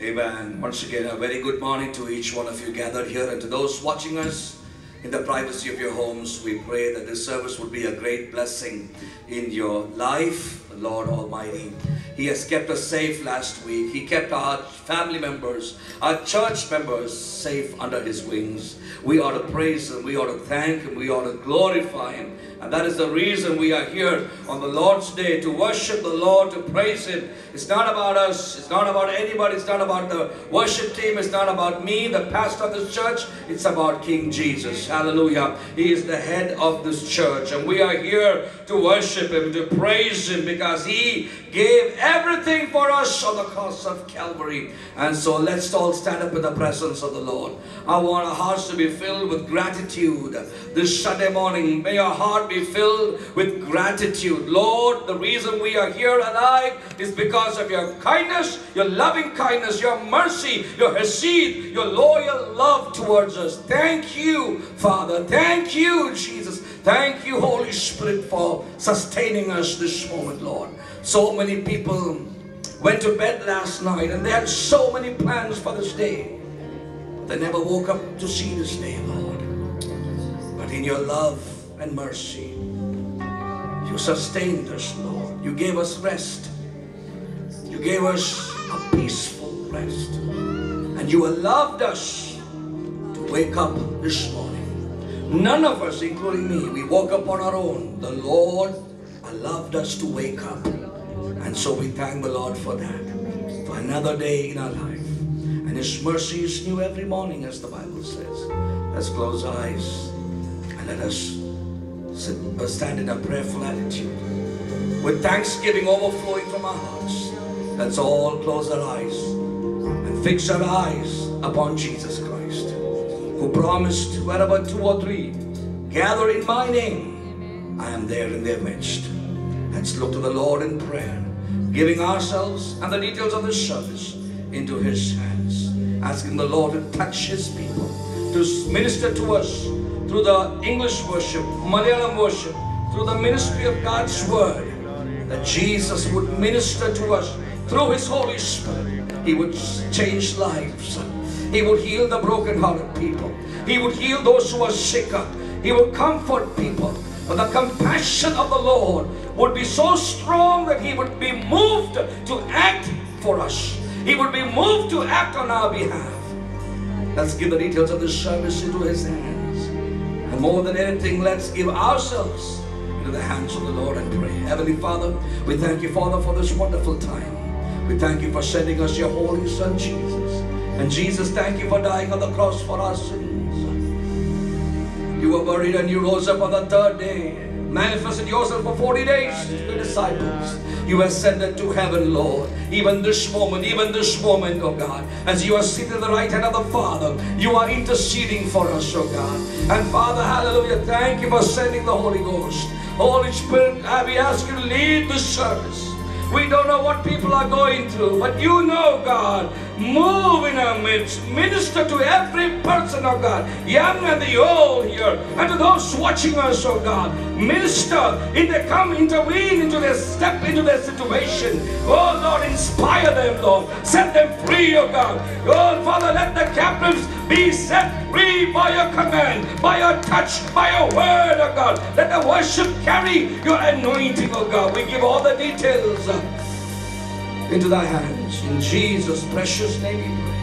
Amen. Once again, a very good morning to each one of you gathered here and to those watching us in the privacy of your homes. We pray that this service would be a great blessing in your life, Lord Almighty. He has kept us safe last week. He kept our family members, our church members safe under His wings. We ought to praise Him, we ought to thank Him, we ought to glorify Him. And that is the reason we are here on the Lord's Day to worship the Lord, to praise Him. It's not about us, it's not about anybody, it's not about the worship team, it's not about me, the pastor of this church, it's about King Jesus. Hallelujah. He is the head of this church, and we are here to worship Him, to praise Him because He gave everything for us on the cross of Calvary. And so let's all stand up in the presence of the Lord. I want our hearts to be filled with gratitude this Sunday morning. May our heart be filled with gratitude. Lord, the reason we are here alive is because of your kindness, your loving kindness, your mercy, your hesed, your loyal love towards us. Thank you, Father. Thank you, Jesus. Thank you, Holy Spirit, for sustaining us this moment, Lord. So many people went to bed last night and they had so many plans for this day. They never woke up to see this day, Lord. But in your love and mercy, you sustained us, Lord. You gave us rest. You gave us a peaceful rest. And you allowed us to wake up this morning. None of us, including me, we woke up on our own. The Lord allowed us to wake up. And so we thank the Lord for that, for another day in our life. And His mercy is new every morning, as the Bible says. Let's close our eyes and let us stand in a prayerful attitude. With thanksgiving overflowing from our hearts, let's all close our eyes and fix our eyes upon Jesus Christ, who promised, wherever two or three gather in my name, I am there in their midst. Let's look to the Lord in prayer, giving ourselves and the details of this service into His hands, asking the Lord to touch His people, to minister to us through the English worship, Malayalam worship, through the ministry of God's Word, that Jesus would minister to us through His Holy Spirit. He would change lives. He would heal the broken-hearted people. He would heal those who are sick. He would comfort people. But the compassion of the Lord would be so strong that He would be moved to act for us. He would be moved to act on our behalf. Let's give the details of this service into His hands. More than anything, let's give ourselves into the hands of the Lord and pray. Heavenly Father, we thank you, Father, for this wonderful time. We thank you for sending us your Holy Son, Jesus. And Jesus, thank you for dying on the cross for our sins. You were buried and you rose up on the third day. Manifested yourself for 40 days to the disciples. You ascended to heaven, Lord. Even this moment, even this moment, oh God, as you are seated at the right hand of the Father, you are interceding for us, oh God. And Father, hallelujah, thank you for sending the Holy Ghost. Holy Spirit, I we ask you to lead this service. We don't know what people are going through, but you know, God. Move in our midst. Minister to every person, oh God, young and the old here, and to those watching us, oh God. Minister in the come, intervene into their step into their situation. Oh Lord, inspire them, Lord. Set them free, oh God. Oh Father, let the captives be set free by your command, by your touch, by your word, oh God. Let the worship carry your anointing, oh God. We give all the details into thy hands. In Jesus' precious name we pray.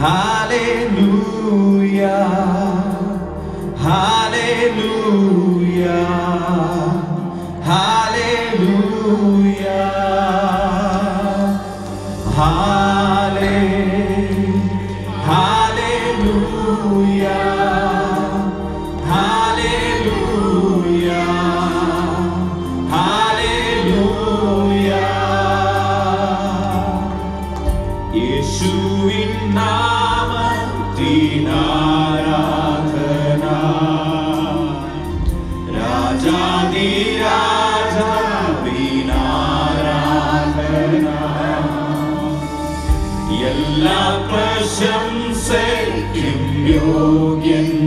Hallelujah. Hallelujah. Hallelujah. Again.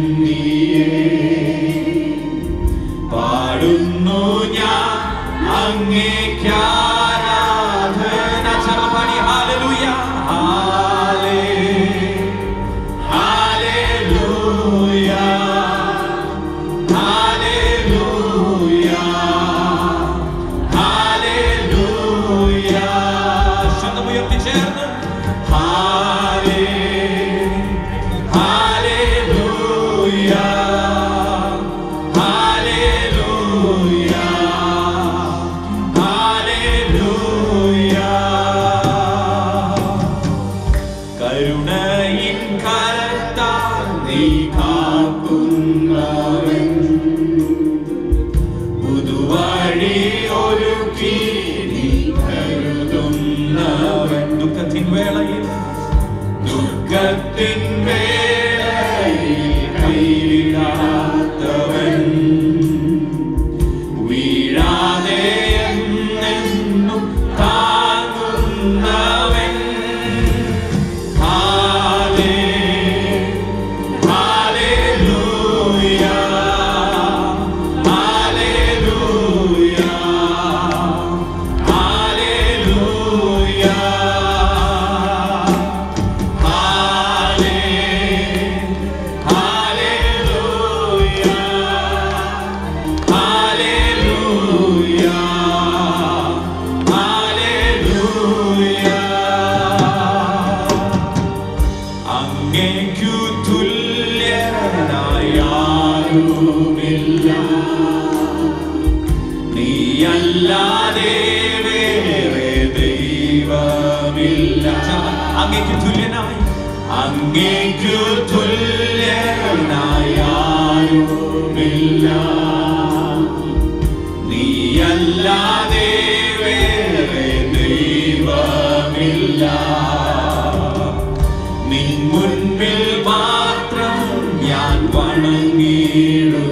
നിൻ മുൻപിൽ മാത്രം ഞാൻ വണങ്ങിയിടുന്നേ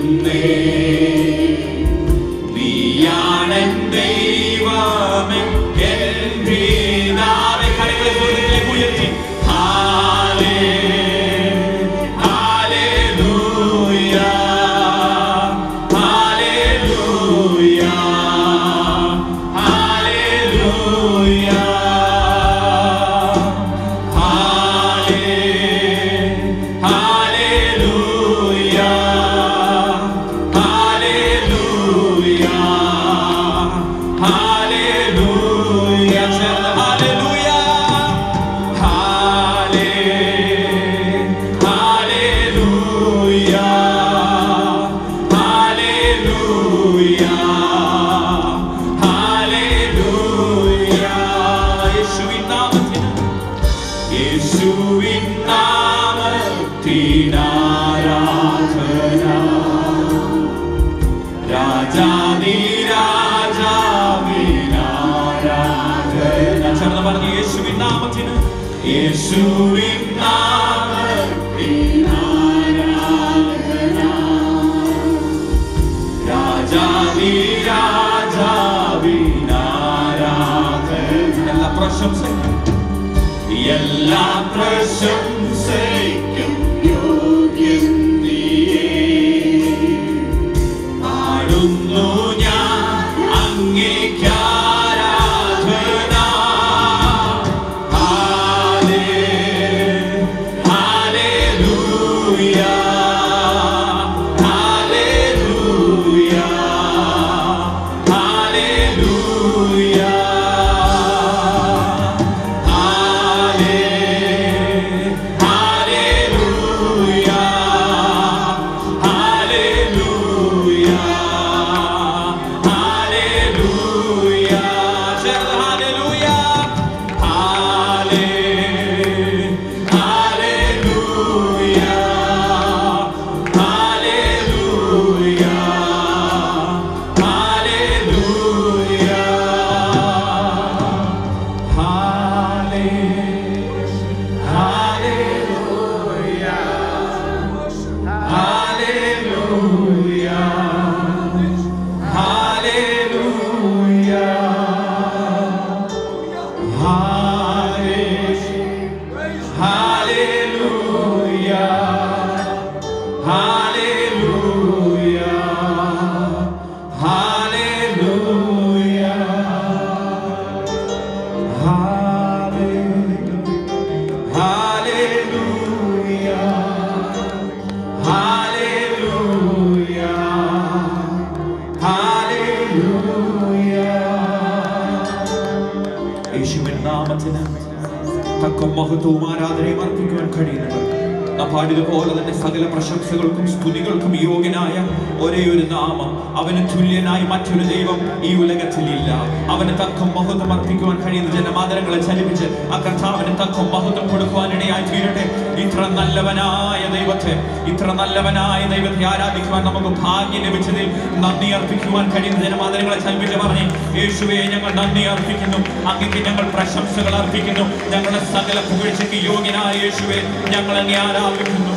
പാടിയതുപോലെ തന്നെ സകല പ്രശംസകൾക്കും സ്തുതികൾക്കും യോഗ്യനായ ഒരേ ഒരു നാമം. അവന് തുല്യനായി മറ്റൊരു ദൈവം ഈ ഉലകത്തിലില്ല. അവന് തക്കം മഹത്വം അർപ്പിക്കുവാൻ കഴിയുന്ന ജനമാതരങ്ങളെ ചലിപ്പിച്ച് ആ കർത്താവിന് തക്കം മഹത്വം കൊടുക്കുവാനിടയായി തീരട്ടെ. ഇത്ര നല്ലവനായ ദൈവത്തെ ഇത്ര നല്ലവനായ ദൈവത്തെ ആരാധിക്കുവാൻ നമുക്ക് ഭാഗ്യം ലഭിച്ചതിൽ നന്ദി അർപ്പിക്കുവാൻ കഴിയുന്ന ജനമാതരങ്ങളെ ചലിപ്പിച്ച് പറഞ്ഞു യേശുവെ ഞങ്ങൾ നന്ദി അർപ്പിക്കുന്നു. അങ്ങനെ ഞങ്ങൾ പ്രശംസകൾ അർപ്പിക്കുന്നു. ഞങ്ങളുടെ സകല പുകഴ്ചയ്ക്ക് യോഗ്യനായ യേശുവെ ഞങ്ങൾ അങ്ങേ ആരാധിക്കുന്നു.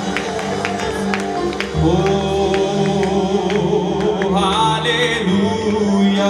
ഓ ഹല്ലേലൂയ.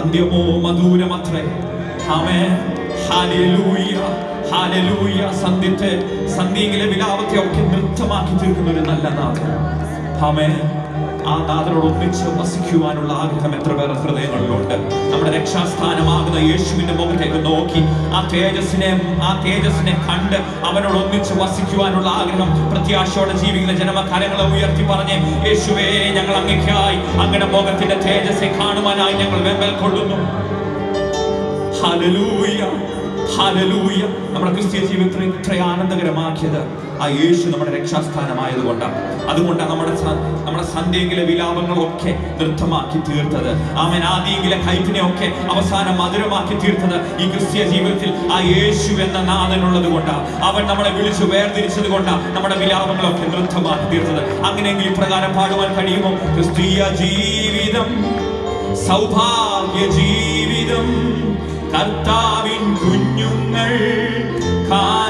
അന്ത്യമോ മധുരമത്രേ. ആമേ ഹാലൂയ ഹാലൂയ സന്ധ്യത്തെ സന്ധ്യയിലെ വിലാപത്തെ ഒക്കെ നൃത്തമാക്കി തീർക്കുന്ന ഒരു നല്ല നാഥൻ. ആമേ ആ നാഥനോട് ഒന്നിച്ച് വസിക്കുവാനുള്ള ആഗ്രഹം എത്ര പേർ ഹൃദയങ്ങളിലുണ്ട്. നമ്മുടെ രക്ഷാസ്ഥാനമാകുന്ന യേശുവിന്റെ മുഖത്തേക്ക് നോക്കി ആ തേജസ്സിനെ ആ തേജസ്സിനെ കണ്ട് അവനോട് ഒന്നിച്ച് വസിക്കുവാനുള്ള ആഗ്രഹം പ്രത്യാശയോടെ ജീവിക്കുന്ന ജനമകാലങ്ങളെ ഉയർത്തി പറഞ്ഞ് യേശുവേ ഞങ്ങൾ അങ്ങക്കായി അങ്ങനെ മുഖത്തിന്റെ തേജസ്സെ കാണുവാനായി ഞങ്ങൾ വെമ്പൽ കൊള്ളുന്നു. ഹലലൂയ നമ്മുടെ ക്രിസ്ത്യ ജീവിതത്തിൽ ഇത്ര ആനന്ദകരമാക്കിയത് ആ യേശു നമ്മുടെ രക്ഷാസ്ഥാനമായതുകൊണ്ടാണ്. അതുകൊണ്ടാണ് നമ്മുടെ നമ്മുടെ സന്ധ്യയിലെ വിലാപങ്ങളൊക്കെ നൃത്തമാക്കി തീർത്തത്. ആമൻ. ആദ്യങ്കിലെ കൈപ്പിനെ ഒക്കെ അവസാനം മധുരമാക്കി തീർത്തത് ഈ ക്രിസ്തീയ ജീവിതത്തിൽ ആ യേശു എന്ന നാഥനുള്ളത് കൊണ്ടാണ് അവൻ നമ്മളെ വിളിച്ചു വേർതിരിച്ചത് കൊണ്ടാണ് നമ്മുടെ വിലാപങ്ങളൊക്കെ നൃത്തമാക്കി തീർത്തത്. അങ്ങനെയെങ്കിൽ ഇപ്രകാരം പാടുവാൻ കഴിയുമോ? ക്രിസ്തീയ ജീവിതം സൗഭാഗ്യ ജീവിതം കർത്താവിൻ കുഞ്ഞുങ്ങൾ കാനന്ദ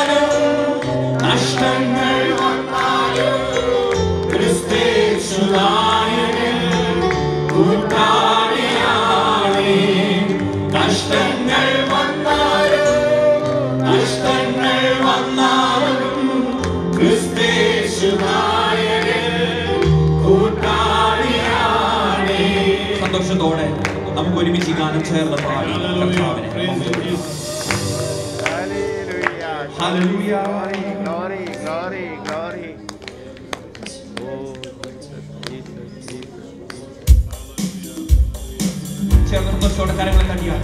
Jesus, Jesus. ചേർന്ന് സന്തോഷത്തോടെ കരങ്ങളെ കണ്ടിയാൽ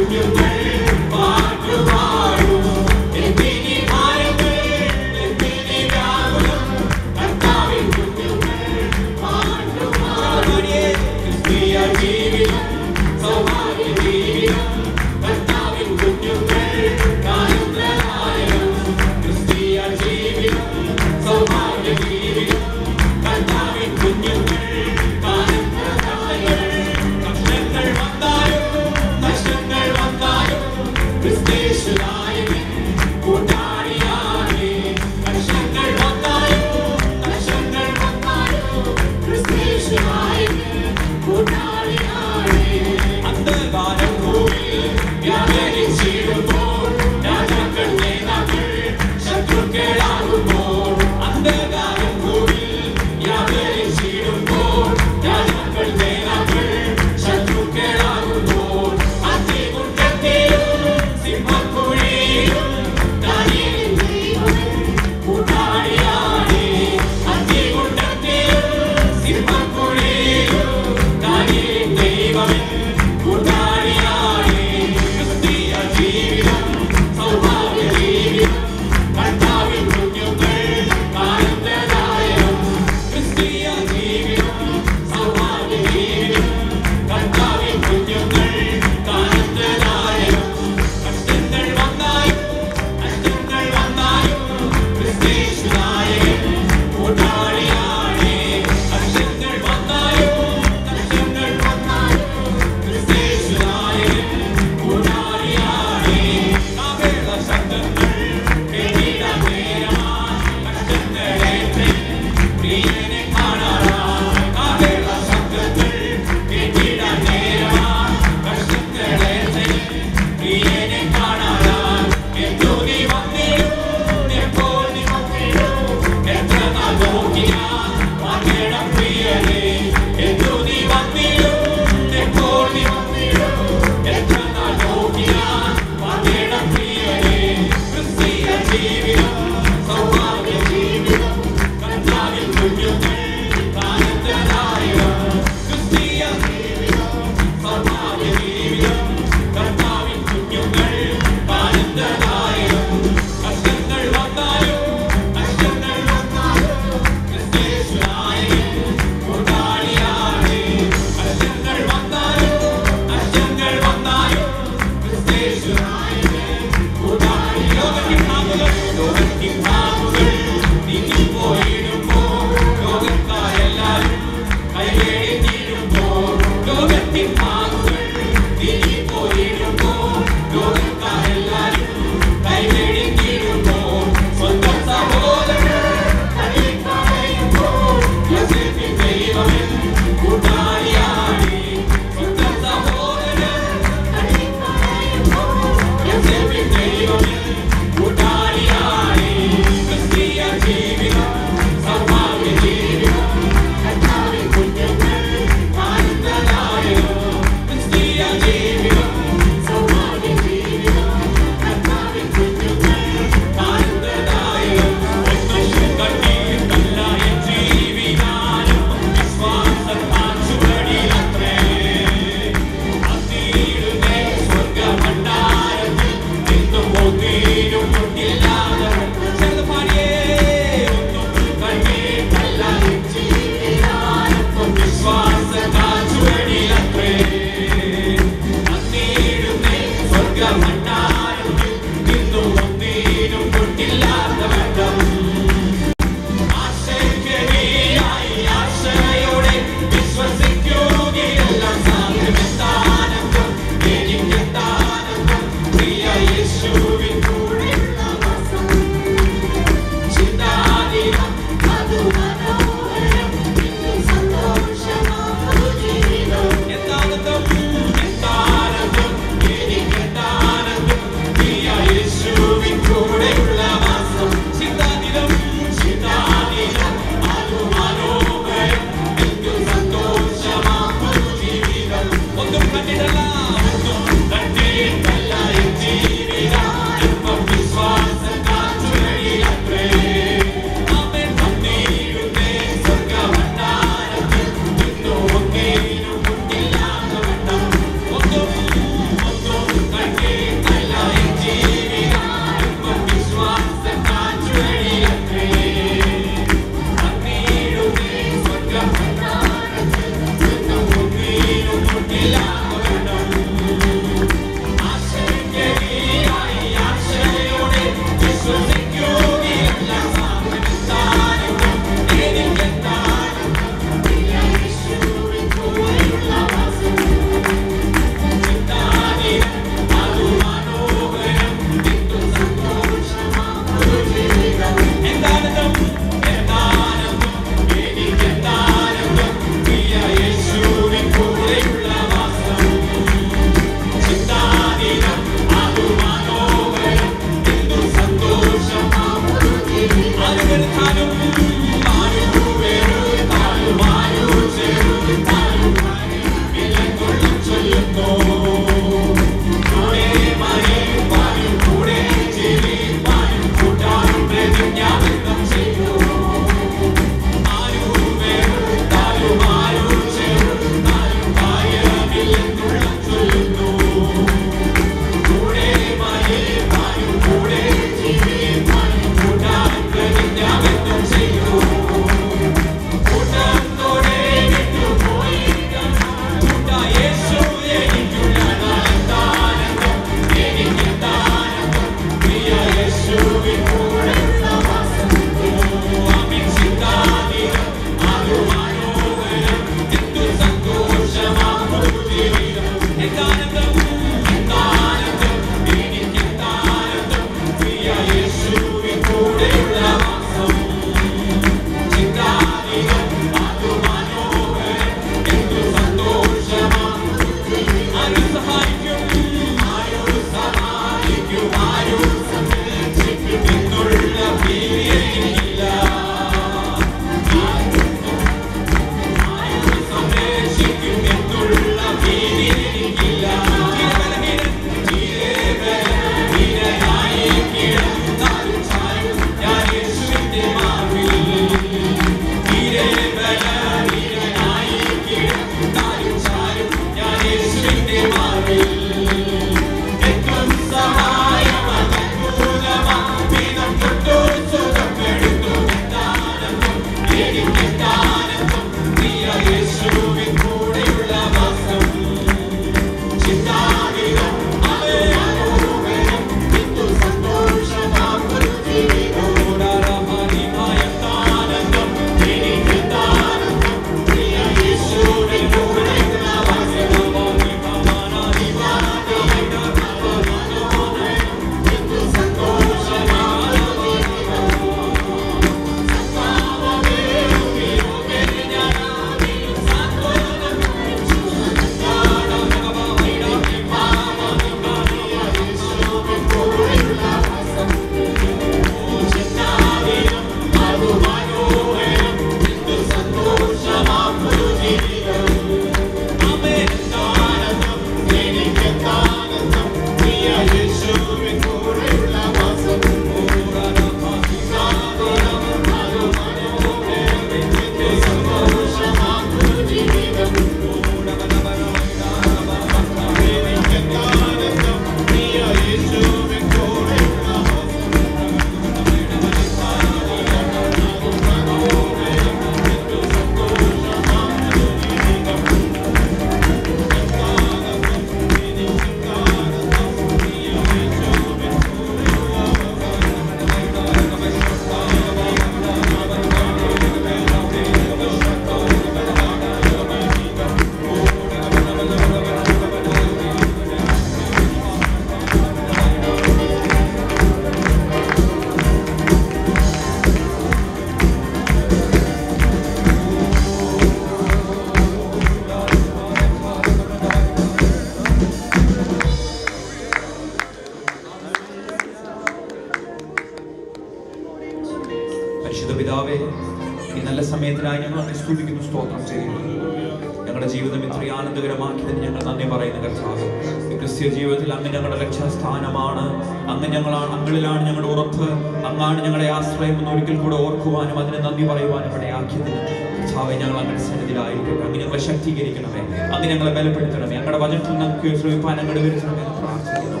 വചനത്തിൽ നമുക്ക് ശ്രമിപ്പാൻ അങ്ങോട്ട് വരുത്തണമേ എന്ന് പ്രാർത്ഥിക്കുന്നു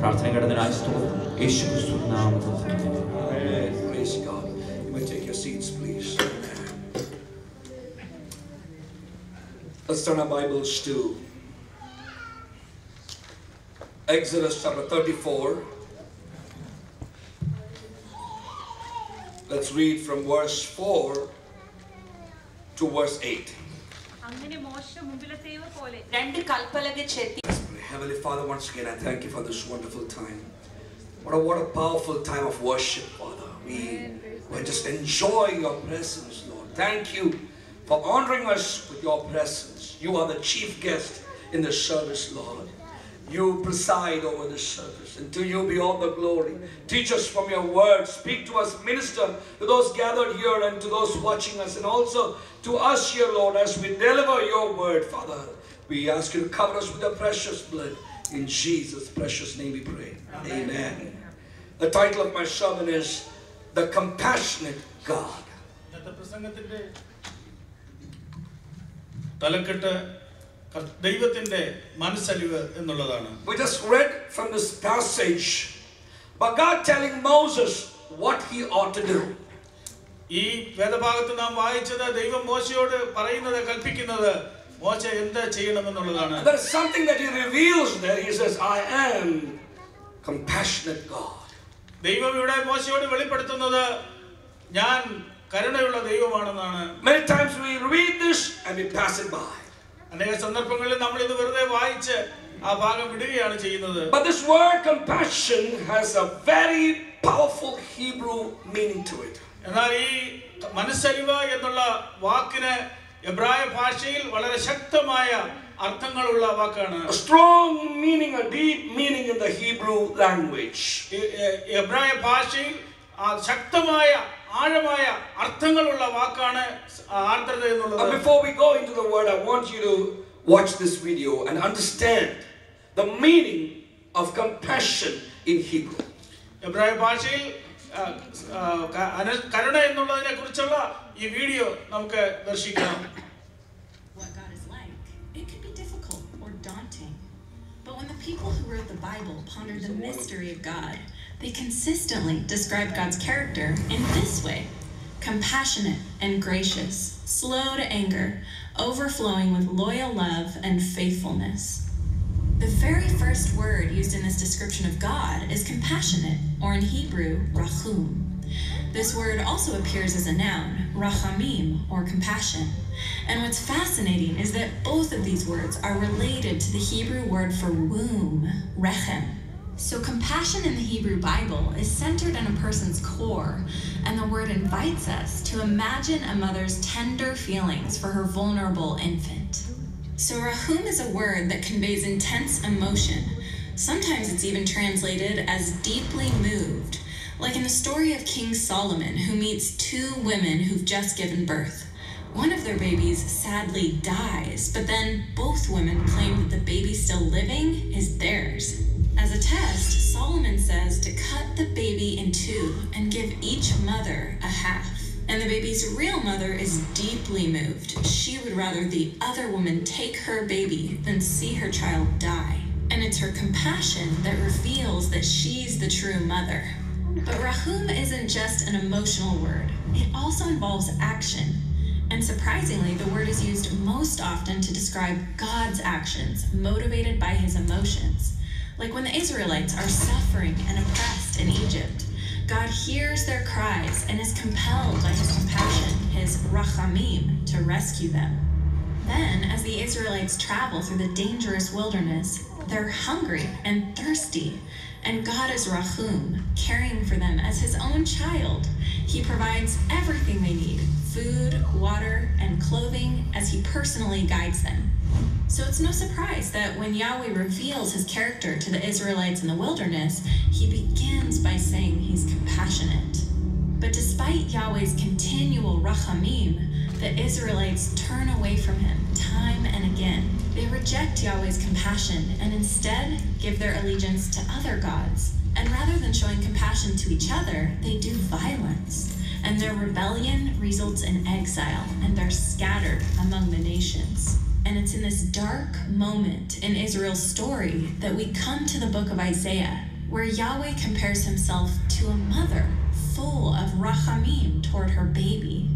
പ്രാർത്ഥന കിടന്നതിനായി സ്തോത്രം യേശു ക്രിസ്തു നാമത്തിൽ തന്നെ. Praise God. You may take your seats, please. Let's turn our Bibles to Exodus chapter 34. Let's read from verse 4 to verse 8. Father, once again, I thank you for this wonderful time. What a, what a powerful time of worship, Father. We, we're just enjoying your presence, Lord. Thank you for honoring us with your presence. You are the chief guest in the service, Lord. You preside over this service. And to you be all the glory. Teach us from your word. Speak to us. Minister to those gathered here and to those watching us. And also to us here, Lord, as we deliver your word, Father. We ask you to cover us with your precious blood. In Jesus' precious name we pray. Amen. The title of my sermon is The Compassionate God. ഇന്നത്തെ പ്രസംഗത്തിന്റെ തലക്കെട്ട് കർ- ദൈവത്തിന്റെ മനസ്സലിവ് എന്നുള്ളതാണ് We just read from this passage about God telling Moses what he ought to do. ഈ വേദഭാഗത്ത് നാം വായിച്ചത് ദൈവം മോശയോട് പറയുന്നത് കൽപ്പിക്കുന്നത് മോശ എന്ത് ചെയ്യണമെന്നുള്ളതാണ് There is something that he reveals there. He says, I am compassionate God. ദൈവം ഇവിടെ മോശയോട് വെളിപ്പെടുത്തുന്നത് ഞാൻ കരുണയുള്ള ദൈവമാണെന്നാണ് Many times we read this and we pass it by. അനേക സന്ദർഭങ്ങളിൽ നമ്മൾ ഇത് വെറുതെ വായിച്ച് ആ ഭാഗം വിടുകയാണ് ചെയ്യുന്നത് But this word compassion has a very powerful Hebrew meaning to it. എന്നാൽ ഈ മനസ്സലിവ് എന്നുള്ള വാക്കിന് എബ്രായ ഭാഷയിൽ വളരെ ശക്തമായ അർത്ഥങ്ങളുള്ള വാക്കാണ് A strong meaning, a deep meaning in the Hebrew language. ഈ, ഏ, എബ്രായ ഭാഷയിൽ ആ ശക്തമായ ആഴമായ അർത്ഥങ്ങളുള്ള വാക്കാണ് ആർദ്രത But എന്നുള്ളത് before we go into the word, I want you to watch this video and understand the meaning of compassion in Hebrew. എബ്രായ ഭാഷയിൽ ആ, ആ, ക- അന- കരുണ എന്നുള്ളതിനെ കുറിച്ചുള്ള ഈ വീഡിയോ നമുക്ക് ദർശിക്കാം what God is like, it could be difficult or daunting. But when the people who wrote the Bible pondered the mystery of God, they consistently described God's character in this way compassionate and gracious, slow to anger, overflowing with loyal love and faithfulness. The very first word used in this description of God is compassionate, or in Hebrew, rachum. This word also appears as a noun, rachamim, or compassion. And what's fascinating is that both of these words are related to the Hebrew word for womb, rechem. So compassion in the Hebrew Bible is centered in a person's core, and the word invites us to imagine a mother's tender feelings for her vulnerable infant. So rahum is a word that conveys intense emotion. Sometimes it's even translated as deeply moved, like in the story of King Solomon, who meets two women who've just given birth. One of their babies sadly dies, but then both women claim that the baby still living is theirs. As a test, Solomon says to cut the baby in two and give each mother a half. And the baby's real mother is deeply moved. She would rather the other woman take her baby than see her child die. And it's her compassion that reveals that she's the true mother. But Rahum isn't just an emotional word, it also involves action. And surprisingly, the word is used most often to describe God's actions, motivated by his emotions. Like when the Israelites are suffering and oppressed in Egypt, God hears their cries and is compelled by his compassion, his rachamim, to rescue them. Then, as the Israelites travel through the dangerous wilderness, they're hungry and thirsty, and God is Rahum, caring for them as his own child. He provides everything they need food, water, and clothing as he personally guides them. So it's no surprise that when Yahweh reveals his character to the Israelites in the wilderness, he begins by saying he's compassionate. But despite Yahweh's continual rachamim, the Israelites turn away from him time and again. They reject Yahweh's compassion and instead give their allegiance to other gods. And rather than showing compassion to each other, they do violence. And their rebellion results in exile, and they're scattered among the nations. And it's in this dark moment in Israel's story that we come to the book of Isaiah, where Yahweh compares himself to a mother full of rachamim toward her baby.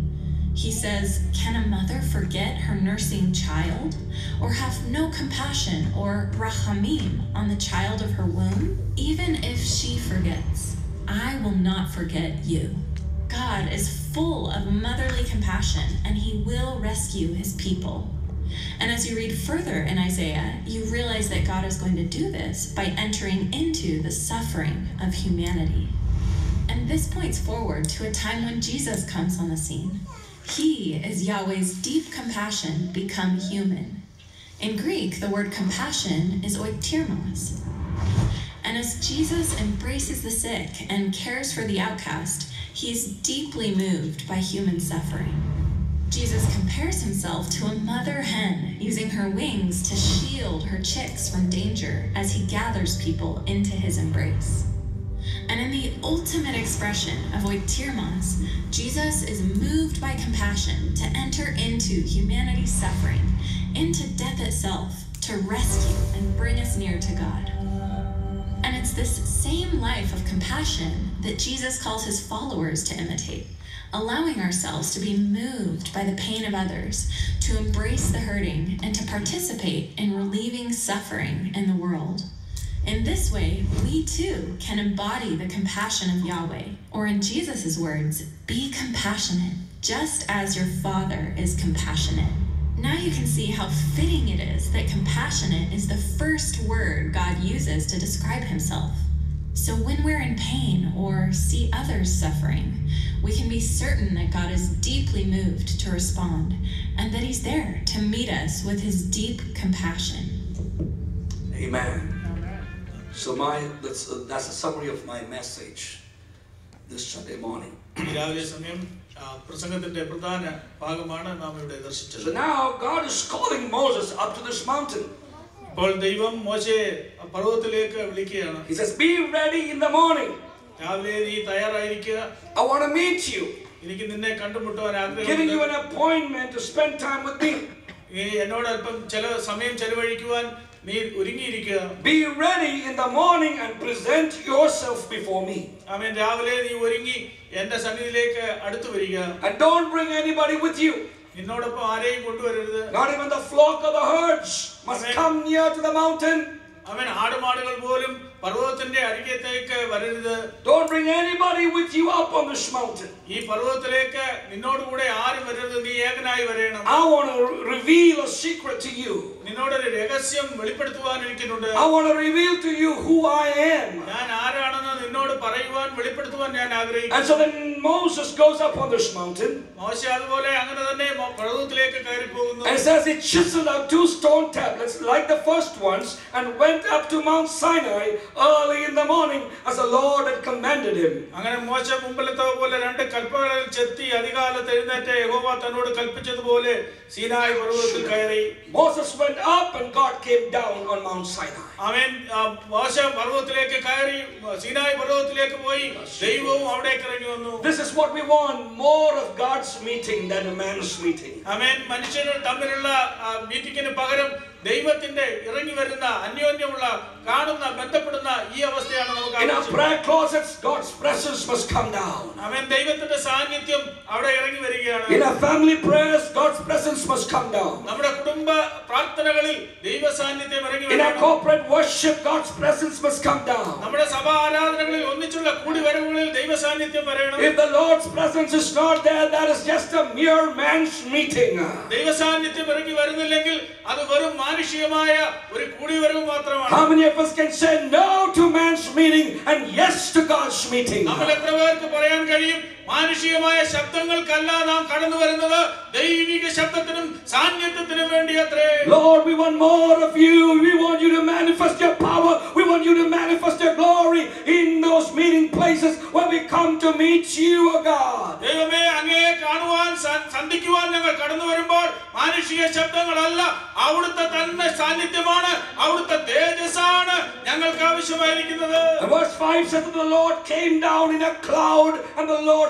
He says, Can a mother forget her nursing child, or have no compassion or rachamim on the child of her womb? Even if she forgets, I will not forget you. God is full of motherly compassion, and he will rescue his people. And as you read further in Isaiah, you realize that God is going to do this by entering into the suffering of humanity. And this points forward to a time when Jesus comes on the scene. He is Yahweh's deep compassion become human. In Greek, the word compassion is oiktirmos. And as Jesus embraces the sick and cares for the outcast, he is deeply moved by human suffering. Jesus compares himself to a mother hen using her wings to shield her chicks from danger as he gathers people into his embrace. And in the ultimate expression of oiktirmos, Jesus is moved by compassion to enter into humanity's suffering, into death itself, to rescue and bring us near to God. And it's this same life of compassion that Jesus calls his followers to imitate, allowing ourselves to be moved by the pain of others, to embrace the hurting, and to participate in relieving suffering in the world. In this way, we too can embody the compassion of Yahweh, or in Jesus' words, be compassionate, just as your Father is compassionate. Now you can see how fitting it is that compassionate is the first word God uses to describe himself. So when we're in pain or see others suffering, we can be certain that God is deeply moved to respond and that he's there to meet us with his deep compassion. Amen. So my that's uh, that's a summary of my message this Sunday morning. ഈ രാവിലെ സമയം ആ, പ്രസംഗത്തിന്റെ പ്രധാന ഭാഗമാണ് നാം ഇവിടെ ദർശിച്ചത് So now God is calling Moses up to this mountain. ഇപ്പോൾ ദൈവം മോശയെ പർവ്വതത്തിലേക്ക് വിളിക്കുകയാണ് He says, "Be ready in the morning. രാവിലെ നീ തയ്യാറായിരിക്കുക I want to meet you, എനിക്ക് നിന്നെ കണ്ടുമുട്ടുവാൻ giving you ആഗ്രഹമുണ്ട് an appointment to spend time with me. നീ എന്നോട് അല്പം ചില സമയം ചെലവഴിക്കുവാൻ നീ ഒരുങ്ങിയിരിക്കുക Be ready in the morning and present yourself before me. അവൻ രാവിലെ നീ ഒരുങ്ങി എന്റെ സന്നിധിയിലേക്ക് അടുത്തു വരിക And don't bring anybody with you. നിന്നോടൊപ്പം ആരെയും കൊണ്ടുവരരുത് Not even the flock of the herds must Amen. come near to the mountain. അവൻ ആടുമാടുകൾ പോലും പർവ്വതത്തിന്റെ അരികത്തേക്ക് വരരുത് Don't bring anybody with you up on this mountain. ഈ പർവ്വതത്തിലേക്ക് നിന്നോടുകൂടെ ആരും വരരുത് നീ ഏകനായി വരേണം I want to reveal a secret to you. നിന്നോടൊരു രഹസ്യം വെളിപ്പെടുത്തുവാൻ എനിക്കുന്നുണ്ട് I want to reveal to you who I am. ഞാൻ ആരാണെന്ന് നിന്നോട് പറയുവാൻ വെളിപ്പെടുത്തുവാൻ ഞാൻ ആഗ്രഹിക്കുന്നു And so then Moses goes up on this mountain മോശ അതുപോലെ അങ്ങനെ തന്നെ മോ- പർവ്വതത്തിലേക്ക് കയറി പോകുന്നു and says he chiseled out two stone tablets like the first ones and went up to Mount Sinai early in the morning as the Lord had commanded him. അങ്ങനെ മോശ മുമ്പിലത്തെ പോലെ രണ്ട് കൽപ്പനകളിൽ ചെത്തി അധികാലത്ത് എഴുന്നേറ്റ് യഹോവ തന്നോട് കൽപ്പിച്ചതുപോലെ സീനായി പർവ്വതത്തിൽ കയറി Moses went up and God came down on Mount Sinai. അവൻ ആ, മോശ പർവ്വതത്തിലേക്ക് കയറി സീനായി പർവ്വതത്തിലേക്ക് പോയി ദൈവവും അവിടേക്ക് ഇറങ്ങി വന്നു This is what we want more of God's meeting than a man's meeting. അവൻ മനുഷ്യർ തമ്മിലുള്ള ആ, മീറ്റിങ്ങിന് പകരം ദൈവത്തിന്റെ ഇറങ്ങി വരുന്ന അന്യോന്യമുള്ള കാണുന്ന ബന്ധപ്പെടുന്ന ഈ അവസ്ഥയാണ് നമുക്ക് In our ആവശ്യം. prayer closets, God's presence must come down. അവൻ ദൈവത്തിന്റെ സാന്നിധ്യം അവിടെ ഇറങ്ങി വരികയാണ് In our family prayers, God's presence must come down. നമ്മുടെ കുടുംബ പ്രാർത്ഥനകളിൽ ദൈവ സാന്നിധ്യം ഇറങ്ങി In our വരണം corporate worship, God's presence must come down. നമ്മുടെ സഭാ ആരാധനകളിൽ ഒന്നിച്ചുള്ള കൂടിവരവുകളിൽ ദൈവ സാന്നിധ്യം വരണം If the Lord's presence is not there, that is just a mere man's meeting. ദൈവ സാന്നിധ്യം ഇറങ്ങി വരുന്നില്ലെങ്കിൽ അത് വെറും മാനുഷികമായ ഒരു കൂടിവരവ് മാത്രമാണ് How many of us can say no to man's meeting and yes to God's meeting? നമ്മൾ എത്ര പേർക്ക് പറയാൻ കഴിയും മാനുഷികമായ ശബ്ദങ്ങൾക്കല്ല നാം കടന്നു വരുന്നത് ദൈവിക ശബ്ദത്തിനും സാന്നിധ്യത്തിനും വേണ്ടി അത്രേ Lord, we want more of you. We want you to manifest your power. We want you to manifest your glory in those meeting places. where we come to meet you, O God. ദൈവമേ അങ്ങയെ കാണുവാൻ സന്ധിക്കുവാൻ ഞങ്ങൾ കടന്നു വരുമ്പോൾ മാനുഷിക ശബ്ദങ്ങളല്ല അവിടുത്തെ തന്നെ സാന്നിധ്യമാണ് അവിടുത്തെ തേജസ്സാണ് ഞങ്ങൾക്ക് ആവശ്യമായിരിക്കുന്നത് verse 5 says that the Lord came down in a cloud and the Lord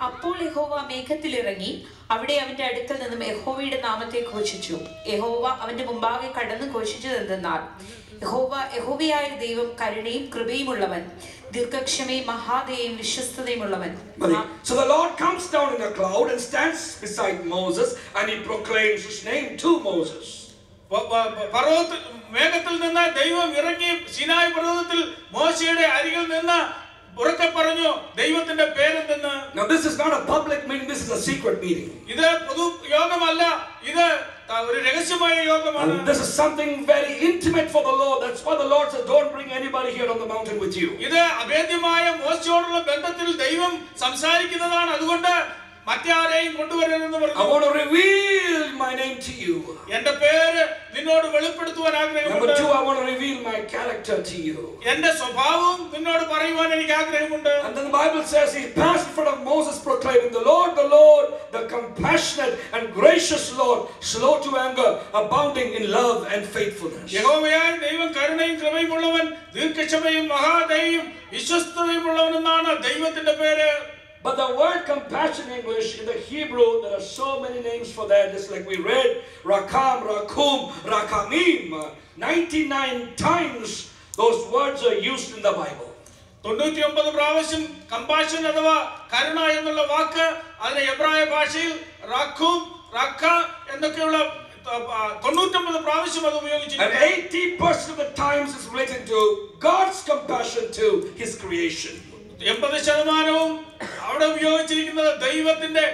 അപ്പോൾ യഹോവ മേഘത്തിലിറങ്ങി അവിടെ അവന്റെ അടുക്കൽ നിന്നും യഹോവയുടെ നാമത്തെ ഘോഷിച്ചു യഹോവ അവന്റെ മുമ്പാകെ കടന്നു ഘോഷിച്ചത് എന്തെന്നാൽ യഹോവ യഹോവയായ ദൈവം കരുണയും കൃപയും ഉള്ളവൻ ദീർഘക്ഷമയും മഹാദയും വിശ്വസ്തതയുമുള്ളവൻ ഉള്ളവൻ so So the Lord comes down in a cloud and stands beside Moses and he proclaims his name to Moses. പ- പ- പ- പർവതത്തിൽ മേഘത്തിൽ നിന്ന് ദൈവം ഇറങ്ങി സിനായ് പർവതത്തിൽ മോശയുടെ അരികിൽ നിന്ന് ഉറക്കെ പറഞ്ഞു ദൈവത്തിന്റെ പേരെന്തെന്ന് Now this is not a public meeting, this is a secret meeting. ഇത് പൊതു യോഗമല്ല ഇത് ഒരു രഹസ്യമായ യോഗമാണ് And this is something very intimate for the Lord. That's why the Lord says, Don't bring anybody here on the mountain with you. ഇത് അഭേദ്യമായ മോശയോടുള്ള ബന്ധത്തിൽ ദൈവം സംസാരിക്കുന്നതാണ് അതുകൊണ്ട് മറ്റാരെയും കൊണ്ടുവരരുതെന്ന് I പറഞ്ഞു want to reveal my name to you. എന്റെ പേര് നിന്നോട് വെളിപ്പെടുത്തുവാൻ Number ആഗ്രഹമുണ്ട് two, I want to reveal my character to you. എന്റെ സ്വഭാവവും നിന്നോട് പറയുവാൻ എനിക്ക് ആഗ്രഹമുണ്ട് And then the Bible says he passed in front of Moses proclaiming, The Lord, the Lord, the compassionate and gracious Lord, slow to anger, abounding in love and faithfulness. യഹോവയായ ദൈവം കരുണയും കൃപയുമുള്ളവൻ ദീർഘക്ഷമയും മഹാദയും വിശ്വസ്തതയുമുള്ളവനെന്നാണ് ദൈവത്തിന്റെ പേര് But the word compassion in English, in the Hebrew, there are so many names for that. Just like we read, Rakam, Rakum, Rakamim. 99 times those words are used in the Bible. തൊണ്ണൂറ്റി ഒമ്പത് പ്രാവശ്യം compassion അഥവാ കരുണ എന്നുള്ള വാക്ക് അതിന്റെ എബ്രായ ഭാഷയിൽ റഖും റഖ എന്നൊക്കെയുള്ള തൊണ്ണൂറ്റൊമ്പത് പ്രാവശ്യം അത് And ഉപയോഗിച്ചിട്ടുണ്ട് എൺപത് ശതമാനവും അവിടെ ഉപയോഗിച്ചിരിക്കുന്നത് ദൈവത്തിന്റെ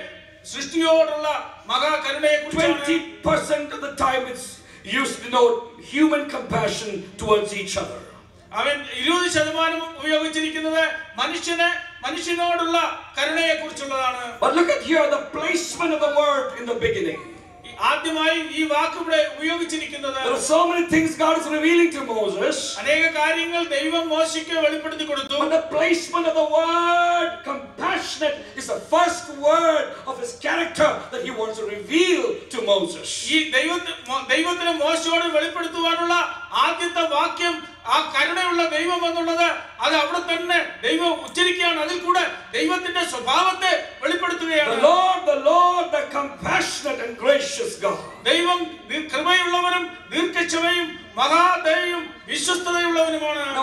സൃഷ്ടിയോടുള്ള മഹാകരുണയെ അവൻ ഇരുപത് ശതമാനം ഉപയോഗിച്ചിരിക്കുന്നത് മനുഷ്യനെ മനുഷ്യനോടുള്ള കരുണയെ കുറിച്ചുള്ളതാണ് But look at here the placement of word in the beginning. ആദ്യമായി ഈ വാക്ക് ഇവിടെ ഉപയോഗിച്ചിരിക്കുന്നത് There are so many things God is revealing to Moses. അനേക കാര്യങ്ങൾ ദൈവം മോശയ്ക്ക് വെളിപ്പെടുത്തി കൊടുത്തു But the placement of the word compassionate is the first word of his character that he wants to reveal to Moses. ഈ ദൈവത്തിന് മോ- ദൈവത്തിന് മോശയോട് വെളിപ്പെടുത്തുവാനുള്ള ആദ്യത്തെ വാക്യം ആ കരുണയുള്ള ദൈവം എന്നുള്ളത് അത് അവിടെ തന്നെ ദൈവം ഉച്ചരിക്കുകയാണ്. അതിൽ കൂടെ ദൈവത്തിന്റെ സ്വഭാവത്തെ വെളിപ്പെടുത്തുകയാണ്. ദൈവം കൃപയുള്ളവനും ദീർഘക്ഷമയും മഹാദയും വിശ്വസ്തതയുള്ളവനുമാണ്.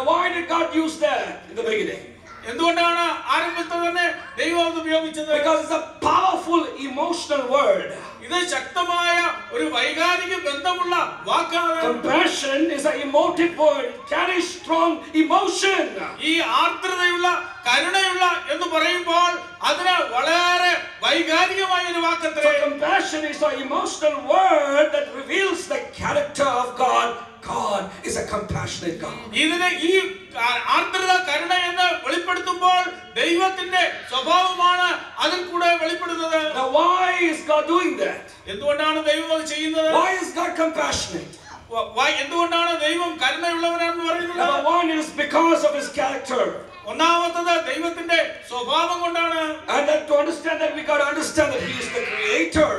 എന്തുകൊണ്ടാണ് ആരംഭത്തിൽ തന്നെ ദൈവം ഉപയോഗിച്ചത്? ഇമോഷണൽ വേർഡ് ഇത് ശക്തമായ ഒരു വൈകാരിക ബന്ധമുള്ള വാക്കാണ് Compassion is an emotive word. Carries strong emotion. ഈ ആർദ്രതയുള്ള കരുണയുള്ള എന്ന് പറയുമ്പോൾ അതിന് വളരെ വൈകാരികമായ ഒരു വാക്കത്രേ compassion is an emotional word that reveals the character of God. God is a compassionate God. ഇതിന് ഈ ആ- ആർദ്രത കരുണ എന്ന് വെളിപ്പെടുത്തുമ്പോൾ ദൈവത്തിന്റെ സ്വഭാവമാണ് അതിൽ കൂടെ വെളിപ്പെടുന്നത് Now, why is God doing that? എന്തുകൊണ്ടാണ് ദൈവം അത് ചെയ്യുന്നത് Why is God compassionate? വ- വ- എന്തുകൊണ്ടാണ് ദൈവം കരുണയുള്ളവനാണെന്ന് പറയുന്നത് Number one is because of his character. ഒന്നാമത്തത് ദൈവത്തിന്റെ സ്വഭാവം കൊണ്ടാണ് And then to understand that, we got to understand that he is the creator.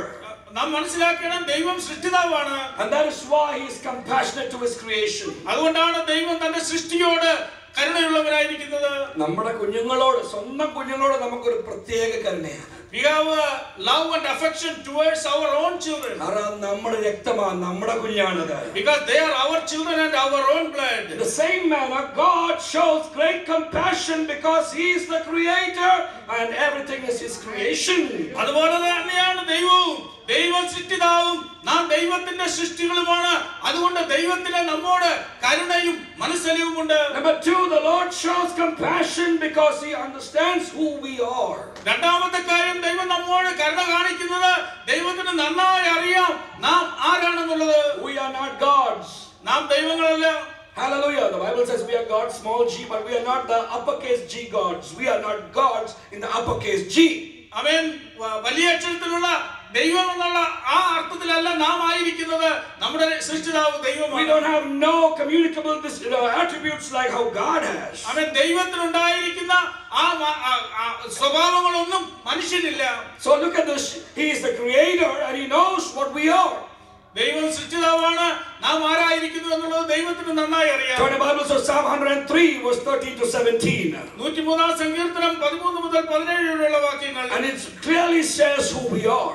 നാം മനസ്സിലാക്കണം ദൈവം സൃഷ്ടിതാവാണ് And that is why he is compassionate to his creation. അതുകൊണ്ടാണ് ദൈവം തന്റെ സൃഷ്ടിയോട് കരുണയുള്ളവരായിരിക്കുന്നത് നമ്മുടെ കുഞ്ഞുങ്ങളോട് സ്വന്തം കുഞ്ഞുങ്ങളോട് നമുക്കൊരു പ്രത്യേക കരുണയാണ് We have a love and affection towards our own children കാരണം നമ്മുടെ രക്തമാണ് നമ്മുടെ കുഞ്ഞാണത് because they are our children and our own blood. In the same manner, God shows great compassion because He is the Creator and everything is His creation. അതുപോലെ തന്നെയാണ് ദൈവവും ദൈവം സൃഷ്ടിതാവും നാം ദൈവത്തിന്റെ സൃഷ്ടികളുമാണ് അതുകൊണ്ട് ദൈവത്തിന് നമ്മോട് കരുണയും മനസ്സലിവുമുണ്ട് Number two, the Lord shows compassion because He understands who we are. രണ്ടാമത്തെ കാര്യം ദൈവം നമ്മോട് കരുണ കാണിക്കുന്നത് ദൈവത്തിന് നന്നായി അറിയാം നാം ആരാണെന്നുള്ളത് We are not gods. നാം ദൈവങ്ങളല്ല Hallelujah. The Bible says we are God's small g, but we are not the uppercase G gods. We are not gods in the uppercase G. അവൻ വ- വലിയ അക്ഷരത്തിലുള്ള ദൈവം എന്നുള്ള ആ അർത്ഥത്തിലല്ല നാം ആയിരിക്കുന്നത് നമ്മുടെ സൃഷ്ടിതാവ് We don't have no communicable attributes like how God has. അവൻ ദൈവത്തിനുണ്ടായിരിക്കുന്ന ഉണ്ടായിരിക്കുന്ന ആ- ആ സ്വഭാവങ്ങളൊന്നും മനുഷ്യനില്ല So look at this. He is the creator and He knows what we are. ദൈവം സൃഷ്ടിതാവാണ് നാം ആരായിരിക്കുന്നു എന്നുള്ളത് ദൈവത്തിന് നന്നായി അറിയാം Turn the Bible to Psalm 103, verse 13 to 17. നൂറ്റിമൂന്നാം സങ്കീർത്തനം പതിമൂന്ന് മുതൽ പതിനേഴ് വരെയുള്ള വാക്യങ്ങൾ And it clearly says who we are.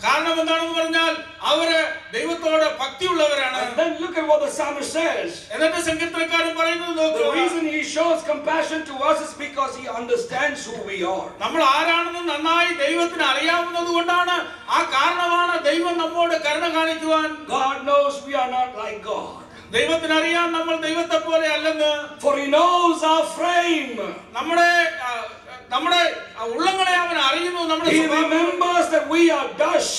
കാരണം എന്താണെന്ന് പറഞ്ഞാൽ അവര് ദൈവത്തോട് ഭക്തിയുള്ളവരാണ് And then look at what the psalmist says. എന്നിട്ട് സങ്കീർത്തനക്കാരൻ പറയുന്നത് The നോക്കുക reason he shows compassion to us is because he understands who we are. നമ്മൾ ആരാണെന്ന് നന്നായി ദൈവത്തിന് അറിയാവുന്നത് കൊണ്ടാണ് ആ കാരണമാണ് ദൈവം നമ്മോട് കരുണ കാണിക്കുവാൻ God knows we are not like God. ദൈവത്തിന് അറിയാം നമ്മൾ ദൈവത്തെ പോലെ അല്ലെന്ന് For he knows our frame. നമ്മുടെ ആ, നമ്മുടെ ആ ഉള്ളങ്ങളെ അവൻ അറിയുന്നു നമ്മുടെ He സ്വഭാവം. remembers that we are dust.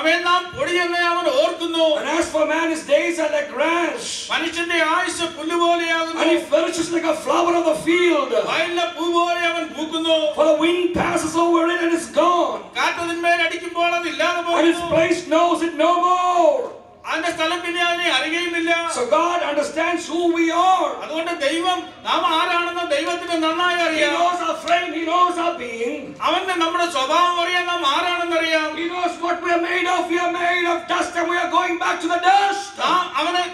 അവൻ നാം പൊടിയെന്ന് അവൻ ഓർക്കുന്നു And as for man, his days are like grass. മനുഷ്യന്റെ ആയുസ് And പുല്ലുപോലെയാകുന്നു he flourishes like a flower of the field. വയലിലെ പൂ പോലെ അവൻ പൂക്കുന്നു For the wind passes over it and it's gone. കാറ്റതിന്മേൽ അടിക്കുമ്പോൾ അത് ഇല്ലാതെ And its പോകുന്നു place knows it no more. അതിന്റെ സ്ഥലം പിന്നെ അതിനെ അറിയുകയുമില്ല So God understands who we are. അതുകൊണ്ട് ദൈവം നാം ആരാണെന്ന് ദൈവത്തിന് നന്നായി He knows our frame, He knows our being. അവന് നമ്മുടെ സ്വഭാവം അറിയാം നാം ആരാണെന്ന് അറിയാം He knows what we are made of. We are made of dust and we are going back to the dust. നാം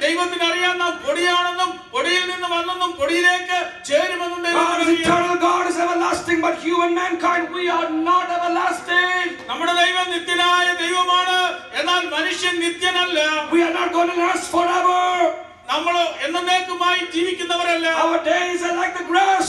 ദൈവത്തിന് അറിയാം നാം പൊടിയാണെന്നും പൊടിയിൽ നിന്ന് വന്നെന്നും പൊടിയിലേക്ക് ചേരുമെന്നും eternal, God is everlasting, but human mankind, we are not everlasting. നമ്മുടെ ദൈവം നിത്യനായ ദൈവമാണ് എന്നാൽ മനുഷ്യൻ നിത്യനല്ല We are not going to last forever. നമ്മൾ എന്നേക്കുമായി ജീവിക്കുന്നവരല്ല Our days are like the grass.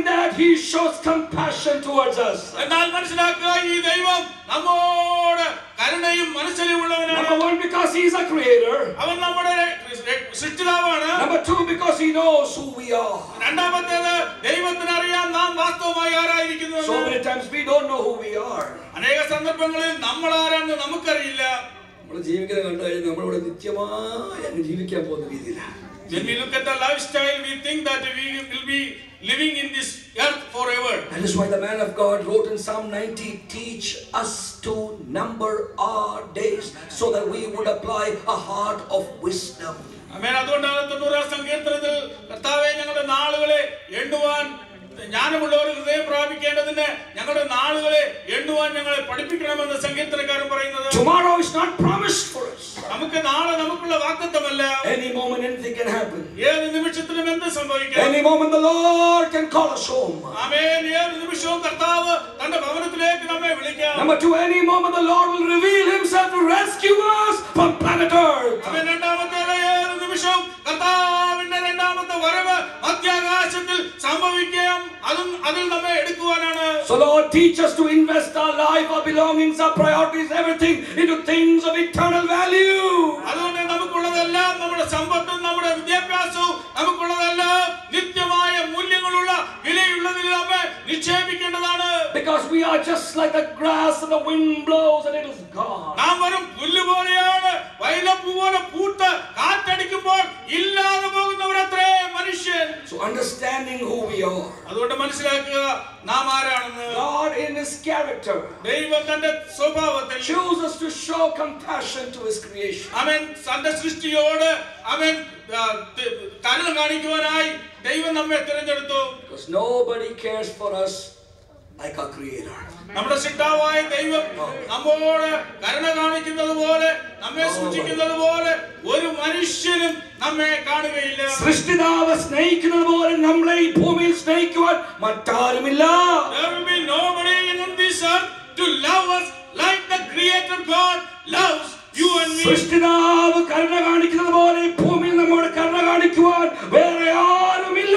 that, He shows compassion towards us. എന്നാൽ മനസ്സിലാക്കുക ഈ ദൈവം നമ്മോട് കരുണയും മനസ്സിലുമുള്ളവനാണ് Number one, because He is a creator. അവൻ നമ്മുടെ സൃഷ്ടിതാവാണ് Number two, because He knows who we are. രണ്ടാമത്തേത് ദൈവത്തിന് അറിയാം നാം വാസ്തവമായി ആരായിരിക്കുന്നു So many times we don't know who we are. അനേക സന്ദർഭങ്ങളിൽ നമ്മൾ ആരാണെന്ന് നമുക്കറിയില്ല നമ്മൾ ജീവിക്കുന്നത് കണ്ടു കഴിഞ്ഞാൽ നമ്മളിവിടെ നിത്യമായി അങ്ങ് ജീവിക്കാൻ പോകുന്ന രീതിയിലാണ് When we look at the lifestyle, we think that we will be living in this earth forever. That is why the man of God wrote in Psalm 90 Teach us to number our days so that we would apply a heart of wisdom. അമേൻ അതുകൊണ്ടാണ് തൊണ്ണൂറാം സങ്കീർത്തനത്തിൽ കർത്താവെ ഞങ്ങളുടെ നാളുകളെ എണ്ണുവാൻ ജ്ഞാനമുള്ള ഒരു ഹൃദയം പ്രാപിക്കേണ്ടതിന് ഞങ്ങളുടെ നാളുകളെ എണ്ണുവാൻ ഞങ്ങളെ പഠിപ്പിക്കണമെന്ന് സങ്കീർത്തനക്കാരൻ പറയുന്നത് Tomorrow is not promised for us. നമുക്ക് നാളെ നമുക്കുള്ള വാഗ്ദത്തമല്ല. Any moment anything can happen. ഏത് നിമിഷത്തിലും എന്ത് സംഭവിക്കാം? Any moment the Lord can call us home. ആമേൻ. ഏത് നിമിഷവും കർത്താവ് തന്റെ ഭവനത്തിലേക്ക് നമ്മെ വിളിക്കാം. Number 2 any moment the Lord will reveal himself to rescue us from planet earth ആമേൻ. രണ്ടാമത്തേത് ഏത് നിമിഷവും കർത്താവിന്റെ രണ്ടാമത്തെ വരവ് അത്യാകാശത്തിൽ സംഭവിക്കാം അതും അതിൽ നമ്മെ എടുക്കുവാനാണ് So, Lord, teach us to invest our life, our belongings, our priorities, everything into things of eternal value. അതുകൊണ്ട് നമുക്കുള്ളതെല്ലാം നമ്മുടെ സമ്പത്തും നമ്മുടെ വിദ്യാഭ്യാസവും നമുക്കുള്ളതെല്ലാം നിത്യമായ മൂല്യങ്ങളുള്ള വിലയുള്ളതിൽ നമ്മെ നിക്ഷേപിക്കേണ്ടതാണ് because we are just like the grass and the wind blows and it is gone. നാം വെറും പുല്ല് പോലെയാണ് വയലപ്പൂ പോലെ പൂത്ത് കാറ്റടിക്കുമ്പോൾ ഇല്ലാതെ പോകുന്നവരത്രേ മനുഷ്യൻ So understanding who we are, അതുകൊണ്ട് മനസ്സിലാക്കുക നാം ആരാണെന്ന് God in His character ദൈവം തന്റെ സ്വഭാവത്തിൽ chooses to show compassion to His creation. അവൻ തന്റെ സൃഷ്ടിയോട് അവൻ ആ, ത- കരുണ കാണിക്കുവാനായി ദൈവം നമ്മെ തിരഞ്ഞെടുത്തു Because nobody cares for us Creator. നമ്മുടെ സിട്ടാവായ ദൈവം നമ്മോട് കരുണ കാണിക്കുന്നത് പോലെ നമ്മെ സൂക്ഷിക്കുന്നത് പോലെ ഒരു മനുഷ്യനും നമ്മെ കാണുകയില്ല. സൃഷ്ടിതാവ് സ്നേഹിക്കുന്നത് പോലെ നമ്മളെ ഈ ഭൂമിയിൽ സ്നേഹിക്കുവാൻ മറ്റാരുമില്ല. There will be nobody on this earth to love us like the Creator God loves you and me. സൃഷ്ടിതാവ് കരുണ കാണിക്കുന്നത് പോലെ ഭൂമിയിൽ നമ്മോട് കരുണ കാണിക്കുവാൻ വേറെ ആരുമില്ല.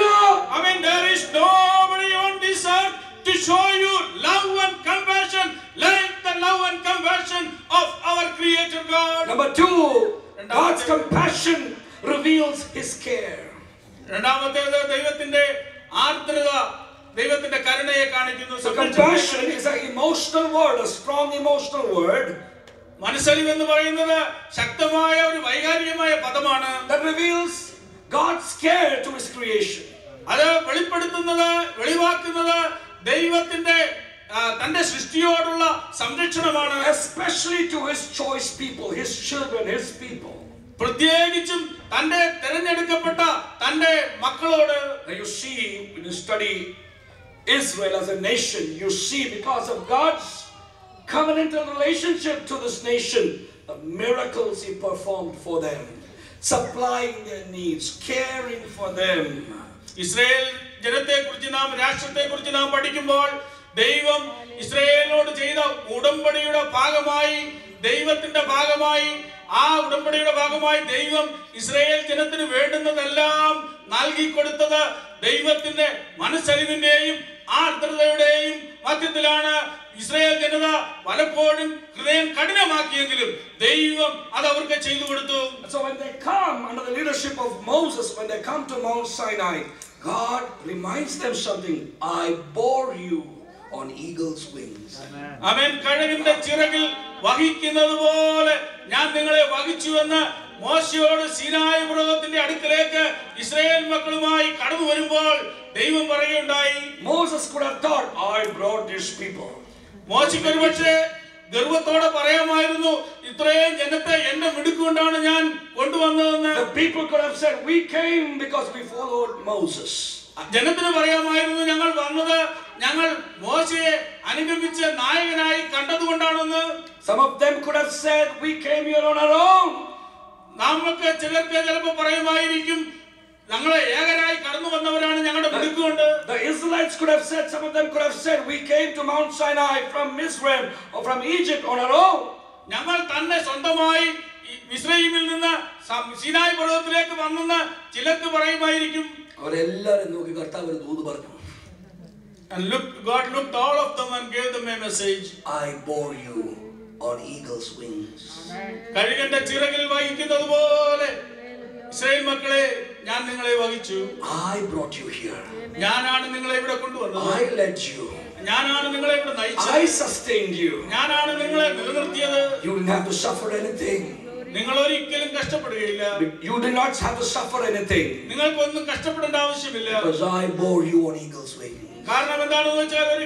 I mean, there is nobody on this earth to show you love and compassion like the love and compassion of our Creator God. Number two, God's compassion reveals His care. രണ്ടാമത്തേത് ദൈവത്തിന്റെ ആർദ്രത ദൈവത്തിന്റെ കരുണയെ കാണിക്കുന്നു So compassion is an emotional word, a strong emotional word മനസ്സലിവ് എന്ന് പറയുന്നത് ശക്തമായ ഒരു വൈകാരികമായ പദമാണ് that reveals God's care to His creation. അത് വെളിപ്പെടുത്തുന്നത് വെളിവാക്കുന്നത് ദൈവത്തിന്റെ ആ, തന്റെ സൃഷ്ടിയോടുള്ള സംരക്ഷണമാണ് especially to his choice people, his children, his people. പ്രത്യേകിച്ചും തന്റെ തിരഞ്ഞെടുക്കപ്പെട്ട തന്റെ മക്കളോട് Now you see, when you study Israel as a nation, you see because of God's covenantal relationship to this nation, the miracles He performed for them, supplying their needs, caring for them. Israel ജനത്തെ കുറിച്ച് നാം രാഷ്ട്രത്തെ കുറിച്ച് നാം പഠിക്കുമ്പോൾ ദൈവം ഇസ്രയേലിനോട് ചെയ്ത ഉടമ്പടിയുടെ ഭാഗമായി ദൈവത്തിന്റെ ഭാഗമായി ആ ഉടമ്പടിയുടെ ഭാഗമായി ദൈവം ഇസ്രയേൽ ജനത്തിന് വേണ്ടുന്നതെല്ലാം നൽകി കൊടുത്തത് ദൈവത്തിന്റെ മനസ്സലിവിന്റെയും ആർദ്രതയുടെയും മധ്യത്തിലാണ് ഇസ്രയേൽ ജനത പലപ്പോഴും ഹൃദയം കഠിനമാക്കിയെങ്കിലും ദൈവം അത് അവർക്ക് ചെയ്തു കൊടുത്തു. God reminds them something. I bore you on eagle's wings. അവൻ കഴുകിന്റെ ചിറകിൽ വഹിക്കുന്നത് പോലെ ഞാൻ നിങ്ങളെ വഹിച്ചുവെന്ന് മോശയോട് സീനായ പർവതത്തിന്റെ അടുക്കലേക്ക് ഇസ്രായേൽ മക്കളുമായി കടന്നു വരുമ്പോൾ ദൈവം പറയുകയുണ്ടായി Moses could have thought, I brought these people. മോശയ്ക്ക് ഒരു പക്ഷേ ഗർവത്തോടെ പറയാമായിരുന്നു ഇത്രയും ജനത്തെ എന്നെ മിടുക്കൊണ്ടാണ് ഞാൻ കൊണ്ടുവന്നതെന്ന് people could have said, We came because we followed Moses. ജനത്തിന് പറയാമായിരുന്നു ഞങ്ങൾ വന്നത് ഞങ്ങൾ മോശയെ അനുഗമിച്ച് നായകനായി കണ്ടതുകൊണ്ടാണെന്ന് Some of them could have said, We came here on our own. നമുക്ക് ചിലർക്ക് ചിലപ്പോ പറയുമായിരിക്കും ഞങ്ങളെ ഏകരായി കടന്നു വന്നവരാണ് ഞങ്ങളുടെ മിടുക്കുകൊണ്ട് The Israelites could have said, some of them could have said, We came to Mount Sinai from Mizraim or from Egypt on our own. ഞങ്ങൾ തന്നെ സ്വന്തമായി മിസ്രൈമിൽ നിന്ന് സിനായ് പർവതത്തിലേക്ക് വന്നെന്ന് ചിലർക്ക് പറയുമായിരിക്കും അവരെല്ലാരും നോക്കി കർത്താവ് ഒരു ദൂത് പറഞ്ഞു And look, God looked all of them and gave them a message. I bore you on eagle's wings. കഴുകന്റെ ചിറകിൽ വഹിക്കുന്നത് പോലെ ഇസ്രായേൽ മക്കളെ ഞാൻ നിങ്ങളെ വഹിച്ചു. ഐ ബ്രോട്ട് യു ഹിയർ ഞാനാണ് നിങ്ങളെ ഇവിടെ കൊണ്ടുവന്നത്. ഐ ലെഡ് യു ഞാനാണ് നിങ്ങളെ ഇവിടെ നയിച്ചത്. ഐ സസ്റ്റെയിൻഡ് യു ഞാനാണ് നിങ്ങളെ നിലനിർത്തിയത്. You will not suffer anything നിങ്ങൾ ഒരിക്കലും കഷ്ടപ്പെടുകയില്ല. You do not have to suffer anything നിങ്ങൾക്ക് ഒന്നും കഷ്ടപ്പെടേണ്ട ആവശ്യമില്ല. Because I bore you on eagles wing കാരണം എന്താണെന്ന് വെച്ചാൽ ഒരു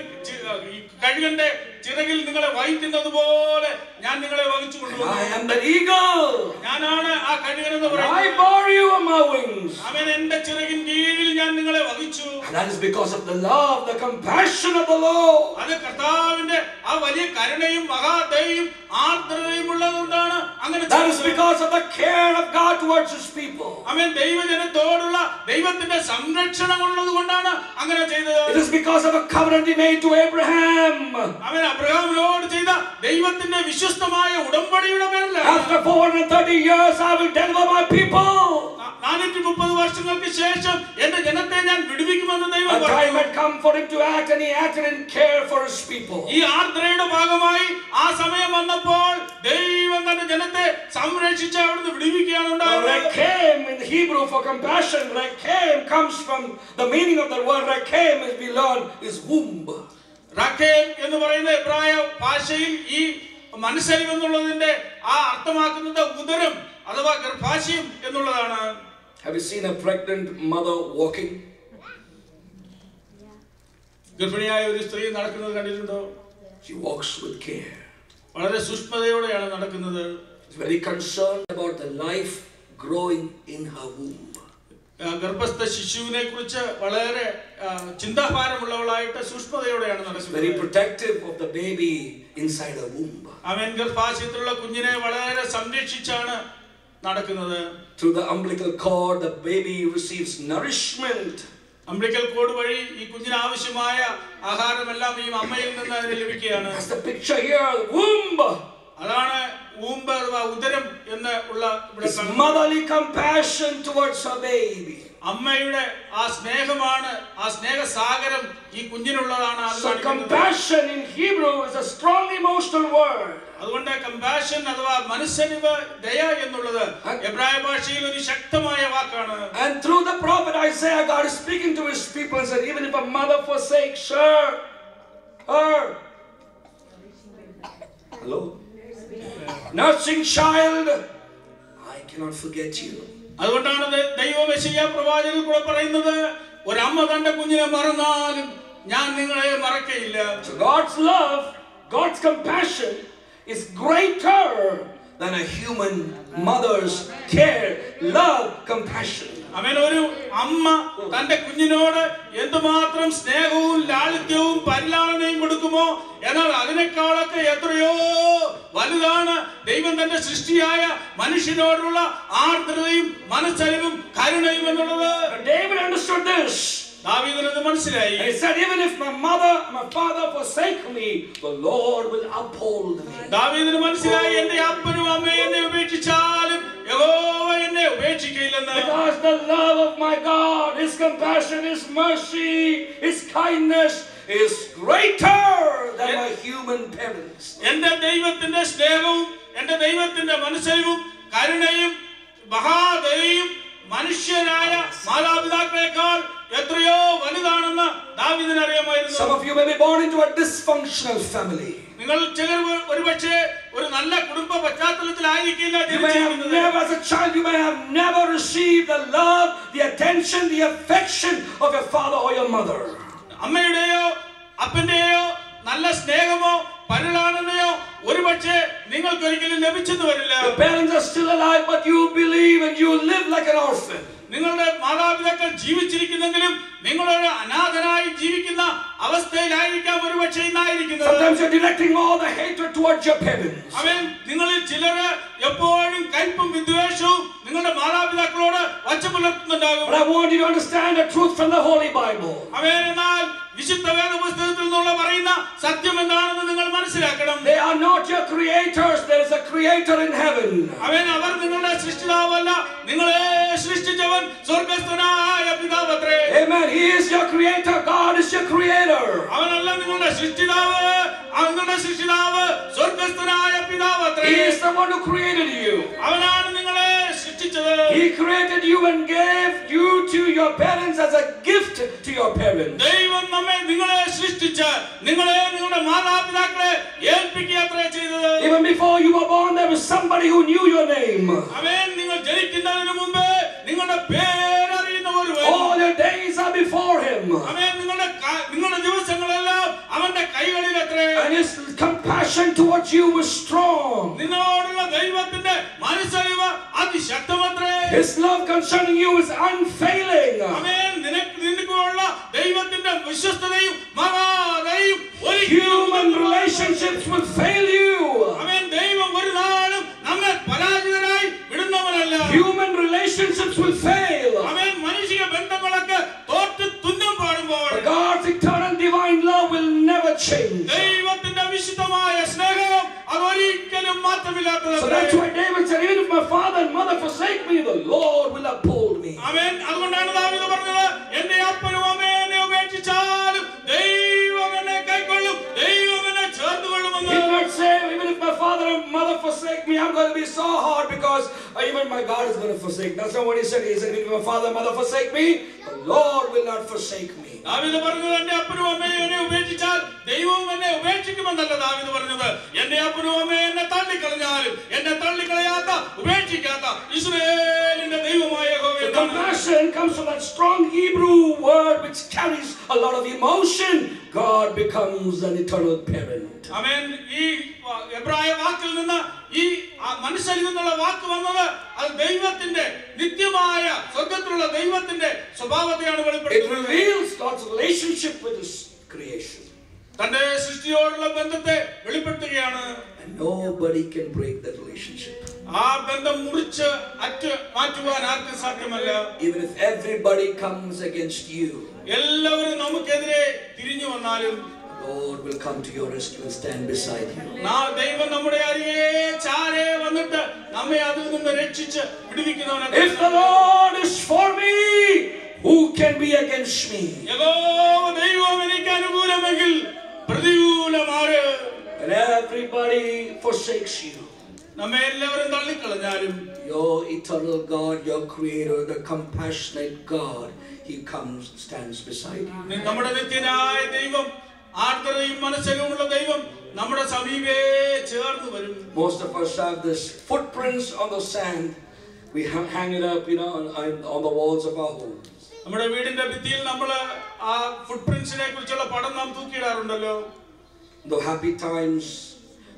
കഴുകന്റെ ചിറകിൽ നിങ്ങളെ വഹിക്കുന്നത് പോലെ ഞാൻ നിങ്ങളെ വഹിച്ചു I കൊണ്ടുവന്നു am the eagle. ഞാനാണ് ആ കഴുകൻ എന്ന് I പറയുന്നത് bore you on my wings. അവൻ എന്റെ ചിറകിൻ കീഴിൽ ഞാൻ നിങ്ങളെ വഹിച്ചു And that is because of the love, the compassion of the Lord. അത് കർത്താവിന്റെ ആ വലിയ കരുണയും മഹാദയും ആർദ്രതയും ഉള്ളതുകൊണ്ടാണ് അങ്ങനെ That is ചെയ്തത്. because of the care of God towards His people. അവൻ ദൈവജനത്തോടുള്ള ദൈവത്തിന്റെ സംരക്ഷണം ഉള്ളത് കൊണ്ടാണ് അങ്ങനെ It ചെയ്തത് is because of a covenant He made to Abraham. അവൻ അബ്രഹാമിനോട് ചെയ്ത ദൈവത്തിന്റെ വിശ്വസ്തമായ ഉടമ്പടിയുടെ പേരിലാണ് After 430 years, I will deliver my people. നാനൂറ്റി മുപ്പത് വർഷങ്ങൾക്ക് ശേഷം എന്റെ ജനത്തെ ഞാൻ വിടുവിക്കുമെന്ന് ദൈവം A time പറഞ്ഞു had come for Him to act, and He acted in care for His people. ഈ ആർദ്രയുടെ ഭാഗമായി ആ സമയം വന്നപ്പോൾ ദൈവം തന്റെ ജനത്തെ സംരക്ഷിച്ച് അവിടുന്ന് വിടുവിക്കുകയാണ് Now, ഉണ്ടായത് Rekem in the Hebrew for compassion, Rekem comes from the meaning of the word Rekem, as we learn, is womb. റാഖേൽ എന്ന് പറയുന്ന എബ്രായ ഭാഷയിൽ ഈ മനസ്സരിവ് എന്നുള്ളതിന്റെ ആ അർത്ഥമാക്കുന്നത് ഉദരം അഥവാ ഗർഭാശയം എന്നുള്ളതാണ് Have you seen a pregnant mother walking? ഗർഭിണിയായ ഒരു സ്ത്രീ നടക്കുന്നത് കണ്ടിട്ടുണ്ടോ She walks with care. വളരെ സൂക്ഷ്മതയോടെയാണ് നടക്കുന്നത് very concerned about the life growing in her womb. ഗർഭസ്ഥ ശിശുവിനെ കുറിച്ച് വളരെ ചിന്താഭാരമുള്ളവളായിട്ട് സൂക്ഷ്മതയോടെയാണ് Very നടക്കുന്നത് protective of the baby inside her womb. അവൻ ഗർഭാശയത്തിലുള്ള കുഞ്ഞിനെ വളരെ സംരക്ഷിച്ചാണ് നടക്കുന്നത് Through the umbilical cord, the baby receives nourishment. Umbilical cord വഴി ഈ കുഞ്ഞിന് ആവശ്യമായ ആഹാരമെല്ലാം ഈ അമ്മയിൽ നിന്ന് അതിന് ലഭിക്കുകയാണ് That's the picture here. Womb. അതാണ് ഊമ്പ് അഥവാ ഉദരം എന്ന് ഉള്ള ഇവിടെ motherly compassion towards her baby. അമ്മയുടെ ആ സ്നേഹമാണ് ആ സ്നേഹസാഗരം ഈ കുഞ്ഞിനുള്ളതാണ് അത് So കാണിക്കുന്നത്. compassion in Hebrew is a strong emotional word. അതുകൊണ്ട് കമ്പാഷൻ അഥവാ മനസ്സലിവ് ദയ എന്നുള്ളത് എബ്രായ ഭാഷയിൽ ഒരു ശക്തമായ വാക്കാണ് And through the prophet Isaiah, God is speaking to his people and said, even if a mother forsakes her, her, hello, nursing child, I cannot forget you. അതുകൊണ്ടാണ് ദൈവം പ്രവാചകൻ കൂടെ പറയുന്നത് അമ്മ തന്റെ കുഞ്ഞിനെ മറന്നാലും ഞാൻ നിങ്ങളെ മറക്കയില്ല. God's love, God's compassion is greater than a human mother's care, love, compassion. അവൻ ഒരു അമ്മ തന്റെ കുഞ്ഞിനോട് എന്തുമാത്രം സ്നേഹവും ലാളിത്യവും പരിലാളനയും കൊടുക്കുമോ? എന്നാൽ അതിനേക്കാളൊക്കെ എത്രയോ വലുതാണ് ദൈവം തന്റെ സൃഷ്ടിയായ മനുഷ്യനോടുള്ള ആർദ്രതയും മനസ്സലിവും കരുണയും എന്നുള്ളത്. But David understood this. ദാവീദിനത് മനസ്സിലായി And he said, even if my mother, my father forsake me, the Lord will uphold me. ദാവീദിന് മനസ്സിലായി എന്റെ അപ്പനും അമ്മയും എന്നെ ഉപേക്ഷിച്ചാലും യഹോവ എന്നെ ഉപേക്ഷിക്കയില്ലെന്ന് Because the love of my God, His compassion, His mercy, His kindness is greater than my human parents. എന്റെ ദൈവത്തിന്റെ സ്നേഹവും എന്റെ ദൈവത്തിന്റെ മനസ്സരിവും കരുണയും മഹാദയയും മനുഷ്യരായ മാതാപിതാക്കളെക്കാൾ എത്രയോ വലുതാണെന്ന് ദാവീദിന് Some of you may be born into a dysfunctional family. നിങ്ങൾ ചിലർ ഒരുപക്ഷേ ഒരു നല്ല കുടുംബ പശ്ചാത്തലത്തിലായിരിക്കില്ല You may have never, as a child, you may have never received the love, the attention, the affection of your father or your mother. അമ്മയുടെയോ അപ്പന്റെയോ നല്ല സ്നേഹമോ പരിലാളനയോ ഒരുപക്ഷെ നിങ്ങൾക്ക് ഒരിക്കലും ലഭിച്ചെന്ന് വരില്ല Your parents are still alive, but you believe and you live like an orphan. നിങ്ങളുടെ മാതാപിതാക്കൾ ജീവിച്ചിരിക്കുന്നെങ്കിലും നിങ്ങളൊരു അനാഥനായി ജീവിക്കുന്ന അവസ്ഥയിലായിരിക്കാം ഒരുപക്ഷെ ഇന്നായിരിക്കുന്നത് Sometimes you're directing all the hatred towards your parents. അവൻ നിങ്ങളിൽ ചിലര് എപ്പോഴും കയ്പും വിദ്വേഷവും നിങ്ങളുടെ മാതാപിതാക്കളോട് വച്ച പുലർത്തുന്നുണ്ടാകും But I want you to understand the truth from the Holy Bible. അവൻ എന്നാൽ വിശുദ്ധ വേദ പുസ്തകത്തിൽ നിന്നുള്ള പറയുന്ന സത്യം എന്താണെന്ന് നിങ്ങൾ മനസ്സിലാക്കണം They are not your creators, there is a creator in heaven. അവൻ അവർ നിങ്ങളുടെ സൃഷ്ടിതാവല്ല നിങ്ങളെ സൃഷ്ടിച്ചവൻ സ്വർഗസ്ഥനായ പിതാവത്രേ Amen. He is your creator, God is your creator. അവനല്ല നിങ്ങളുടെ സൃഷ്ടിതാവ് നിങ്ങളുടെ സൃഷ്ടിതാവ് സ്വർഗസ്ഥനായ പിതാവത്രേ He is the one who created you. അവനാണ് നിങ്ങളെ സൃഷ്ടിച്ചത് He created you and gave you to your parents as a gift to your parents. ദൈവം നമ്മെ നിങ്ങളെ സൃഷ്ടിച്ച് നിങ്ങളെ നിങ്ങളുടെ മാതാപിതാക്കളെ ഏൽപ്പിക്കുകയത്രേ ചെയ്തത് Even before you were born, there was somebody who knew your name. അവൻ നിങ്ങൾ ജനിക്കുന്നതിന് മുമ്പ് നിങ്ങളുടെ പേരറിയുന്ന ഒരുവൻ All your days are before him. അവൻ നിങ്ങളുടെ ക- നിങ്ങളുടെ ദിവസങ്ങളെല്ലാം അവന്റെ കൈകളിലത്രേ And his compassion towards you was strong. നിന്നോടുള്ള ദൈവത്തിന്റെ മനസ്സറിവ് അതിശക്തമത്രേ His love concerning you is unfailing. അവൻ നിനക്ക് നിനക്കുള്ള ദൈവത്തിന്റെ വിശ്വസ്തതയും മഹാദയും Human relationships will fail you. അവൻ ദൈവം ഒരു നാളും നമ്മെ പരാജിതരായി വിടുന്നവനല്ല Human relationships will fail. അവൻ മനുഷ്യ ബന്ധങ്ങളൊക്കെ തോറ്റ് തുന്നം പാടുമ്പോൾ But God's eternal divine love will never change. ദൈവത്തിന്റെ വിശുദ്ധമായ സ്നേഹം അതൊരിക്കലും So മാറ്റമില്ലാത്തത് that's why David said, even if my father and mother forsake me, the Lord will uphold me. അവൻ അതുകൊണ്ടാണ് ദാവീദ് പറഞ്ഞത് എന്റെ അപ്പനും അമ്മയും എന്നെ ഉപേക്ഷിച്ചാലും ദൈവം ചേർത്തുകൊള്ളുമെന്ന് did not say, even if my father and mother forsake me, I'm going to be so hard because uh, even my God is going to forsake. That's not what he said. He said, even if my father and mother forsake me, the Lord will not forsake me. ദാവീദ് പറഞ്ഞത് എന്റെ അപ്പനും അമ്മയും എന്നെ ഉപേക്ഷിച്ചാൽ ദൈവം ഉപേക്ഷിക്കുമെന്നല്ല ദാവിദ് പറഞ്ഞത് എന്റെ അപ്പനും അമ്മയും എന്നെ തള്ളിക്കളഞ്ഞാലും എന്നെ തള്ളിക്കളയാത്ത ഉപേക്ഷിക്കാത്ത ഇസ്രയേലിന്റെ ദൈവമായ യഹോവ The എന്നാണ്. compassion comes from that strong Hebrew word which carries a lot of emotion. God becomes an eternal parent. ആമേൻ ഈ വ- എബ്രായ വാക്കിൽ നിന്ന് ഈ മനുഷ്യരിൽ നിന്നുള്ള വാക്ക് വന്നത് അത് ദൈവത്തിന്റെ നിത്യമായ സ്വർഗത്തിലുള്ള ദൈവത്തിന്റെ സ്വഭാവത്തെയാണ് വെളിപ്പെടുത്തുന്നത്. തന്റെ സൃഷ്ടിയോടുള്ള ബന്ധത്തെ വെളിപ്പെടുത്തുകയാണ് nobody can break that relationship. ആ ബന്ധം മുറിച്ച് അറ്റ് മാറ്റുവാൻ ആർക്കും സാധ്യമല്ല Even if everybody comes against you, എല്ലാവരും നമുക്കെതിരെ തിരിഞ്ഞു വന്നാലും the Lord will come to your rescue and stand beside you. നാ- ദൈവം നമ്മുടെ അരികെ ചാരെ വന്നിട്ട് നമ്മെ അതിൽ നിന്ന് രക്ഷിച്ച് വിടുവിക്കുന്നവനാണ് If the Lord is for me, who can be against me? യഹോവ ദൈവം എനിക്ക് അനുകൂലമെങ്കിൽ പ്രതികൂലമാര് And everybody forsakes you. നമ്മെ എല്ലാവരും തള്ളിക്കളഞ്ഞാലും Your eternal God, your creator, the compassionate God, He comes and stands beside you. നി- നമ്മുടെ നിത്യനായ ദൈവം ആർദ്രതയും മനസ്സരവുമുള്ള ദൈവം നമ്മുടെ സമീപേ ചേർന്ന് വരും Most of us have this footprints on the sand. We ha- hang it up, you know, on, on- on the walls of our homes. നമ്മുടെ വീടിന്റെ ഭിത്തിയിൽ നമ്മൾ ആ ഫുട് പ്രിന്റ്സിനെ കുറിച്ചുള്ള പടം നാം തൂക്കിയിടാറുണ്ടല്ലോ The happy times,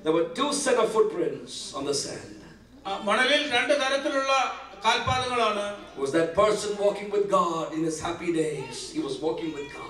there were two set of footprints on the sand. ആ മണലിൽ രണ്ട് തരത്തിലുള്ള കാൽപാദങ്ങളാണ് Was that person walking with God in his happy days? He was walking with God.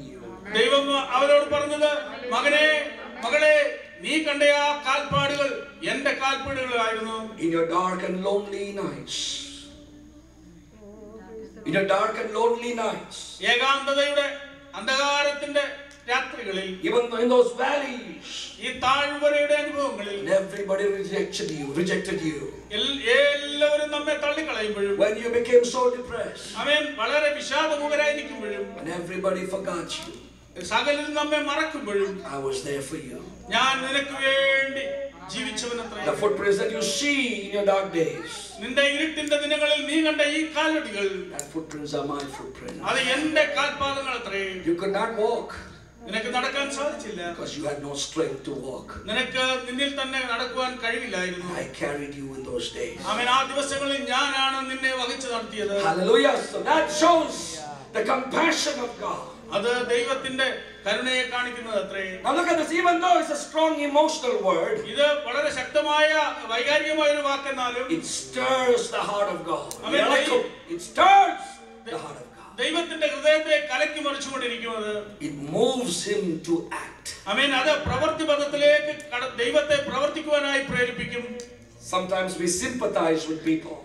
ദൈവം അവരോട് പറഞ്ഞത് മകനെ മകളെ നീ കണ്ടേ ആ കാൽപ്പാടുകൾ എന്റെ കാൽപ്പാടുകളായിരുന്നു. In your dark and lonely nights in your dark and lonely nights ഏകാന്തതയുടെ അന്ധകാരത്തിന്റെ രാത്രികളിൽ ഇവൻ ഇൻ ദോസ് വാലി ഈ താഴ്വരയുടെ അനുഭവങ്ങളിൽ everybody rejected you rejected you എല്ലാവരും നമ്മെ തള്ളി കളയുമ്പോഴും when you became so depressed അവൻ വളരെ വിഷാദമുഖരായിരിക്കുമ്പോഴും everybody forgot you സകലരും നമ്മെ മറക്കുമ്പോഴും I was there for you. ഞാൻ നിനക്ക് വേണ്ടി ജീവിച്ചവനത്രേ The footprints that you see in your dark days, നിന്റെ ഇരുട്ടിന്റെ ദിനങ്ങളിൽ നീ കണ്ട ഈ കാലടികൾ that footprints are my footprints. അത് എന്റെ കാൽപാദങ്ങൾ അത്രേ You could not walk നിനക്ക് നടക്കാൻ സാധിച്ചില്ല because you had no strength to walk. നിനക്ക് നിന്നിൽ തന്നെ നടക്കുവാൻ കഴിവില്ലായിരുന്നു I carried you in those days. അവൻ ആ ദിവസങ്ങളിൽ ഞാനാണ് നിന്നെ വഹിച്ചു നടത്തിയത് Hallelujah. So that shows the compassion of God. അത് ദൈവത്തിന്റെ കരുണയെ കാണിക്കുന്നത് അത്രേ. ഇത് വളരെ ശക്തമായ വൈകാരികമായ ഒരു വാക്കെന്നാലും ദൈവത്തിന്റെ ഹൃദയത്തെ കലക്കി മറിച്ചുകൊണ്ടിരിക്കുന്നത്. അത് പ്രവൃത്തി പദത്തിലേക്ക് ദൈവത്തെ പ്രവർത്തിക്കുവാനായി പ്രേരിപ്പിക്കും. Sometimes we sympathize with people.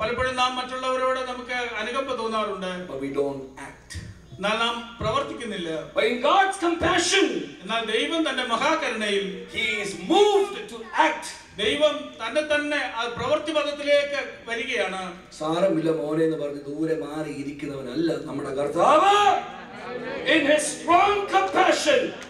പലപ്പോഴും നാം മറ്റുള്ളവരോട് നമുക്ക് അനുകമ്പ തോന്നാറുണ്ട്. എന്നാൽ നാം പ്രവർത്തിക്കുന്നില്ല. But in God's compassion, എന്നാൽ ദൈവം തന്റെ മഹാകരുണയിൽ he is moved to act. ദൈവം തന്നെ തന്നെ ആ പ്രവൃത്തി പദത്തിലേക്ക് വരികയാണ്. സാരമില്ല മോനെ എന്ന് പറഞ്ഞ് ദൂരെ മാറിയിരിക്കുന്നവനല്ല നമ്മുടെ കർത്താവ്. In his strong compassion,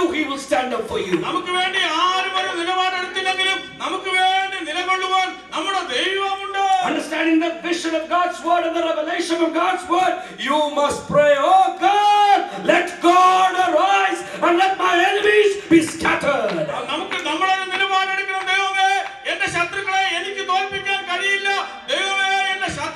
you, he will stand up for you. നമുക്ക് വേണ്ടി ആരും ഒരു നിലപാടെടുത്തില്ലെങ്കിലും നമുക്ക് വേണ്ടി നിലകൊള്ളുവാൻ നമ്മുടെ ദൈവമുണ്ട് Understanding the vision of God's word and the revelation of God's word, you must pray, Oh God, let God arise and let my enemies be scattered. നമുക്ക് നമ്മളൊരു നിലപാടെടുക്കണം ദൈവമേ എന്റെ ശത്രുക്കളെ എനിക്ക് തോൽപ്പിക്കാൻ കഴിയില്ല ദൈവമേ എന്റെ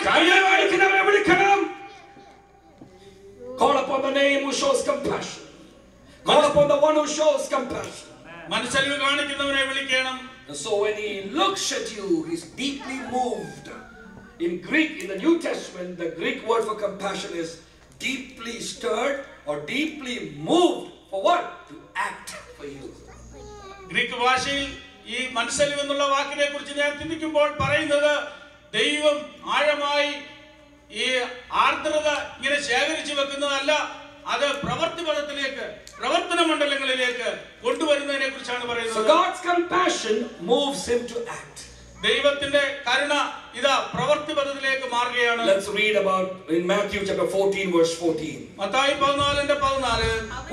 the name of the your Karuna Creator. കാണിക്കുന്നവനെ വിളിക്കണം Call upon the name who shows compassion. Call upon the one who shows compassion. മനസ്സലിവ് കാണിക്കുന്നവനെ വിളിക്കണം And so when he looks at you, he's deeply moved. In Greek, in the New Testament, the Greek word for compassion is deeply stirred or deeply moved. For what? To act for you. Greek ഭാഷയിൽ ഈ മനസ്സലിവ് എന്നുള്ള വാക്കിനെ കുറിച്ച് ഞാൻ ചിന്തിക്കുമ്പോൾ പറയുന്നത് ദൈവം ആഴമായി ഈ ആർദ്രത ഇങ്ങനെ ശേഖരിച്ചു വെക്കുന്നതല്ല അത് പ്രവർത്തി പദത്തിലേക്ക് പ്രവർത്തന മണ്ഡലങ്ങളിലേക്ക് കൊണ്ടുവരുന്നതിനെ കുറിച്ചാണ് പറയുന്നത് God's compassion moves him to act. ദൈവത്തിന്റെ കരുണ ഇതാ പ്രവർത്തി പദത്തിലേക്ക് മാറുകയാണ് Let's read about in Matthew chapter 14, verse 14. Mathai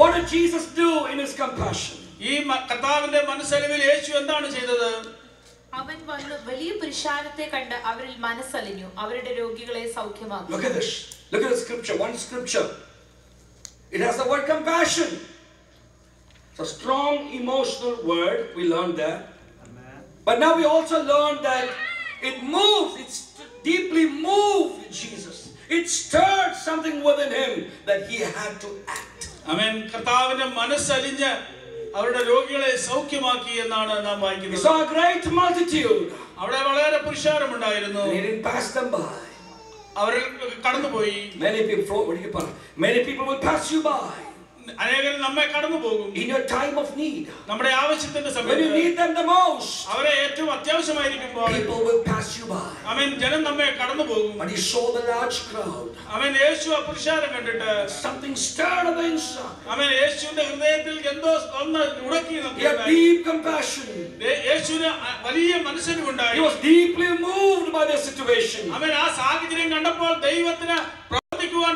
What did Jesus do in his compassion? ഈ കഥാവിന്റെ കർത്താവിന്റെ മനസ്സലിവിൽ യേശു എന്താണ് ചെയ്തത് അവൻ വന്ന് വലിയ പുരുഷാരത്തെ കണ്ട് അവരിൽ മനസ്സലിഞ്ഞു അവരുടെ രോഗികളെ സൗഖ്യമാക്കി Look at this. Look at the scripture. One scripture. It has the word compassion. It's a strong emotional word. We learned that. But now we also learned that it moves. It's deeply moved Jesus. It stirred something within him that he had to act. അവൻ കർത്താവിന്റെ മനസ്സലിഞ്ഞ് അവരുടെ രോഗികളെ സൗഖ്യമാക്കി എന്നാണ് നാം വായിക്കുന്നത് saw a great multitude. അവിടെ വളരെ പുരുഷാരമുണ്ടായിരുന്നു And he didn't pass them by. അവരിൽ കടന്നുപോയി Many people? Many people will pass you by അനേകർ നമ്മെ കടന്നു പോകും in your time of need. നമ്മുടെ ആവശ്യത്തിന്റെ When you സമയത്ത് need them the most, അവരെ ഏറ്റവും അത്യാവശ്യമായിരിക്കുമ്പോൾ people will pass you by. അവൻ ജനം നമ്മെ കടന്നു പോകും But he saw the large crowd. അവൻ യേശു ആ പുരുഷാരം കണ്ടിട്ട് Something stirred on the inside. അവൻ യേശുവിന്റെ ഹൃദയത്തിൽ എന്തോ ഒന്ന് ഉടക്കി He had നിർത്തിയിട്ടുണ്ടായി. deep compassion. യേ- യേശുവിന് അ- വലിയ He മനസ്സിലുണ്ടായി was deeply moved by their situation. അവൻ ആ സാഹചര്യം കണ്ടപ്പോൾ ദൈവത്തിന് പ്രവർത്തിക്കുവാൻ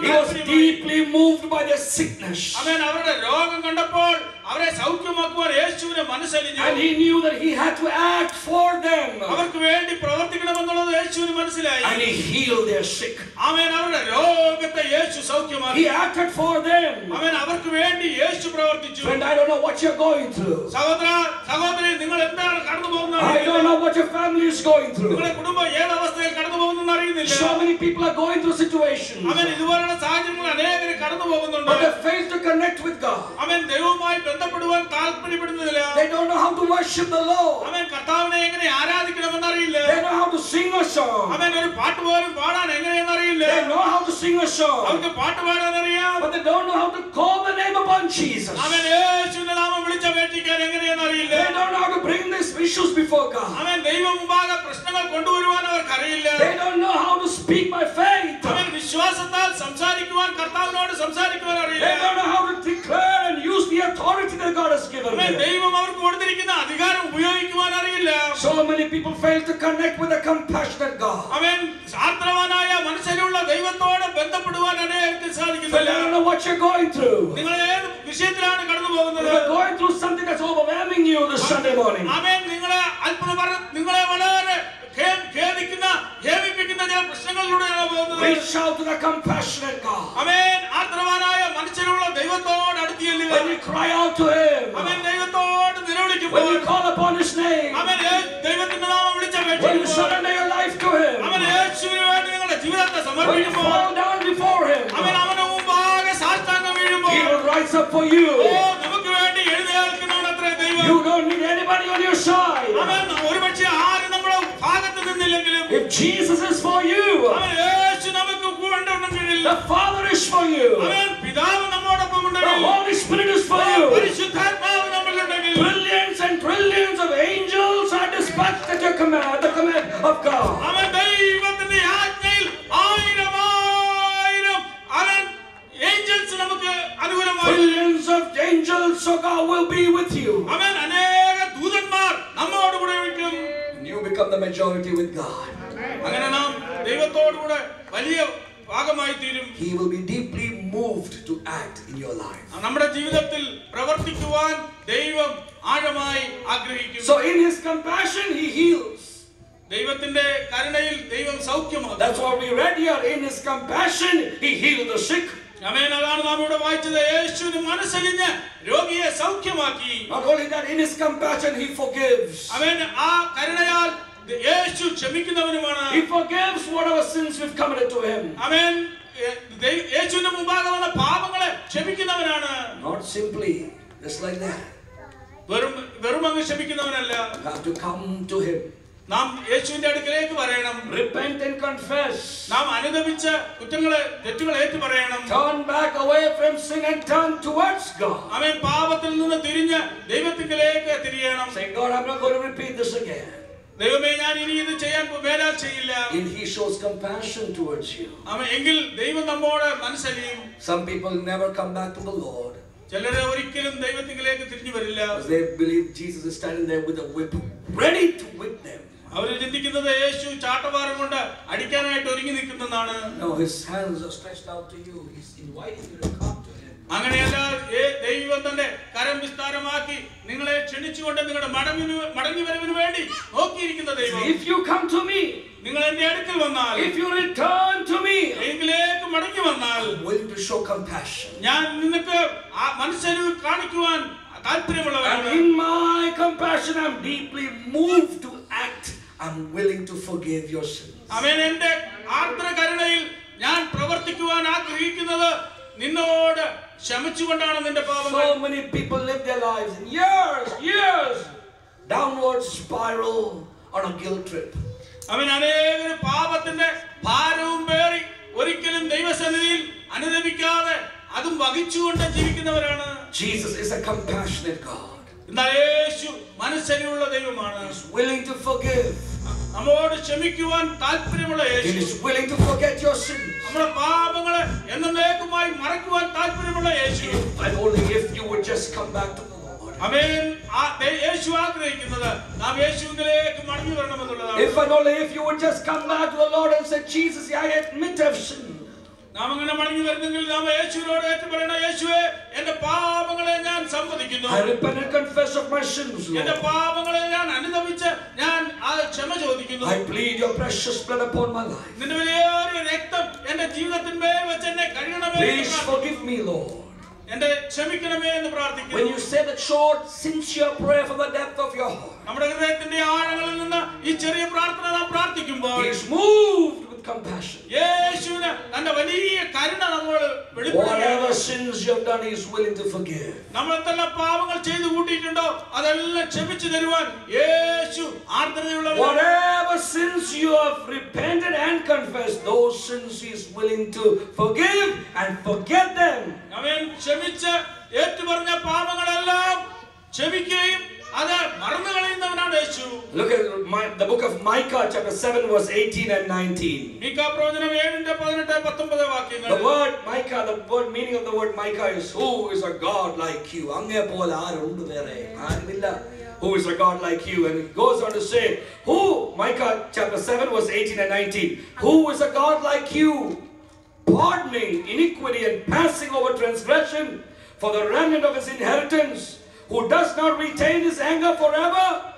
He was deeply moved by their sickness. അവൻ അവരുടെ രോഗം കണ്ടപ്പോൾ അവരെ സൗഖ്യമാക്കുവാൻ യേശുവിനെ മനസ്സലിഞ്ഞു And he knew that he had to act for them. അവർക്ക് വേണ്ടി പ്രവർത്തിക്കണമെന്നുള്ളത് യേശുവിന് മനസ്സിലായി And he healed their sick. അവൻ അവരുടെ രോഗത്തെ യേശു സൗഖ്യമാക്കി He acted for them. അവൻ അവർക്ക് വേണ്ടി യേശു പ്രവർത്തിച്ചു Friend, I don't know what you're going through. സഹോദര സഹോദരി നിങ്ങൾ എന്താണ് കടന്നു I don't പോകുന്നത് know what your family is going through. നിങ്ങളുടെ കുടുംബം ഏത് അവസ്ഥയിൽ കടന്നു പോകുന്നെന്ന് അറിയുന്നില്ല So many people are going through situations. അവൻ ഇതുപോലുള്ള സാഹചര്യങ്ങൾ അനേകർ കടന്നു പോകുന്നുണ്ട് But they fail to connect with God. അവൻ ദൈവവുമായി ബന്ധപ്പെടുവാൻ താല്പര്യപ്പെടുന്നില്ല They don't know how to worship the Lord. അവൻ കർത്താവിനെ എങ്ങനെ ആരാധിക്കണമെന്ന് അറിയില്ല They know how to sing a song. അവൻ ഒരു പാട്ട് പോലും പാടാൻ എങ്ങനെയെന്ന് അറിയില്ല They know how to sing a song. അവർക്ക് പാട്ട് പാടാൻ അറിയാം But they don't know how to call the name upon Jesus. അവൻ യേശുവിന്റെ നാമം വിളിച്ചപേക്ഷിക്കാൻ എങ്ങനെയെന്ന് അറിയില്ല They don't know how to bring these issues before God. അവൻ ദൈവം മുമ്പാകെ പ്രശ്നങ്ങൾ കൊണ്ടുവരുവാൻ അവർക്കറിയില്ല They don't know how to speak by faith. അവൻ വിശ്വാസത്താൽ സംസാരിക്കുവാൻ കർത്താവിനോട് സംസാരിക്കുവാൻ അറിയില്ല They don't know how to declare and use the authority that God has given അവൻ them. ദൈവം അവർക്ക് കൊടുത്തിരിക്കുന്ന അധികാരം ഉപയോഗിക്കുവാൻ അറിയില്ല So many people fail to connect with the compassionate God. അവൻ ആർദ്രവാനായ മനസ്സിലുള്ള ദൈവത്തോട് ബന്ധപ്പെടുവാൻ അനേകർക്ക് Friend, സാധിക്കുന്നില്ല I don't know what you're going through. നിങ്ങൾ ഏത് വിഷയത്തിലാണ് കടന്നു പോകുന്നത് You're going through something that's overwhelming you this Sunday morning. അവൻ നിങ്ങളെ അത്ഭുത നിങ്ങളെ വളരെ ഖേ- ഖേദിക്കുന്ന ഖേദിപ്പിക്കുന്ന ചില പ്രശ്നങ്ങളിലൂടെയാണ് പോകുന്നത് Reach out to the compassionate God. അവൻ ആർദ്രവാനായ മനുഷ്യനുള്ള ദൈവത്തോട് അടുത്ത് ചെല്ലുക When you cry out to Him, അവൻ ദൈവത്തോട് when നിലവിളിക്കുമ്പോൾ you call upon His name, അവൻ യേ- ദൈവത്തിന്റെ നാമം when you വിളിച്ചപേക്ഷിക്കുമ്പോൾ surrender your life to അവൻ Him, യേശുവിന് വേണ്ടി നിങ്ങളുടെ ജീവിതത്തെ when you സമർപ്പിക്കുമ്പോൾ fall down before അവൻ Him, അവന് മുമ്പാകെ സാഷ്ടാംഗം വീഴുമ്പോൾ He will rise up for oh you. നമുക്ക് വേണ്ടി എഴുന്നേൽക്കുന്നവൻ അത്രേ ദൈവം You don't need anybody on your side. അവൻ ഒരുപക്ഷെ ആരും നമ്മുടെ ഭാഗത്ത് നിന്നില്ലെങ്കിലും If Jesus is for you, അവൻ യേശു നമുക്ക് കൂടെയുണ്ടെങ്കിൽ the Father is for you, അവൻ പിതാവ് നമ്മോടൊപ്പം the ഉണ്ടെങ്കിൽ Holy Spirit is for you. പരിശുദ്ധാത്മാവ് നമ്മളിലുണ്ടെങ്കിൽ Trillions and trillions of angels are dispatched at your command, at the command of God. അവൻ ദൈവത്തിന്റെ ആജ്ഞയിൽ ആയിരം ആയിരം അവൻ ഏഞ്ചൽസ് നമുക്ക് അനുകൂലമായി Trillions of angels of God will be with you. അവൻ അനേക ദൂതന്മാർ നമ്മോട് കൂടെ ഇരിക്കും And you become the majority with God. അങ്ങനെ നാം ദൈവത്തോടുകൂടെ വലിയ ഭാഗമായി തീരും He will be deeply moved to act in your life. നമ്മുടെ ജീവിതത്തിൽ പ്രവർത്തിക്കുവാൻ ദൈവം ആഴമായി ആഗ്രഹിക്കുന്നു So in his compassion, he heals. ദൈവത്തിന്റെ കരുണയിൽ ദൈവം സൗഖ്യമാകും That's what we read here. In his compassion, he healed the sick. അതാണ് നാം ഇവിടെ വായിച്ചത് യേശുവിന് മനസ്സലിഞ്ഞ് രോഗിയെ സൗഖ്യമാക്കി that, in his compassion, he forgives. അവൻ ആ കരുണയാൽ യേശു ക്ഷമിക്കുന്നവനുമാണ് He forgives whatever sins we've committed to him. അവൻ യേശുവിന്റെ മുമ്പാകെ വന്ന പാപങ്ങളെ ക്ഷമിക്കുന്നവനാണ് Not simply just like that. വെറും വെറും അങ്ങ് ക്ഷമിക്കുന്നവനല്ല You have to come to him. നാം യേശുവിന്റെ അടുക്കലേക്ക് പറയണം Repent and confess. നാം അനുദപിച്ച കുറ്റങ്ങളെ തെറ്റുകൾ ഏറ്റു പറയണം Turn back away from sin and turn towards God. അവൻ പാപത്തിൽ നിന്ന് തിരിഞ്ഞ് ദൈവത്തിലേക്ക് തിരിയണം Say, God, I'm not going to repeat this again. ദൈവമേ ഞാൻ ഇനി ഇത് ചെയ്യാൻ മേലാൽ ചെയ്യില്ല And he shows compassion towards you. അവൻ എങ്കിൽ ദൈവം നമ്മോട് മനസ്സലിയും Some people never come back to the Lord ചിലരെ ഒരിക്കലും ദൈവത്തിലേക്ക് തിരിഞ്ഞു വരില്ല because they believe Jesus is standing there with a whip, ready to whip them. അവർ ചിന്തിക്കുന്നത് യേശു ചാട്ടവാരം കൊണ്ട് അടിക്കാനായിട്ട് ഒരുങ്ങി നിൽക്കുന്നതാണ്. അങ്ങനെയല്ല ദൈവം തന്നെ കരം വിസ്താരമാക്കി നിങ്ങളെ ക്ഷണിച്ചുകൊണ്ട് നിങ്ങളുടെ മടങ്ങി മടങ്ങി വരവിന് വേണ്ടി നോക്കിയിരിക്കുന്ന ദൈവം. നിങ്ങൾ എന്റെ അടുക്കൽ വന്നാൽ if you return to me എങ്കിലേക്ക് മടങ്ങി വന്നാൽ ടു ഷോ കംപാഷൻ ഞാൻ നിനക്ക് ആ മനുഷ്യനെ കാണിക്കുവാൻ താൽപര്യമുള്ളവനാണ് in my compassion I am deeply moved to act I'm willing to forgive your sins. അവൻ എന്റെ ആർദ്ര കരുണയിൽ ഞാൻ പ്രവർത്തിക്കുവാൻ ആഗ്രഹിക്കുന്നത് നിന്നോട് ക്ഷമിച്ചുകൊണ്ടാണ് നിന്റെ പാപങ്ങൾ So many people live their lives in years, years. Downward spiral on a guilt trip. അവൻ അനേകം പാപത്തിന്റെ ഭാരവും പേറി ഒരിക്കലും ദൈവസന്നിധിയിൽ അനുദപിക്കാതെ അതും വഹിച്ചുകൊണ്ട് ജീവിക്കുന്നവരാണ് Jesus is a compassionate God. എന്നാൽ യേശു മനസ്സരിയുള്ള ദൈവമാണ് He's willing to forgive. നമ്മോട് ക്ഷമിക്കുവാൻ താല്പര്യമുള്ള He Yeshu is willing to forget your sins. നമ്മുടെ പാപങ്ങളെ എന്നേക്കുമായി മറക്കുവാൻ താല്പര്യമുള്ള യേശു And only if you would just come back to the Lord. അവൻ ആ ദൈ- യേശു ആഗ്രഹിക്കുന്നത് നാം യേശുവിലേക്ക് മടങ്ങി വരണമെന്നുള്ളതാണ് If and only if you would just come back to the Lord and say, Jesus, I admit I've sinned. നാം അങ്ങനെ മടങ്ങി വരുന്നെങ്കിൽ നാം യേശുവിനോട് ഏറ്റു പറയണ യേശുവെ എന്റെ പാപങ്ങളെ ഞാൻ സമ്മതിക്കുന്നു I repent and confess of my sins, എന്റെ Lord. പാപങ്ങളെ ഞാൻ അനുദമിച്ച് ഞാൻ ആ ക്ഷമ ചോദിക്കുന്നു I plead your precious blood upon my life. നിന്റെ വിലയേറിയ രക്തം എന്റെ ജീവിതത്തിന്മേൽ വെച്ച് എന്നെ കഴുകണമേ എന്ന് Please പ്രാർത്ഥിക്കുന്നു. forgive me, Lord. എന്റെ ക്ഷമിക്കണമേ എന്ന് When പ്രാർത്ഥിക്കുന്നു you say that short, sincere prayer from the depth of your heart, നമ്മുടെ ഹൃദയത്തിന്റെ ആഴങ്ങളിൽ നിന്ന് ഈ ചെറിയ പ്രാർത്ഥന നാം പ്രാർത്ഥിക്കുമ്പോൾ He is moved with compassion. യേശുവിന് തന്റെ വലിയ കരുണ നമ്മോട് വെളിപ്പെടുകയാണ് Whatever sins you have done, He is willing to forgive. നമ്മൾ എന്തെല്ലാം പാപങ്ങൾ ചെയ്തു കൂട്ടിയിട്ടുണ്ടോ അതെല്ലാം ക്ഷമിച്ചു തരുവാൻ യേശു ആർദ്രതയുള്ളവരാണ് Whatever sins you have repented and confessed, those sins He is willing to forgive and forget them. അവൻ ക്ഷമിച്ച് ഏറ്റുപറഞ്ഞ പാപങ്ങളെല്ലാം ക്ഷമിക്കുകയും അത് മറന്നു കളയുന്നവനാണ് യേശു Look at my, the book of Micah, chapter 7, verse 18 and 19. മീക്കാ പ്രവചനം ഏഴിന്റെ പതിനെട്ട് പത്തൊമ്പത് വാക്യങ്ങൾ The word Micah, the word meaning of the word Micah is who is a God like you? അങ്ങേ പോലെ ആരുണ്ട് വേറെ? ആരുമില്ല. Who is a God like you? And it goes on to say, who? Micah chapter 7, verse 18 and 19. Who is a God like you? Pardoning iniquity and passing over transgression for the remnant of his inheritance, who does not retain his anger forever,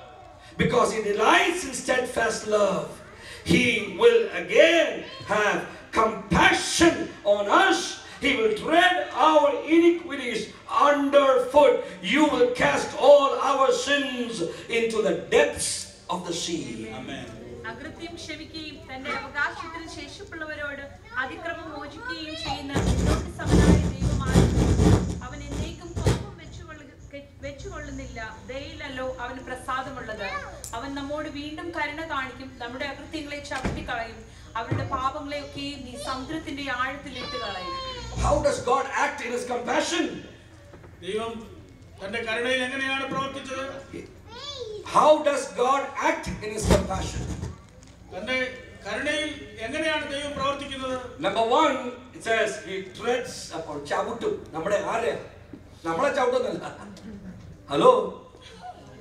because he delights in steadfast love. He will again have compassion on us. He will tread our iniquities underfoot. You will cast all our sins into the depths of the sea. Amen. അകൃത്യം ക്ഷമിക്കുകയും തന്റെ അവകാശത്തിന് ശേഷിപ്പുള്ളവരോട് അതിക്രമം മോചിക്കുകയും ചെയ്യുന്ന എന്നോട് സമനായ ദൈവമാണ് വെച്ചുകൊള്ളുന്നില്ല. ദയയിലല്ലോ അവന് പ്രസാദമുള്ളത്. അവൻ നമ്മോട് വീണ്ടും കരുണ കാണിക്കും നമ്മുടെ അകൃത്യങ്ങളെ ചവിട്ടി കളയും അവരുടെ പാപങ്ങളെ പാപങ്ങളെയൊക്കെയും നീ സമുദ്രത്തിന്റെ ആഴത്തിൽ ഇട്ട് കളയും. How does God act in his compassion? ദൈവം തന്റെ കരുണയിൽ എങ്ങനെയാണ് പ്രവർത്തിച്ചത്? How does God act in his compassion? തന്റെ കരുണയിൽ എങ്ങനെയാണ് ദൈവം പ്രവർത്തിക്കുന്നത്? Number 1 it says he treads upon ചവിട്ടും. നമ്മുടെ ആരെ നമ്മളെ ചവിട്ടുന്നല്ല ഹലോ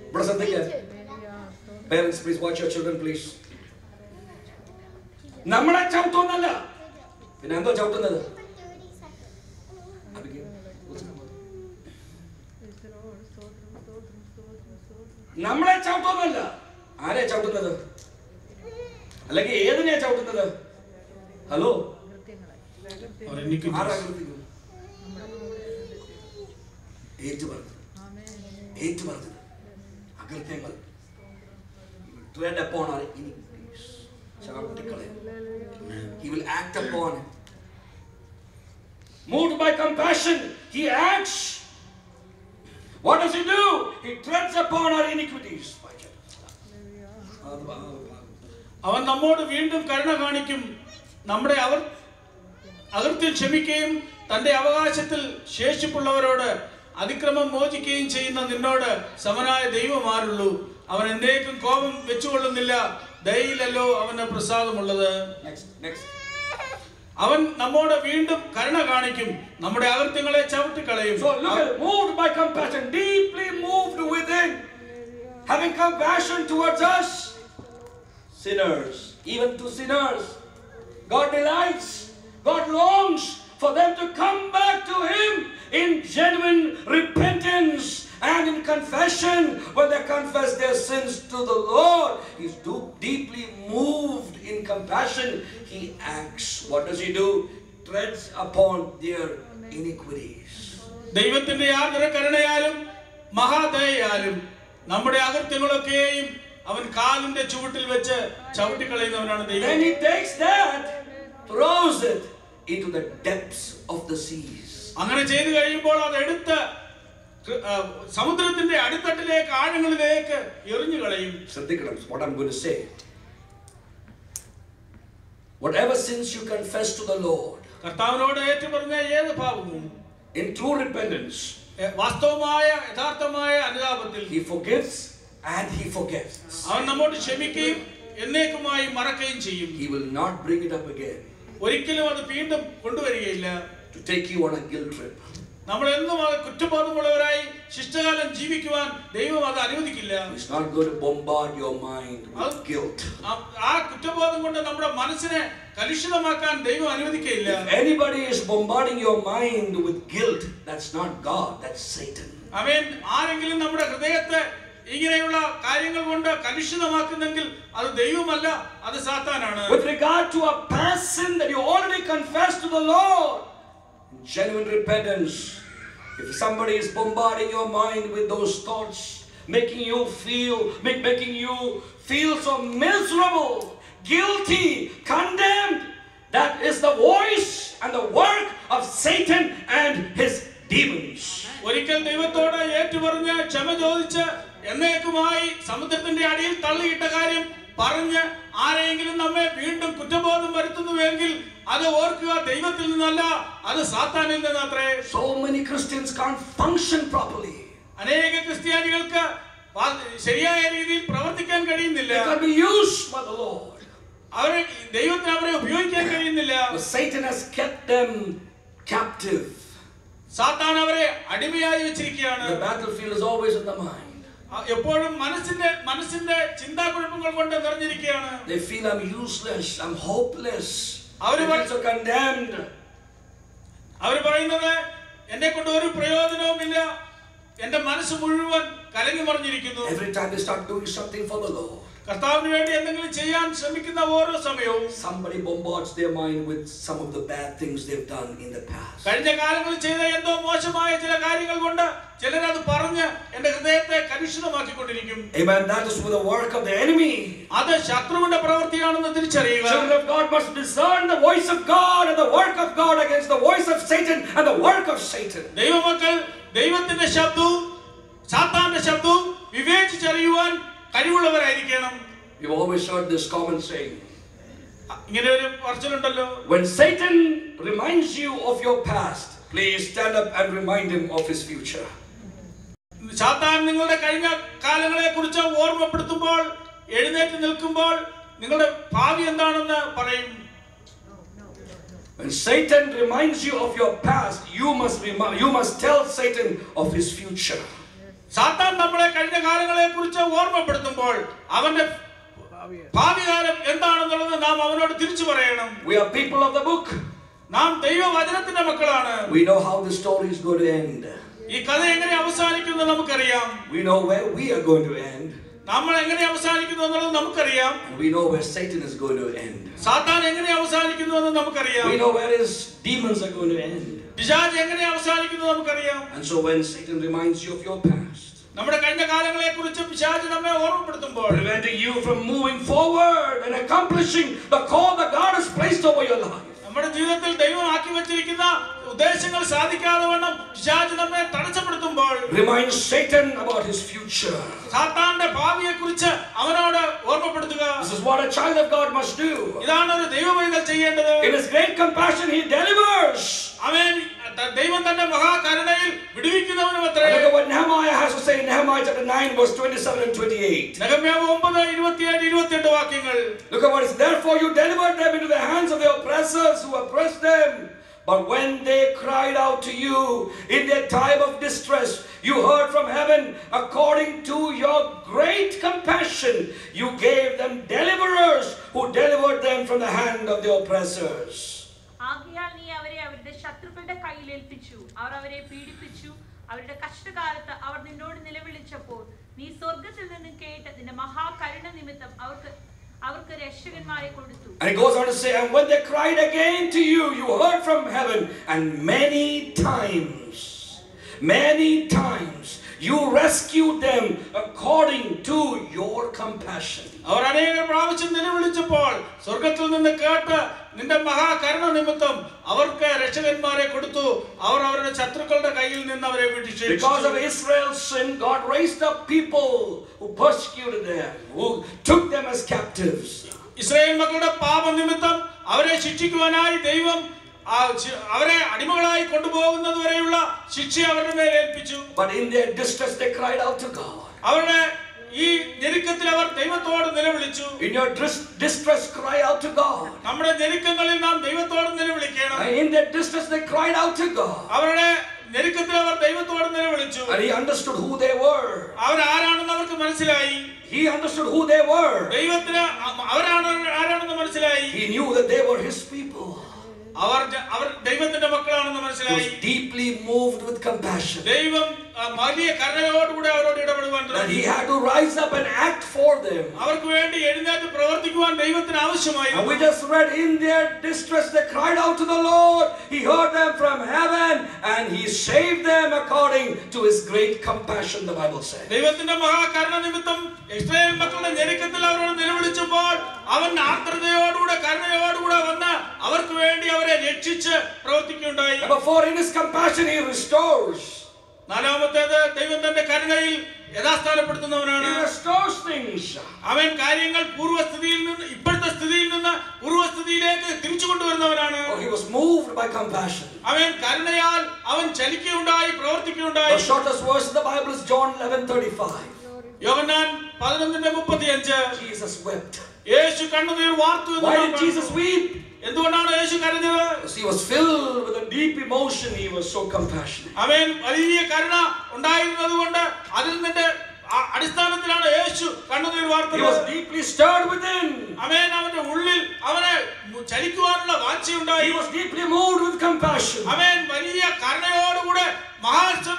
ഇവിടെ ശ്രദ്ധിക്കാൻ parents please watch your children please നമ്മളെ ചവിട്ടൊന്നല്ല. പിന്നെ എന്തോ ചവിട്ടുന്നത്? നമ്മളെ ചവിട്ടൊന്നല്ല. ആരെയാ ചവിട്ടുന്നത്? അല്ലെങ്കിൽ ഏതിനെയാ ചവിട്ടുന്നത്? ഹലോ ഏറ്റു പറഞ്ഞു. ഏറ്റു പറഞ്ഞത് അകൃത്യങ്ങൾ moved by compassion he acts what does he do he treads upon our iniquities അവൻ നമ്മോട് വീണ്ടും കരുണ കാണിക്കും നമ്മുടെ അവർ അകൃത്യം ക്ഷമിക്കുകയും തന്റെ അവകാശത്തിൽ ശേഷിപ്പുള്ളവരോട് അതിക്രമം മോചിക്കുകയും ചെയ്യുന്ന നിന്നോട് സമനായ ദൈവമാരുള്ളൂ. അവൻ എന്തേക്കും കോപം വെച്ചുകൊള്ളുന്നില്ല. ദയയിലല്ലോ അവന് പ്രസാദമുള്ളത്. അവൻ നമ്മോട് വീണ്ടും കരുണ കാണിക്കും. നമ്മുടെ അകൃത്യങ്ങളെ ചവിട്ടി കളയും. God delights, God longs for them to come back to him in genuine repentance and in confession when they confess their sins to the lord he's do- deeply moved in compassion he acts what does he do treads upon their iniquities ദൈവത്തിന്റെ യാതൊരു കരുണയാലും മഹാദയാലും നമ്മുടെ അകൃത്യങ്ങളൊക്കെയും അവൻ കാലിന്റെ ചുവട്ടിൽ വെച്ച് ചവിട്ടിക്കളയുന്നവനാണ് Then ദൈവം he takes that, throws it into the depths of the seas. അങ്ങനെ ചെയ്തു കഴിയുമ്പോൾ അത് എടുത്ത് കൃ- ആ, സമുദ്രത്തിന്റെ അടിത്തട്ടിലേക്ക് ആഴങ്ങളിലേക്ക് എറിഞ്ഞു കളയും ശ്രദ്ധിക്കണം what i'm going to say whatever sins you confess to the lord കർത്താവിനോട് ഏറ്റുപറഞ്ഞ ഏത് പാപവും in true repentance എ, വാസ്തവമായ യഥാർത്ഥമായ അനുതാപത്തിൽ he forgives and he forgets അവൻ നമ്മോട് ക്ഷമിക്കുകയും എന്നേക്കുമായി മറക്കുകയും ചെയ്യും he will not bring it up again ഒരിക്കലും അത് വീണ്ടും കൊണ്ടുവരികയില്ല to take you on a guilt trip നമ്മൾ എന്നും കുറ്റബോധമുള്ളവരായി ശിഷ്ടകാലം ജീവിക്കുവാൻ ദൈവം അത് അനുവദിക്കില്ല he's not going to bombard your mind with guilt ആ- കുറ്റബോധം കൊണ്ട് നമ്മുടെ മനസ്സിനെ കലുഷിതമാക്കാൻ ദൈവം അനുവദിക്കില്ല anybody is bombarding your mind with guilt that's not god that's satan അവൻ ആരെങ്കിലും നമ്മുടെ ഹൃദയത്തെ ഇങ്ങനെയുള്ള കാര്യങ്ങൾ കൊണ്ട് കലുഷിതമാക്കുന്നെങ്കിൽ അത് ദൈവമല്ല അത് സാത്താനാണ് With regard to a past sin that you already confessed to the Lord, genuine repentance if somebody is bombarding your mind with those thoughts making you feel, make, making you feel so miserable, guilty, condemned, that is the voice and the work of Satan and his demons. ഒരിക്കൽ ദൈവത്തോട് ഏറ്റുപറഞ്ഞ് ക്ഷമ ചോദിച്ച് എന്നേക്കുമായി സമുദ്രത്തിന്റെ അടിയിൽ തള്ളിയിട്ട കാര്യം പറഞ്ഞ് ആരെങ്കിലും നമ്മെ വീണ്ടും കുറ്റബോധം വരുത്തുന്നുവെങ്കിൽ അത് ഓർക്കുക ദൈവത്തിൽ നിന്നല്ല അത് സാത്താനിൽ നിന്നത്രേ. So many christians can't function properly. അനേക ക്രിസ്ത്യാനികൾക്ക് ശരിയായ രീതിയിൽ പ്രവർത്തിക്കാൻ കഴിയുന്നില്ല. They can't be used by the lord. അവരെ ദൈവത്തിന് അവരെ ഉപയോഗിക്കാൻ കഴിയുന്നില്ല. Satan has kept them captive. സാത്താൻ അവരെ അടിമയായി വെച്ചിരിക്കുകയാണ്. The battlefield is always in the mind. എപ്പോഴും മനസ്സിന്റെ മനസ്സിന്റെ ചിന്താക്കുഴപ്പങ്ങൾ കൊണ്ട് നിറഞ്ഞിരിക്കുകയാണ് they feel i'm useless i'm hopeless അവര് they feel so condemned അവർ പറയുന്നത് എന്നെ കൊണ്ട് ഒരു പ്രയോജനവുമില്ല എന്റെ മനസ്സ് മുഴുവൻ കലങ്ങി മറിഞ്ഞിരിക്കുന്നു every time they start doing something for the lord കർത്താവിന് വേണ്ടി എന്തെങ്കിലും ചെയ്യാൻ ശ്രമിക്കുന്ന ഓരോ സമയവും somebody bombards their mind with some of the bad things they've done in the past കഴിഞ്ഞ കാലങ്ങളിൽ ചെയ്ത എന്തോ മോശമായ ചില കാര്യങ്ങൾ കൊണ്ട് ചിലർ ചിലരത് പറഞ്ഞ് എന്റെ ഹൃദയത്തെ കലുഷിതമാക്കിക്കൊണ്ടിരിക്കും amen that is with the work of the enemy അത് ശത്രുവിന്റെ പ്രവൃത്തിയാണെന്ന് തിരിച്ചറിയുക Children of God must discern the voice of God and the work of God against the voice of Satan and the work of Satan. ദൈവമക്കൾ ദൈവത്തിന്റെ ശബ്ദവും സാത്താന്റെ ശബ്ദവും വിവേചിച്ചറിയുവാൻ കഴിവുള്ളവരായിരിക്കണം You've always heard this common saying ഇങ്ങനെ ഒരു പറച്ചിലുണ്ടല്ലോ when Satan reminds you of your past, please stand up and remind him of his future. സാത്താൻ നിങ്ങളുടെ കഴിഞ്ഞ കാലങ്ങളെ കുറിച്ച് ഓർമ്മപ്പെടുത്തുമ്പോൾ എഴുന്നേറ്റ് നിൽക്കുമ്പോൾ നിങ്ങളുടെ ഭാവി എന്താണെന്ന് പറയും When Satan reminds you of your past, you must remi- you must tell Satan of his future. സാത്താൻ നമ്മളെ കഴിഞ്ഞ കാലങ്ങളെ കുറിച്ച് ഓർമ്മപ്പെടുത്തുമ്പോൾ അവന്റെ ഭാവി കാലം എന്താണെന്നുള്ളത് നാം അവനോട് തിരിച്ചു പറയണം We are people of the book. നാം ദൈവവചനത്തിന്റെ മക്കളാണ് We know how the story is going to end. ഈ കഥ എങ്ങനെ അവസാനിക്കുന്നത് നമുക്കറിയാം We know where we are going to end. നമ്മൾ എങ്ങനെ അവസാനിക്കുന്നു എന്നുള്ളത് നമുക്കറിയാം And we know where Satan is going to end. സാത്താൻ എങ്ങനെ അവസാനിക്കുന്നു എന്ന് നമുക്കറിയാം We know where his demons are going to end. പിശാച് എങ്ങനെ അവസാനിക്കുന്നു നമുക്കറിയാം And so when Satan reminds you of your past, നമ്മുടെ കഴിഞ്ഞ കാലങ്ങളെ കുറിച്ച് പിശാച് നമ്മെ ഓർമ്മപ്പെടുത്തുമ്പോൾ preventing you from moving forward and accomplishing the call that God has placed over your life. നമ്മുടെ ജീവിതത്തിൽ ദൈവം ആക്കി വെച്ചിരിക്കുന്ന ഉദ്ദേശങ്ങൾ സാധിക്കാതെ വണ്ണം പിശാച് നമ്മെ തടസ്സപ്പെടുത്തുമ്പോൾ റിമൈൻഡ് സേറ്റൻ അബൌട്ട് അവനോട് ഓർമ്മപ്പെടുത്തുക. ഇതാണ് ഒരു ദൈവവൈകൽ ചെയ്യേണ്ടത്. അവൻ ദൈവം തന്റെ മഹാകരുണയിൽ വിടുവിക്കുന്നവനും അത്രേ Look at what Nehemiah has to say in Nehemiah chapter 9, verse 27 and 28. നെഹമ്യാവ് ഒമ്പത് ഇരുപത്തിയേഴ് ഇരുപത്തിയെട്ട് വാക്യങ്ങൾ Look at what it is. Therefore, you delivered them into the hands of the oppressors who oppressed them. But when they cried out to you in their time of distress, you heard from heaven, according to your great compassion, you gave them deliverers who delivered them from the hand of the oppressors. അവരുടെ കയ്യിലേൽപ്പിച്ചു അവർ അവരെ പീഡിപ്പിച്ചു. അവരുടെ കഷ്ടകാലത്ത് അവർ നിന്നോട് നിലവിളിച്ചപ്പോൾ നീ സ്വർഗത്തിൽ നിന്ന് കേട്ട് നിന്റെ മഹാകരുണ നിമിത്തം അവർക്ക് അവർക്ക് കൊടുത്തു. And it goes on to say, and when they cried again to you, you heard from heaven, and many times, many times, you rescued them according to your compassion. അവർ അനേകം പ്രാവശ്യം നിലവിളിച്ചപ്പോൾ സ്വർഗത്തിൽ നിന്ന് കേട്ട് നിന്റെ മഹാകരുണ നിമിത്തം അവർക്ക് രക്ഷകന്മാരെ കൊടുത്തു അവർ അവരുടെ ശത്രുക്കളുടെ കയ്യിൽ നിന്ന് അവരെ വിട്ടിച്ചു Because of Israel's sin, God raised up people who persecuted them, who took them as captives. Israel മക്കളുടെ പാപനിമിത്തം അവരെ ശിക്ഷിക്കുവാനായി ദൈവം അവരെ അടിമകളായി കൊണ്ടുപോകുന്നത് വരെയുള്ള ശിക്ഷ അവരുടെ മേൽ ഏൽപ്പിച്ചു But in their distress, they cried out to God. അവരുടെ ഈ ഞെരുക്കത്തിൽ അവർ ദൈവത്തോട് നിലവിളിച്ചു In your dis- distress, cry out to God. നമ്മുടെ ഞെരുക്കങ്ങളിൽ നാം ദൈവത്തോട് നിലവിളിക്കണം in their distress, they cried out to God. അവരുടെ ഞെരുക്കത്തിൽ അവർ ദൈവത്തോട് നിലവിളിച്ചു And he understood who they were. അവരാരാണെന്ന് അവർക്ക് മനസ്സിലായി He understood who they were. ദൈവത്തിന് അവരാണ് ആരാണെന്ന് മനസ്സിലായി He knew that they were his people. അവർ ജ- അവർ ദൈവത്തിന്റെ മക്കളാണെന്ന് He മനസ്സിലായി was deeply moved with compassion. ദൈവം ആ, വലിയ കരുണയോടുകൂടി അവരോട് ഇടപെടുവാൻ That he തുടങ്ങി had to rise up and act for them. അവർക്ക് വേണ്ടി എഴുന്നേറ്റ് പ്രവർത്തിക്കുവാൻ ദൈവത്തിന് And we ആവശ്യമായി just read in their distress, they cried out to the Lord. He heard them from heaven and he saved them according to his great compassion, the Bible says. ദൈവത്തിന്റെ മഹാകരുണ നിമിത്തം Israel മക്കളുടെ ഞെരുക്കത്തിൽ അവരോട് നിലവിളിച്ചപ്പോൾ അവൻ ആർദ്രതയോടുകൂടെ കരുണയോടുകൂടെ വന്ന് അവർക്ക് വേണ്ടി അവരെ രക്ഷിച്ച് പ്രവർത്തിക്കുകയുണ്ടായി Number four, in his compassion, he restores. നാലാമത്തേത് ദൈവം തന്റെ കരുണയിൽ യഥാസ്ഥാനപ്പെടുത്തുന്നവനാണ്. അവൻ കാര്യങ്ങൾ പൂർവസ്ഥിതിയിൽ നിന്ന് ഇപ്പോഴത്തെ സ്ഥിതിയിൽ നിന്ന് പൂർവസ്ഥിതിയിലേക്ക് തിരിച്ചു കൊണ്ടുവരുന്നവനാണ്. അവൻ കരുണയാൽ അവൻ ചലിക്കുകയുണ്ടായി പ്രവർത്തിക്കുകയുണ്ടായി. യോഹന്നാൻ പതിനൊന്നിന്റെ മുപ്പത്തിയഞ്ച്. യേശു കണ്ണുനീർ വാർത്തു എന്ന് Why നാം did കാണുന്നു. Jesus weep? എന്തുകൊണ്ടാണ് യേശു കരഞ്ഞത് Because he was filled with a deep emotion. He was so compassionate. അവൻ വലിയ കരുണ ഉണ്ടായിരുന്നത് കൊണ്ട് അതിൽ നിന്റെ അ- അടിസ്ഥാനത്തിലാണ് യേശു കണ്ണുനീർ He was വാർത്തത് deeply stirred within. അവൻ അവന്റെ ഉള്ളിൽ അവനെ മു- ചലിക്കുവാനുള്ള വാഞ്ചയുണ്ടായി He was deeply moved with compassion. അവൻ വലിയ കരുണയോടുകൂടെ മഹാ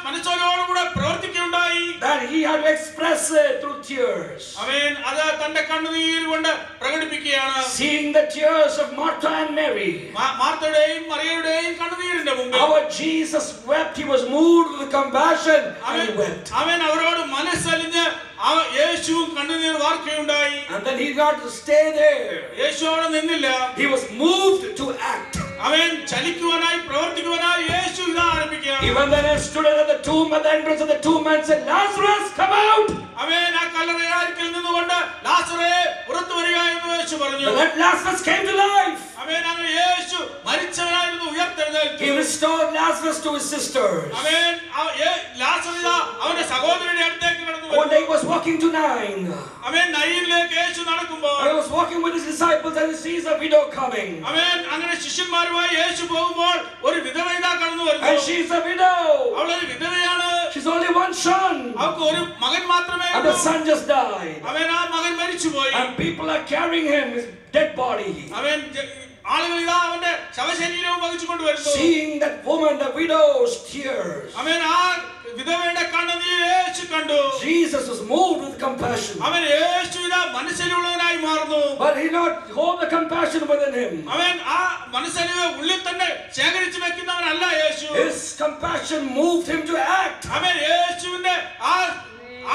മനസ്സോടുകൂടെ പ്രവർത്തിക്കുകയുണ്ടായി That he had to express it through tears. അവൻ അത് തന്റെ കണ്ണുനീർ കൊണ്ട് പ്രകടിപ്പിക്കുകയാണ് Seeing the tears of Martha and Mary. മാ- മാർത്തയുടെയും മറിയയുടെയും കണ്ണുനീരിന്റെ മുമ്പിൽ Our Jesus wept. He was moved with compassion and അവൻ he wept. അവൻ അവരോട് മനസ്സലിഞ്ഞ് അവ- യേശുവും കണ്ണുനീർ വാർക്കുകയുണ്ടായി And then he did not stay there. യേശു അവിടെ നിന്നില്ല He was moved to act. അവൻ ചലിക്കുവാനായി പ്രവർത്തിക്കുവാനായി യേശു ഇതാ ആരംഭിക്കുകയാണ് Even then he stood at the tomb at the entrance of the tomb and said, Lazarus, come out! അവൻ ആ കല്ലറയാരിക്കൽ നിന്നുകൊണ്ട് ലാസറേ പുറത്തു വരിക എന്ന് യേശു പറഞ്ഞു And that Lazarus came to life. അവൻ അങ്ങനെ യേശു മരിച്ചവനായിരുന്നു ഉയർത്തെഴുന്നേൽച്ചു He restored Lazarus to his sisters. അവൻ അവ- ഏ- ലാസർ ഇതാ അവന്റെ സഹോദരന്റെ അടുത്തേക്ക് കടന്നു One വരുന്നു. day he was walking to nine. അവൻ നയിലേക്ക് യേശു നടക്കുമ്പോൾ He was walking with his disciples and he sees a widow coming. അവൻ അങ്ങനെ ശിഷ്യന്മാരുമായി യേശു പോകുമ്പോൾ ഒരു വിധവ ഇതാ കടന്നു And വരുന്നു she's a widow. അവളൊരു വിധവയാണ് She's only one son. അവൾക്ക് ഒരു മകൻ മാത്രമേ And the ഉള്ളൂ. son just died. അവൻ ആ മകൻ മരിച്ചുപോയി And people are carrying him, his dead body. അവൻ ജ- ആളുകൾ ഇതാ അവന്റെ ശവശരീരവും വഹിച്ചുകൊണ്ട് വരുന്നു Seeing that woman, the widow's tears. അവൻ ആ വിധവയുടെ കണ്ണുനീർ യേശു കണ്ടു Jesus was moved with compassion. അവൻ യേശുവിന് മനസ്സിലുള്ളവനായി മാറുന്നു But he not hold the compassion within him. അവൻ ആ മനസ്സലിവ് ഉള്ളിൽ തന്നെ ശേഖരിച്ചു വെക്കുന്നവനല്ല യേശു His compassion moved him to act. അവൻ യേശുവിന്റെ ആ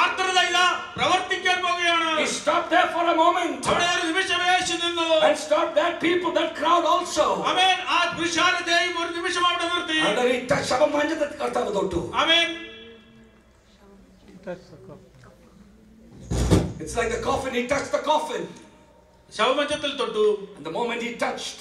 ആർദ്രത ഇതാ പ്രവർത്തിക്കാൻ പോകുകയാണ് He stopped there for a moment അവിടെ ഒരു നിമിഷം യേശു നിന്നു and stopped that people, that crowd also. അവൻ ആ പുരുഷാരത്തെയും ഒരു നിമിഷം അവിടെ നിർത്തി And then he touched ശവം മാഞ്ചത് കർത്താവ് തൊട്ടു. അവൻ It's like the coffin, he touched the coffin. ശവമഞ്ചത്തിൽ തൊട്ടു And the moment he touched,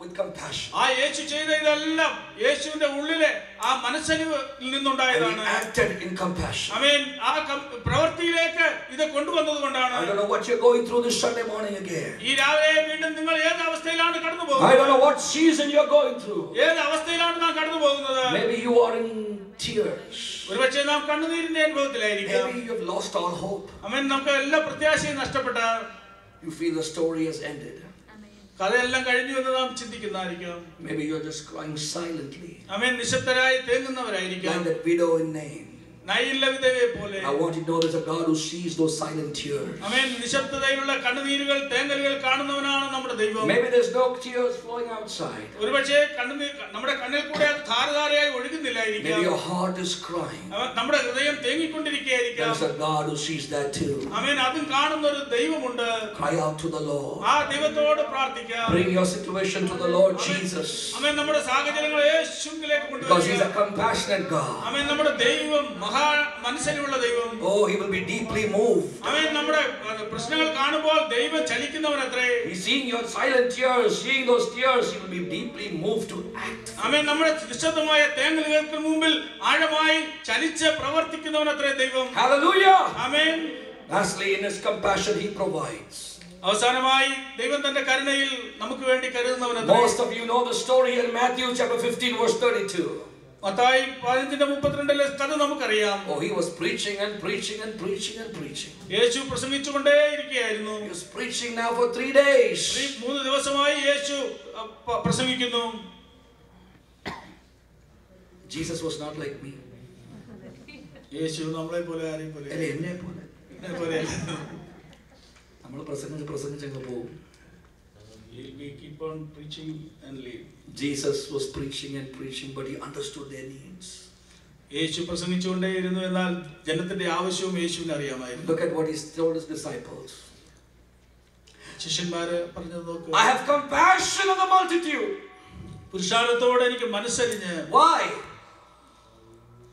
with compassion. ആ യേശു ചെയ്ത ഇതെല്ലാം യേശുവിന്റെ ഉള്ളിലെ ആ മനസ്സലിവ് And he നിന്നുണ്ടായതാണ് acted in compassion. അവൻ ആ കം- പ്രവൃത്തിയിലേക്ക് ഇത് കൊണ്ടുവന്നത് കൊണ്ടാണ് I don't know what you're going through this Sunday morning again. ഈ രാവിലെ വീണ്ടും നിങ്ങൾ ഏത് അവസ്ഥയിലാണ് കടന്നു I don't പോകുന്നത് know what season you're going through. ഏത് അവസ്ഥയിലാണ് നാം കടന്നു പോകുന്നത് Maybe you are in tears. ഒരുപക്ഷെ നാം കണ്ണുനീരിന്റെ അനുഭവത്തിലായിരിക്കാം Maybe you've lost all hope. അവൻ നമുക്ക് എല്ലാ പ്രത്യാശയും നഷ്ടപ്പെട്ട You feel the story has ended. കഥയെല്ലാം കഴിഞ്ഞു എന്ന് നാം ചിന്തിക്കുന്നതായിരിക്കാം Maybe you are just crying silently. അവൻ നിശബ്ദരായി തേങ്ങുന്നവരായിരിക്കാം Like that widow in name. നയില്ല വിധവയെ പോലെ I want you to know there's a God who sees those silent tears. അവൻ നിശബ്ദതയിലുള്ള കണ്ണുനീരുകൾ തേങ്ങലുകൾ കാണുന്നവനാണ് നമ്മുടെ ദൈവം Maybe there's no tears flowing outside. ഒരുപക്ഷെ കണ്ണുനീർ നമ്മുടെ കണ്ണിൽ കൂടെ അത് ധാരധാരയായി ഒഴുകുന്നില്ലായിരിക്കാം Maybe your heart is crying. അവൻ നമ്മുടെ ഹൃദയം തേങ്ങിക്കൊണ്ടിരിക്കുകയായിരിക്കാം There's a God who sees that too. അവൻ അതും കാണുന്ന ഒരു ദൈവമുണ്ട് Cry out to the Lord. ആ ദൈവത്തോട് പ്രാർത്ഥിക്കാം Bring your situation to the Lord Jesus. അവൻ നമ്മുടെ സാഹചര്യങ്ങൾ യേശുവിലേക്ക് Because He's a കൊണ്ടുവരിക compassionate God. അവൻ നമ്മുടെ ദൈവം മഹാ മനസ്സിലുള്ള ദൈവം Oh, He will be deeply moved. അവൻ നമ്മുടെ അഹ്, പ്രശ്നങ്ങൾ കാണുമ്പോൾ ദൈവം ചലിക്കുന്നവൻ അത്രേ He's seeing your silent tears, seeing those tears, He will be deeply moved to act. അവൻ നമ്മുടെ നിശബ്ദമായ തേങ്ങലുകൾക്ക് മുമ്പിൽ ആഴമായി ചലിച്ച് പ്രവർത്തിക്കുന്നവൻ അത്രേ ദൈവം Hallelujah! അവൻ Lastly, in His compassion, He provides. അവസാനമായി ദൈവം തന്റെ കരുണയിൽ നമുക്ക് വേണ്ടി കരുതുന്നവൻ അത്രേ Most of you know the story in Matthew chapter 15, verse 32. മത്തായി പതിനഞ്ചിന്റെ മുപ്പത്തിരണ്ടിലെ കഥ നമുക്കറിയാം. ഓ he was preaching and preaching and preaching and preaching യേശു പ്രസംഗിച്ചുകൊണ്ടേ ഇരിക്കുകയായിരുന്നു he was preaching now for 3 days മൂന്ന് ദിവസമായി യേശു പ്രസംഗിക്കുന്നു. Jesus was not like me യേശു നമ്മളെ പോലെ ആരെയും പോലെ. അല്ല എന്നെ പോലെ. എന്നെ പോലെ. നമ്മൾ പ്രസംഗിച്ച് പ്രസംഗിച്ചങ്ങ് പോകും. We keep on preaching and leave. Jesus was preaching and preaching, but he understood their needs. യേശു പ്രസംഗിച്ചുകൊണ്ടേയിരുന്നു എന്നാൽ ജനത്തിന്റെ ആവശ്യവും യേശുവിന് അറിയാമായിരുന്നു Look at what he told his disciples. ശിഷ്യന്മാര് പറഞ്ഞത് നോക്ക് I have compassion on the multitude. പുരുഷാരത്തോട് എനിക്ക് മനസ്സരിഞ്ഞ് Why?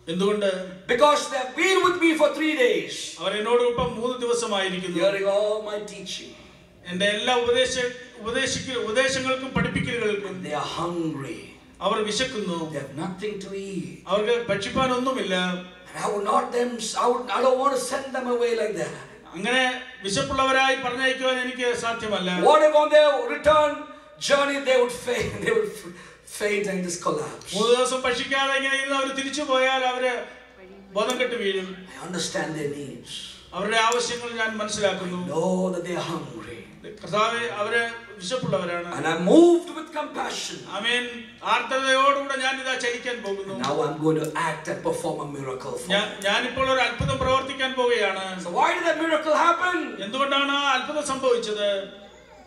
എന്തുകൊണ്ട് Because they have been with me for three days, അവർ എന്നോടൊപ്പം മൂന്ന് ദിവസമായിരിക്കുന്നു hearing all my teaching. എന്റെ എല്ലാ ഉപദേശ ഉപദേശിക്കൽ ഉപദേശങ്ങൾക്കും പഠിപ്പിക്കലുകൾക്കും They are hungry. അവർ വിശക്കുന്നു They have nothing to eat. അവർക്ക് ഭക്ഷിപ്പാൻ ഒന്നുമില്ല And I would not them. I would. I don't want to send them away like that. അങ്ങനെ വിശപ്പുള്ളവരായി പറഞ്ഞയക്കുവാൻ എനിക്ക് സാധ്യമല്ല What if on their return journey they would faint? They would faint and just collapse. മൂന്ന് ദിവസം ഭക്ഷിക്കാതെ ഇങ്ങനെ ഇരുന്ന് അവർ തിരിച്ചു പോയാൽ അവർ ബോധം കെട്ട് വീഴും I understand their needs. അവരുടെ ആവശ്യങ്ങൾ ഞാൻ മനസ്സിലാക്കുന്നു Know that they are hungry. കർത്താവെ അവര് വിശപ്പുള്ളവരാണ് And I'm moved with compassion. അമീൻ ആർദ്രതയോടുകൂടെ ഞാൻ ഇതാ ചലിക്കാൻ പോകുന്നു Now I'm going to act and perform a miracle for ഞാൻ them. ഞാനിപ്പോൾ ഒരു അത്ഭുതം പ്രവർത്തിക്കാൻ പോവുകയാണ് So why did that miracle happen? എന്തുകൊണ്ടാണ് ആ അത്ഭുതം സംഭവിച്ചത്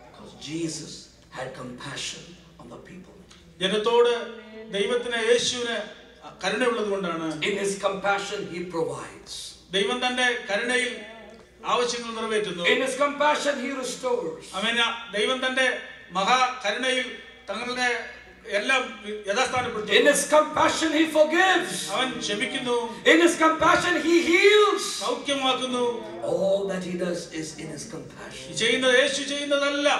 Because Jesus had compassion on the people. ജനത്തോട് ദൈവത്തിന് യേശുവിന് കരുണയുള്ളത് കൊണ്ടാണ് In his compassion, he provides. ദൈവം തന്റെ കരുണയിൽ ആവശ്യങ്ങൾ നിറവേറ്റുന്നു In his compassion, he restores. അമീൻ ദൈവം തന്റെ മഹാ കരുണയിൽ തങ്ങളുടെ എല്ലാം യഥാസ്ഥാനപ്പെടുത്തുന്നു In his compassion, he forgives. അവൻ ക്ഷമിക്കുന്നു In his compassion, he heals. സൗഖ്യമാക്കുന്നു All that he does is in his compassion. ചെയ്യുന്നത് യേശു ചെയ്യുന്നതെല്ലാം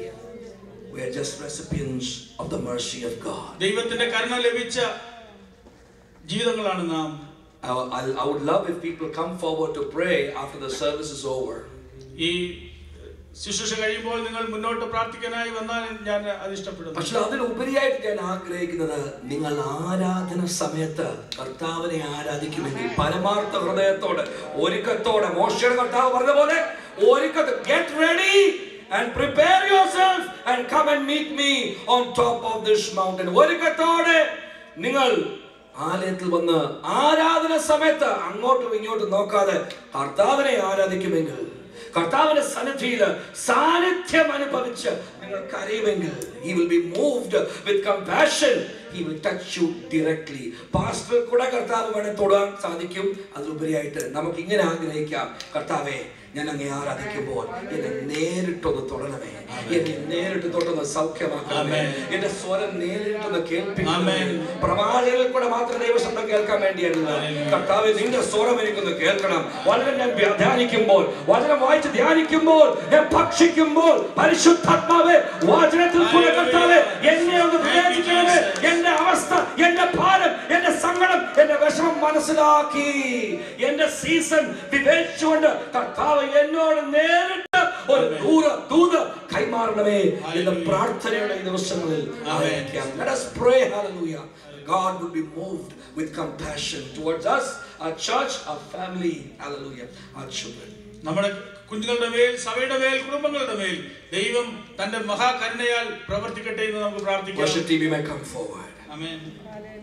We are just recipients of the mercy of God. ദൈവത്തിന്റെ കരുണ ലഭിച്ച ജീവിതങ്ങളാണ് നാം. I, I, I would love if people come forward to pray after the service is over. ഈ ശുശ്രൂഷ കഴിയുമ്പോൾ നിങ്ങൾ മുന്നോട്ട് പ്രാർത്ഥിക്കാനായി വന്നാൽ ഞാൻ അത് ഇഷ്ടപ്പെടുന്നു. പക്ഷെ അതിലുപരിയായിട്ട് ഞാൻ ആഗ്രഹിക്കുന്നത് നിങ്ങൾ ആരാധന സമയത്ത് കർത്താവിനെ ആരാധിക്കുമെങ്കിൽ പരമാർത്ഥ ഹൃദയത്തോടെ ഒരുക്കത്തോടെ മോശയുടെ കർത്താവ് പറഞ്ഞ പോലെ ഒരുക്കത്ത്. Get ready and prepare yourself and come and meet me on top of this mountain. ഒരുക്കത്തോടെ നിങ്ങൾ ആലയത്തിൽ വന്ന് ആരാധന സമയത്ത് അങ്ങോട്ടും ഇങ്ങോട്ടും നോക്കാതെ കർത്താവിനെ ആരാധിക്കുമെങ്കിൽ കർത്താവിന്റെ സന്നിധിയിൽ സാന്നിധ്യം അനുഭവിച്ച് നിങ്ങൾ കരയുമെങ്കിൽ he will be moved with compassion he will touch you directly pastor കൂടെ കർത്താവ് വേണേ തൊടാൻ സാധിക്കും. അതിലുപരിയായിട്ട് നമുക്ക് ഇങ്ങനെ ആഗ്രഹിക്കാം. കർത്താവെ ഞാൻ അങ്ങേ ആരാധിക്കുമ്പോൾ എന്നെ നേരിട്ടൊന്ന് തൊടണമേ. എന്നെ നേരിട്ട് തൊട്ടൊന്ന് സൗഖ്യമാക്കണമേ എന്റെ സ്വരം നേരിട്ടൊന്ന് കേൾപ്പിക്കണമേ. പ്രവാചകളിൽ കൂടെ മാത്രം ദൈവശബ്ദം കേൾക്കാൻ വേണ്ടിയല്ല. കർത്താവ് നിന്റെ സ്വരം എനിക്കൊന്ന് കേൾക്കണം. വളരെ ഞാൻ ധ്യാനിക്കുമ്പോൾ വളരെ വായിച്ച് ധ്യാനിക്കുമ്പോൾ ഞാൻ ഭക്ഷിക്കുമ്പോൾ പരിശുദ്ധാത്മാവേ വാചനത്തിൽ കൂടെ കർത്താവേ എന്നെ ഒന്ന് വിവേചിക്കണമേ എന്റെ അവസ്ഥ എന്റെ ഭാരം എന്റെ സങ്കടം എന്റെ വിഷമം മനസ്സിലാക്കി. എന്റെ സീസൺ വിവേചിച്ചുകൊണ്ട് കർത്താവ് എന്നോട് നേരിട്ട് ഒരു ദൂര ദൂത് കൈമാറണമേ എന്ന പ്രാർത്ഥനയുടെ ഈ ദിവസങ്ങളിൽ. God will be moved with compassion towards us, our church, our family, hallelujah, our children. നമ്മുടെ കുഞ്ഞുങ്ങളുടെ മേൽ സഭയുടെ മേൽ കുടുംബങ്ങളുടെ മേൽ ദൈവം തന്റെ മഹാകരുണയാൽ പ്രവർത്തിക്കട്ടെ എന്ന് നമുക്ക് പ്രാർത്ഥിക്കാം Worship team, may come forward. Amen.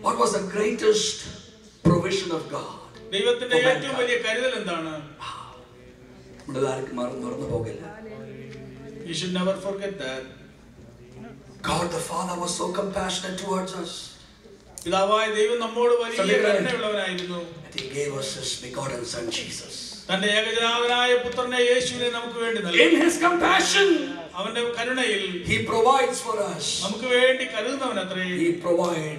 What was the greatest provision of God? ദൈവത്തിന്റെ ഏറ്റവും. വലിയ കരുതൽ എന്താണ് നമ്മുടെ ആർക്കും മറന്നു തുറന്നു പോകില്ല you should never forget that God the Father was so compassionate towards us പിതാവായ ദൈവം നമ്മോട് വലിയ. കരുണയുള്ളവനായിരുന്നു that He gave us His begotten Son Jesus. തന്റെ ഏകജനാഥനായ പുത്രനെ യേശുവിനെ നമുക്ക് വേണ്ടി നൽകി In His compassion, അവന്റെ കരുണയിൽ He provides for us. നമുക്ക് വേണ്ടി കരുതുന്നവൻ അത്രേ He provides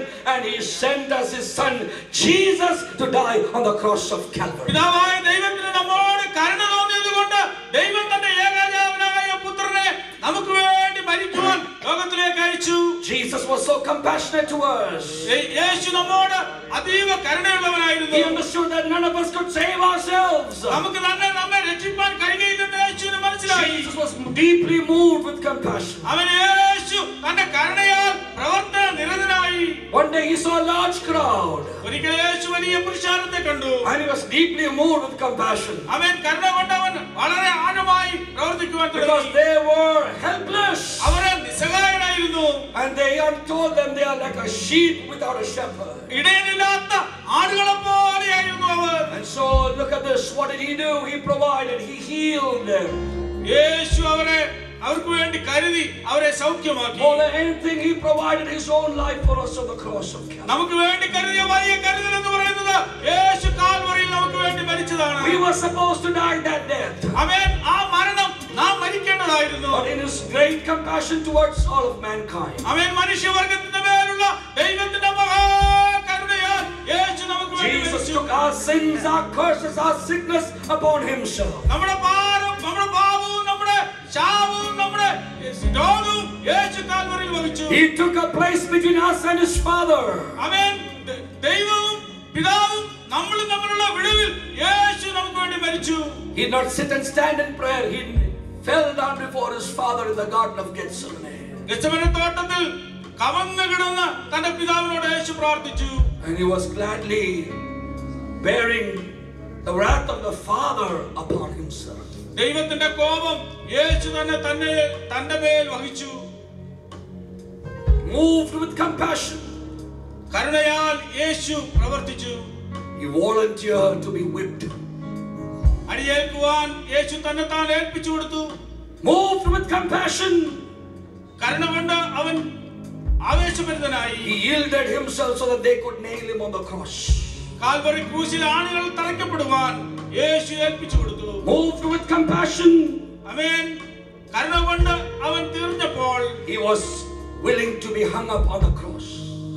and He sent us His Son, Jesus, to die on the cross of Calvary. പിതാവായ ദൈവത്തിന് നമ്മോട് കരുണ തോന്നിയത് കൊണ്ട് ദൈവം തന്റെ ഏകജാവനായ പുത്രനെ നമുക്ക് വേണ്ടി മരിക്കുവാൻ ലോകത്തിലേക്ക് അയച്ചു Jesus was so compassionate to us. യേ- യേശു നമ്മോട് അതീവ കരുണയുള്ളവനായിരുന്നു He understood that none of us could save ourselves. നമുക്ക് തന്നെ നമ്മെ രക്ഷിപ്പാൻ കഴിയുകയില്ലെന്ന് യേശുവിന് മനസ്സിലായി Jesus was deeply moved with compassion. അവൻ യേശു തന്റെ കരുണയാൽ പ്രവർത്തന നിരതനായി One day he saw a large crowd ഒരിക്കൽ യേശു വലിയ പുരുഷാരത്തെ കണ്ടു and he was deeply moved with compassion അവൻ കരുണ കൊണ്ടവൻ വളരെ ആഴമായി പ്രവർത്തിക്കുവാൻ because തുടങ്ങി they were helpless. And they are told them they are like a sheep without a shepherd. And so look at this. What did he do? He provided. He healed them. യേശു അവരെ അവർക്ക് വേണ്ടി കരുതി അവരെ സൗഖ്യമാക്കി More than anything, he provided his own life for us on the cross of Calvary. നമുക്ക് വേണ്ടി കരുതിയ വലിയ കരുതൽ എന്ന് പറയുന്നത് യേശു കാൽവറിയിൽ നമുക്ക് വേണ്ടി മരിച്ചതാണ് We were supposed to die that death. അവൻ ആ മരണം നാം മരിക്കേണ്ടതായിരുന്നു But in his great compassion towards all of mankind, അവൻ മനുഷ്യവർഗത്തിന്റെ മേലുള്ള ദൈവത്തിന്റെ മഹാകരുണയാൽ യേശു നമുക്ക് വേണ്ടി Jesus മരിച്ചു. took our sins, our curses, our sickness upon himself. നമ്മുടെ ഭാരം നമ്മുടെ പാപവും നമ്മുടെ ശാപവും നമ്മുടെ രോഗവും യേശു കാൽവറിയിൽ വഹിച്ചു He took a place between us and his Father. അവൻ ദ- ദൈവവും പിതാവും നമ്മളും തമ്മിലുള്ള വിടവിൽ യേശു നമുക്ക് വേണ്ടി മരിച്ചു He did not sit and stand in prayer. He fell down before his Father in the Garden of Gethsemane. ഗെത്സമന തോട്ടത്തിൽ കവന്ന് കിടന്ന് തന്റെ പിതാവിനോട് യേശു പ്രാർത്ഥിച്ചു And he was gladly bearing the wrath of the Father upon himself. ദൈവത്തിന്റെ കോപം യേശു തന്നെ തന്നെ തന്റെ മേൽ വഹിച്ചു Moved with compassion, കരുണയാൽ യേശു പ്രവർത്തിച്ചു he volunteered to be whipped. അടിയേൽക്കുവാൻ യേശു തന്നെ താൻ ഏൽപ്പിച്ചു കൊടുത്തു Moved with compassion, കരുണ കൊണ്ട് അവൻ ആവേശഭരിതനായി he yielded himself so that they could nail him on the cross. Calvary ക്രൂശിൽ ആണികൾ തറയ്ക്കപ്പെടുവാൻ യേശു ഏൽപ്പിച്ചു കൊടുത്തു Moved with compassion, അവൻ കരുണ കൊണ്ട് അവൻ തീർന്നപ്പോൾ he was willing to be hung up on the cross.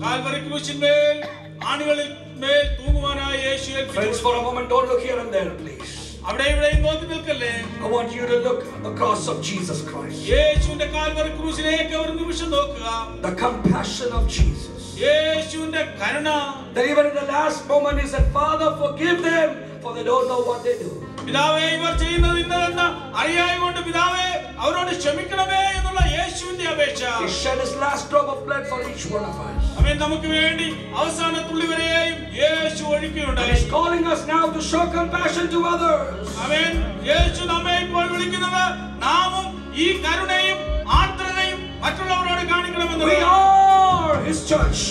Calvary ക്രൂശിന്മേൽ ആണികളിൽ മേൽ തൂങ്ങുവാനായി യേശു ഏൽപ്പിച്ചു Friends, കൊടുത്തു. for a moment, don't look here and there, please. അവിടെ ഇവിടെയും നോക്കി നിൽക്കല്ലേ I want you to look at the cross of Jesus Christ. യേശുവിന്റെ കാൽവറി ക്രൂശിലേക്ക് ഒരു നിമിഷം നോക്കുക The compassion of Jesus. യേശുവിന്റെ കരുണ That even in the last moment, he said, Father, forgive them, for they don't know what they do. പിതാവേ ഇവർ ചെയ്യുന്നത് ഇന്നതെന്ന് അറിയായി കൊണ്ട് പിതാവേ അവരോട് ക്ഷമിക്കണമേ എന്നുള്ള യേശുവിന്റെ അപേക്ഷ He shed his last drop of blood for each one of us. അവൻ നമുക്ക് വേണ്ടി അവസാന തുള്ളി വരെയും യേശു And ഒഴുക്കിയുണ്ടായി he's calling us now to show compassion to others. അവൻ യേശു നമ്മെ ഇപ്പോൾ വിളിക്കുന്നത് നാമും ഈ കരുണയും ആർദ്രതയും മറ്റുള്ളവരോട് We കാണിക്കണമെന്നത് are his church.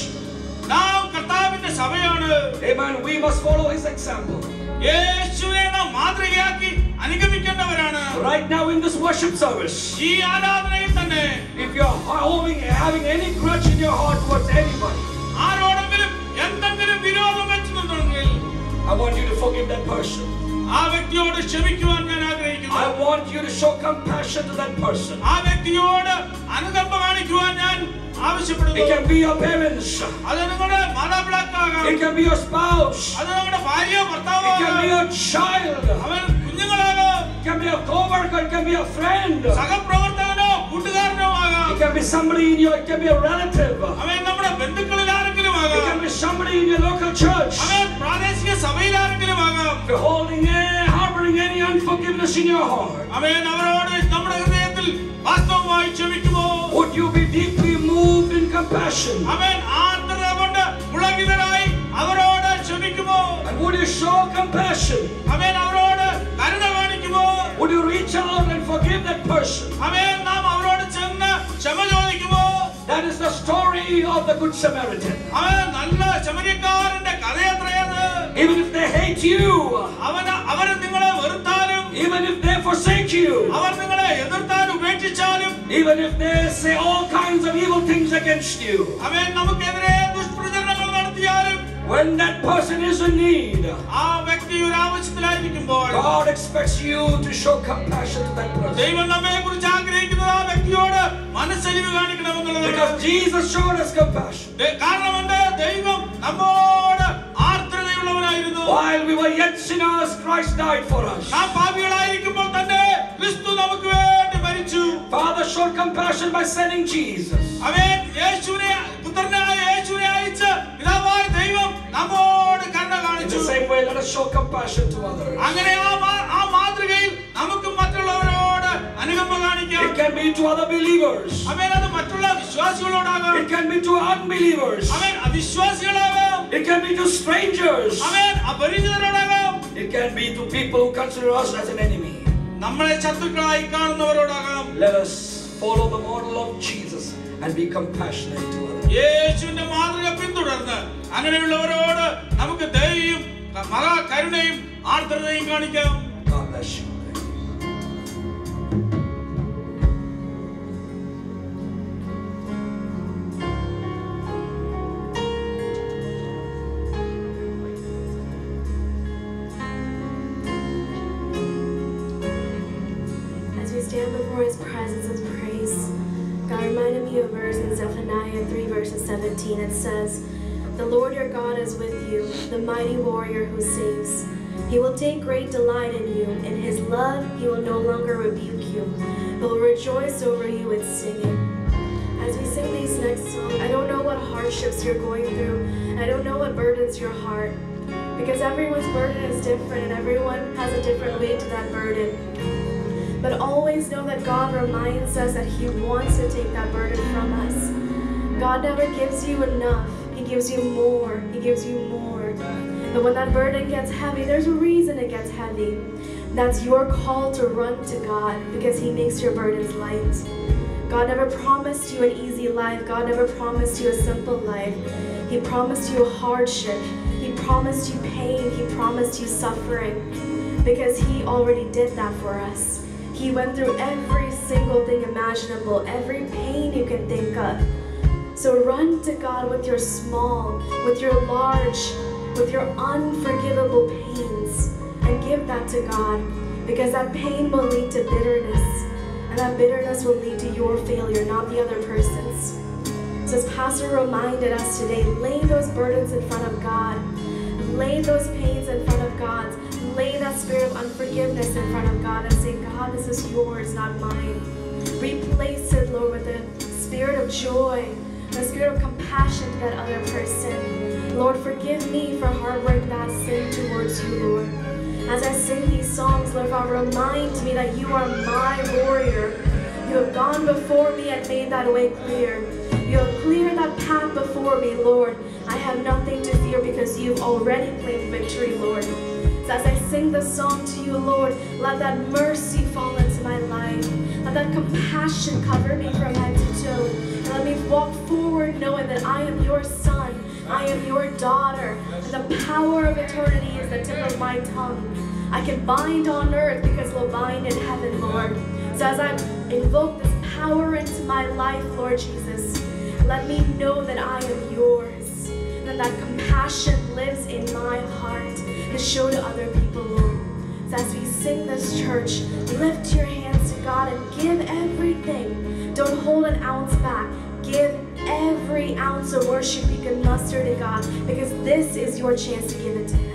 നാം കർത്താവിന്റെ സഭയാണ് Amen. We must follow his example. യേശുവിനെ നാം മാതൃകയാക്കി അനുഗമിക്കേണ്ടവരാണ് Right now in this worship service, ഈ ആരാധനയിൽ തന്നെ if you're having, having any grudge in your heart towards anybody, ആരോടെങ്കിലും എന്തെങ്കിലും വിരോധം വെച്ചിട്ടുണ്ടെങ്കിൽ I want you to forgive that person. ആ വ്യക്തിയോട് ക്ഷമിക്കുവാൻ ഞാൻ ആഗ്രഹിക്കുന്നു I want you to show compassion to that person. ആ വ്യക്തിയോട് അനുകമ്പ കാണിക്കുവാൻ ഞാൻ It ആവശ്യപ്പെടുന്നു can be your parents. അത് നിങ്ങളുടെ മാതാപിതാക്കളാകാം It can be your spouse. അത് നിങ്ങളുടെ ഭാര്യ ഭർത്താവോ It can be your child. അവൻ കുഞ്ഞുങ്ങളാകാം It can be a co-worker. It can be a friend. സഹപ്രവർത്തകനോ കൂട്ടുകാരനോ ആകാം It can be somebody in your, it can be a relative. അവൻ നമ്മുടെ ബന്ധുക്കളിൽ ആരെങ്കിലും It ആകാം can be somebody in your local church. അവൻ പ്രാദേശിക സഭയിൽ ആരെങ്കിലും ആകാം If you're holding, eh, harboring any unforgiveness in your heart, അവൻ അവരോട് നമ്മുടെ ഹൃദയത്തിൽ വാസ്തവമായി ക്ഷമിക്കുമോ would you be deeply moved in compassion? അവൻ ആർദ്രത കൊണ്ട് പുളകിതരായി അവരോട് ക്ഷമിക്കുമോ And would you show compassion? അവൻ അവരോട് കരുണ കാണിക്കുമോ Would you reach out and forgive that person? അവൻ നാം അവരോട് ചെന്ന് ക്ഷമ ചോദിക്കുമോ That is the story of the Good Samaritan. അവൻ നല്ല ശമരിക്കാരന്റെ കഥയത്രയത് Even if they hate you, അവന് അവര് നിങ്ങളെ വെറുത്താലും even if they forsake you, you tell him? Even if they say all kinds of evil things against you. When that person is in need, God expects you to show compassion to that person. Because Jesus showed us compassion. While we were yet sinners, Christ died for us നാം പാപികളായിരിക്കുമ്പോൾ തന്നെ ക്രിസ്തു നമുക്ക് വേണ്ടി മരിച്ചു Father showed compassion by sending Jesus. അവൻ യേശുവിനെ പുത്രനായ യേശുവിനെ അയച്ച് പിതാവായ ദൈവം നമ്മോട് കരുണ In കാണിച്ചു the same way, let us show compassion to others. അങ്ങനെ ആ മാ- ആ മാതൃകയിൽ നമുക്ക് മറ്റുള്ളവരോട് അനുകമ്പ കാണിക്കാം It can be to other believers. അവൻ അത് മറ്റുള്ള വിശ്വാസികളോടാകാം It can be to unbelievers. അവൻ അവിശ്വാസികളാകാം It can be to strangers. അവൻ അപരിചിതരോടാകാം It can be to people who consider us as an enemy. നമ്മളെ ശത്രുക്കളായി കാണുന്നവരോടാകാം Let us follow the model of Jesus and be compassionate to others. യേശുവിന്റെ മാതൃക പിന്തുടർന്ന് അങ്ങനെയുള്ളവരോട് നമുക്ക് ദയയും മഹാ കരുണയും ആർദ്രതയും കാണിക്കാം God bless you. 17. It says, The Lord your God is with you, the mighty warrior who saves. He will take great delight in you. In his love, he will no longer rebuke you, but will rejoice over you with singing. As we sing these next songs, I don't know what hardships you're going through. I don't know what burdens your heart. Because everyone's burden is different and everyone has a different weight to that burden. But always know that God reminds us that He wants to take that burden from us. God never gives you enough. He gives you more. He gives you more. But when that burden gets heavy, there's a reason it gets heavy. That's your call to run to God because He makes your burdens light. God never promised you an easy life. God never promised you a simple life. He promised you hardship. He promised you pain. He promised you suffering because He already did that for us. He went through every single thing imaginable, every pain you can think of. So run to God with your small, with your large, with your unforgivable pains and give that to God because that pain will lead to bitterness and that bitterness will lead to your failure, not the other person's. So as Pastor reminded us today, lay those burdens in front of God. Lay those pains in front of God. Lay that spirit of unforgiveness in front of God and say, God, this is yours, not mine. Replace it, Lord, with a spirit of joy, the spirit of compassion to that other person. Lord, forgive me for harboring that sin towards you, Lord. As I sing these songs, Lord God, remind me that you are my warrior. You have gone before me and made that way clear. You have cleared that path before me, Lord. I have nothing to fear because you've already claimed victory, Lord. So as I sing this song to you, Lord, let that mercy fall into my life. Let that compassion cover me from head And let me walk forward knowing that I am your son. I am your daughter. And the power of eternity is the tip of my tongue. I can bind on earth because we'll bind in heaven, Lord. So as I invoke this power into my life, Lord Jesus, let me know that I am yours. And that compassion lives in my heart to show to other people, Lord. So as we sing this church, lift your hands to God and give everything. Don't hold an ounce back. Give every ounce of worship you can muster to God because this is your chance to give it to Him.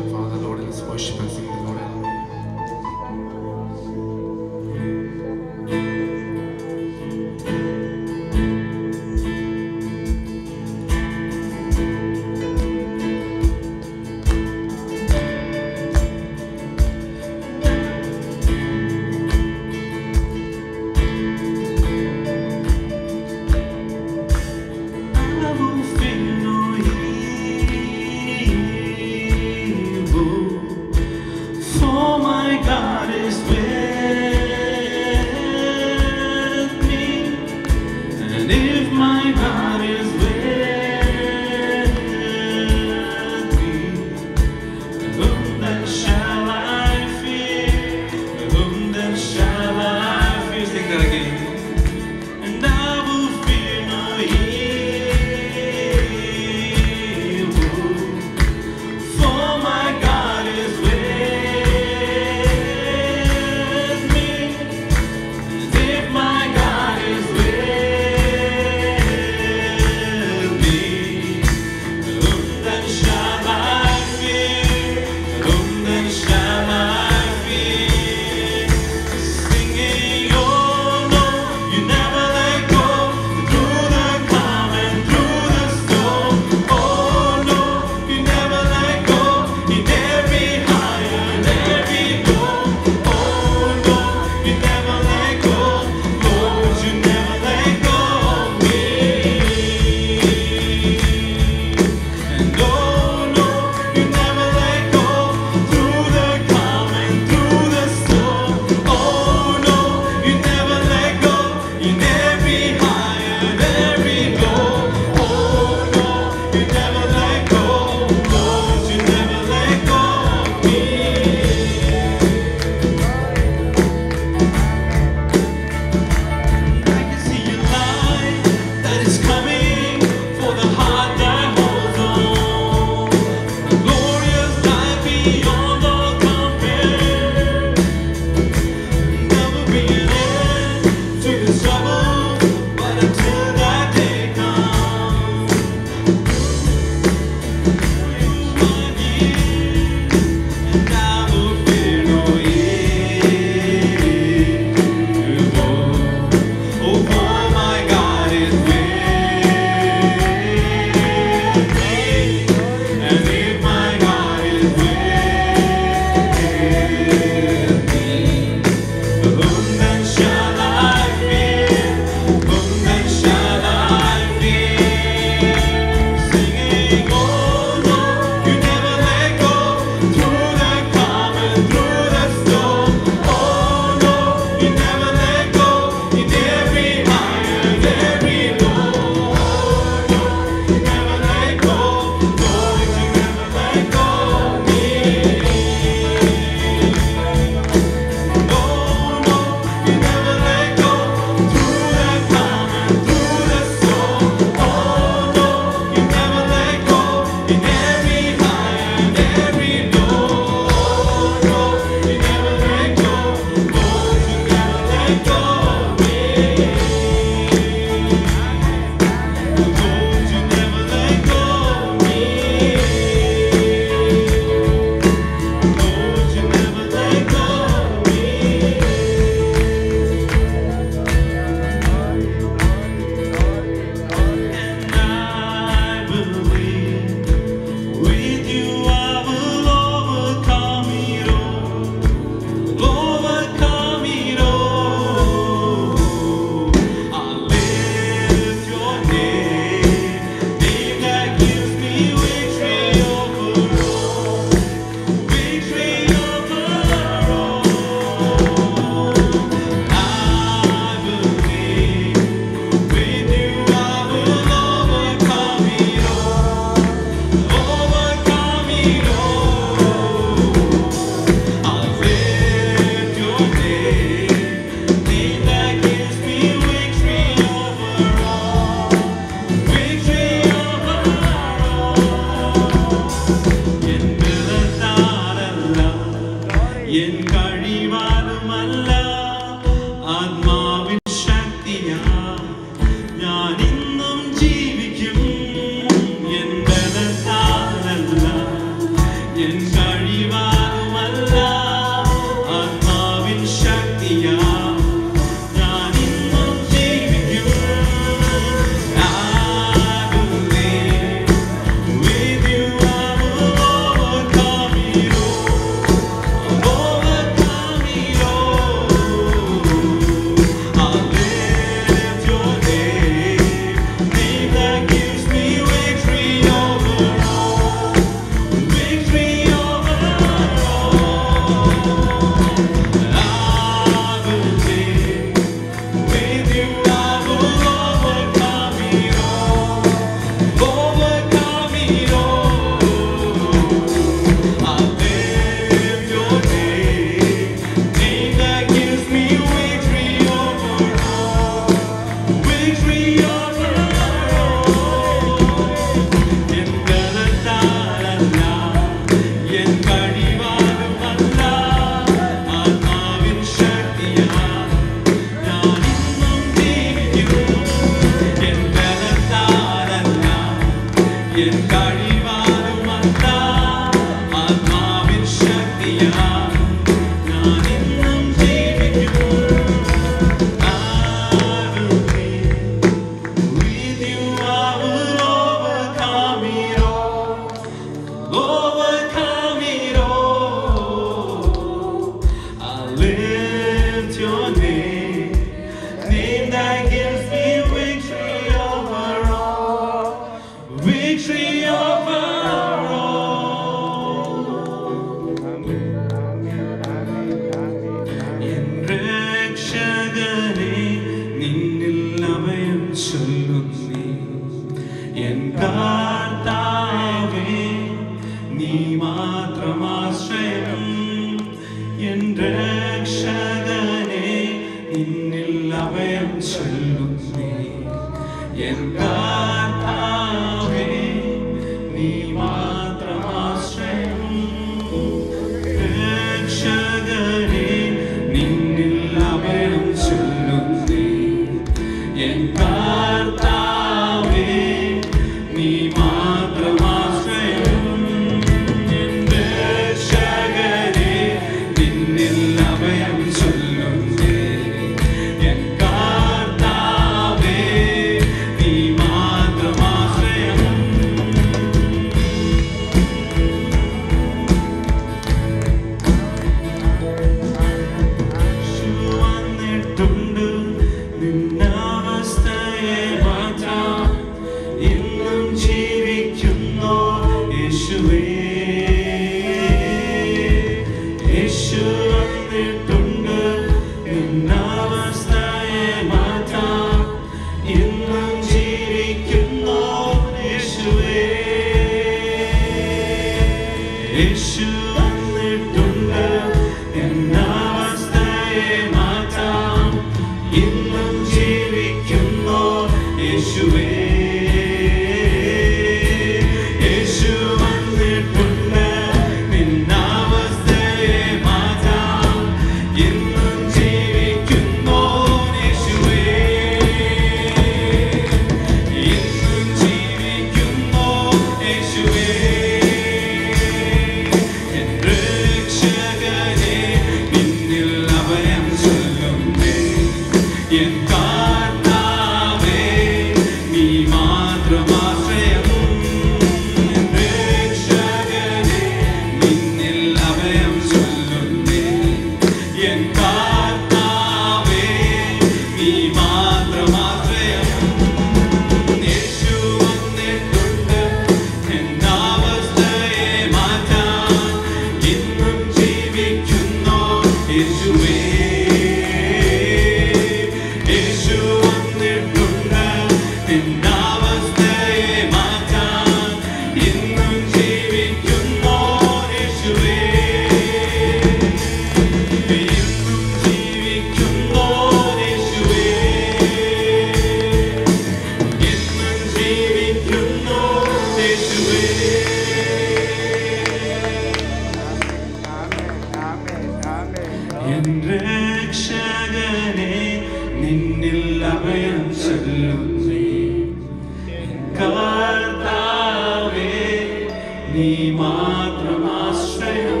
മാത്രമാശ്രയം.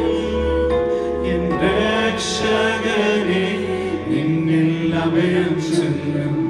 എൻ രക്ഷകനെ നിന്നിൽ അഭയം ചെല്ലും.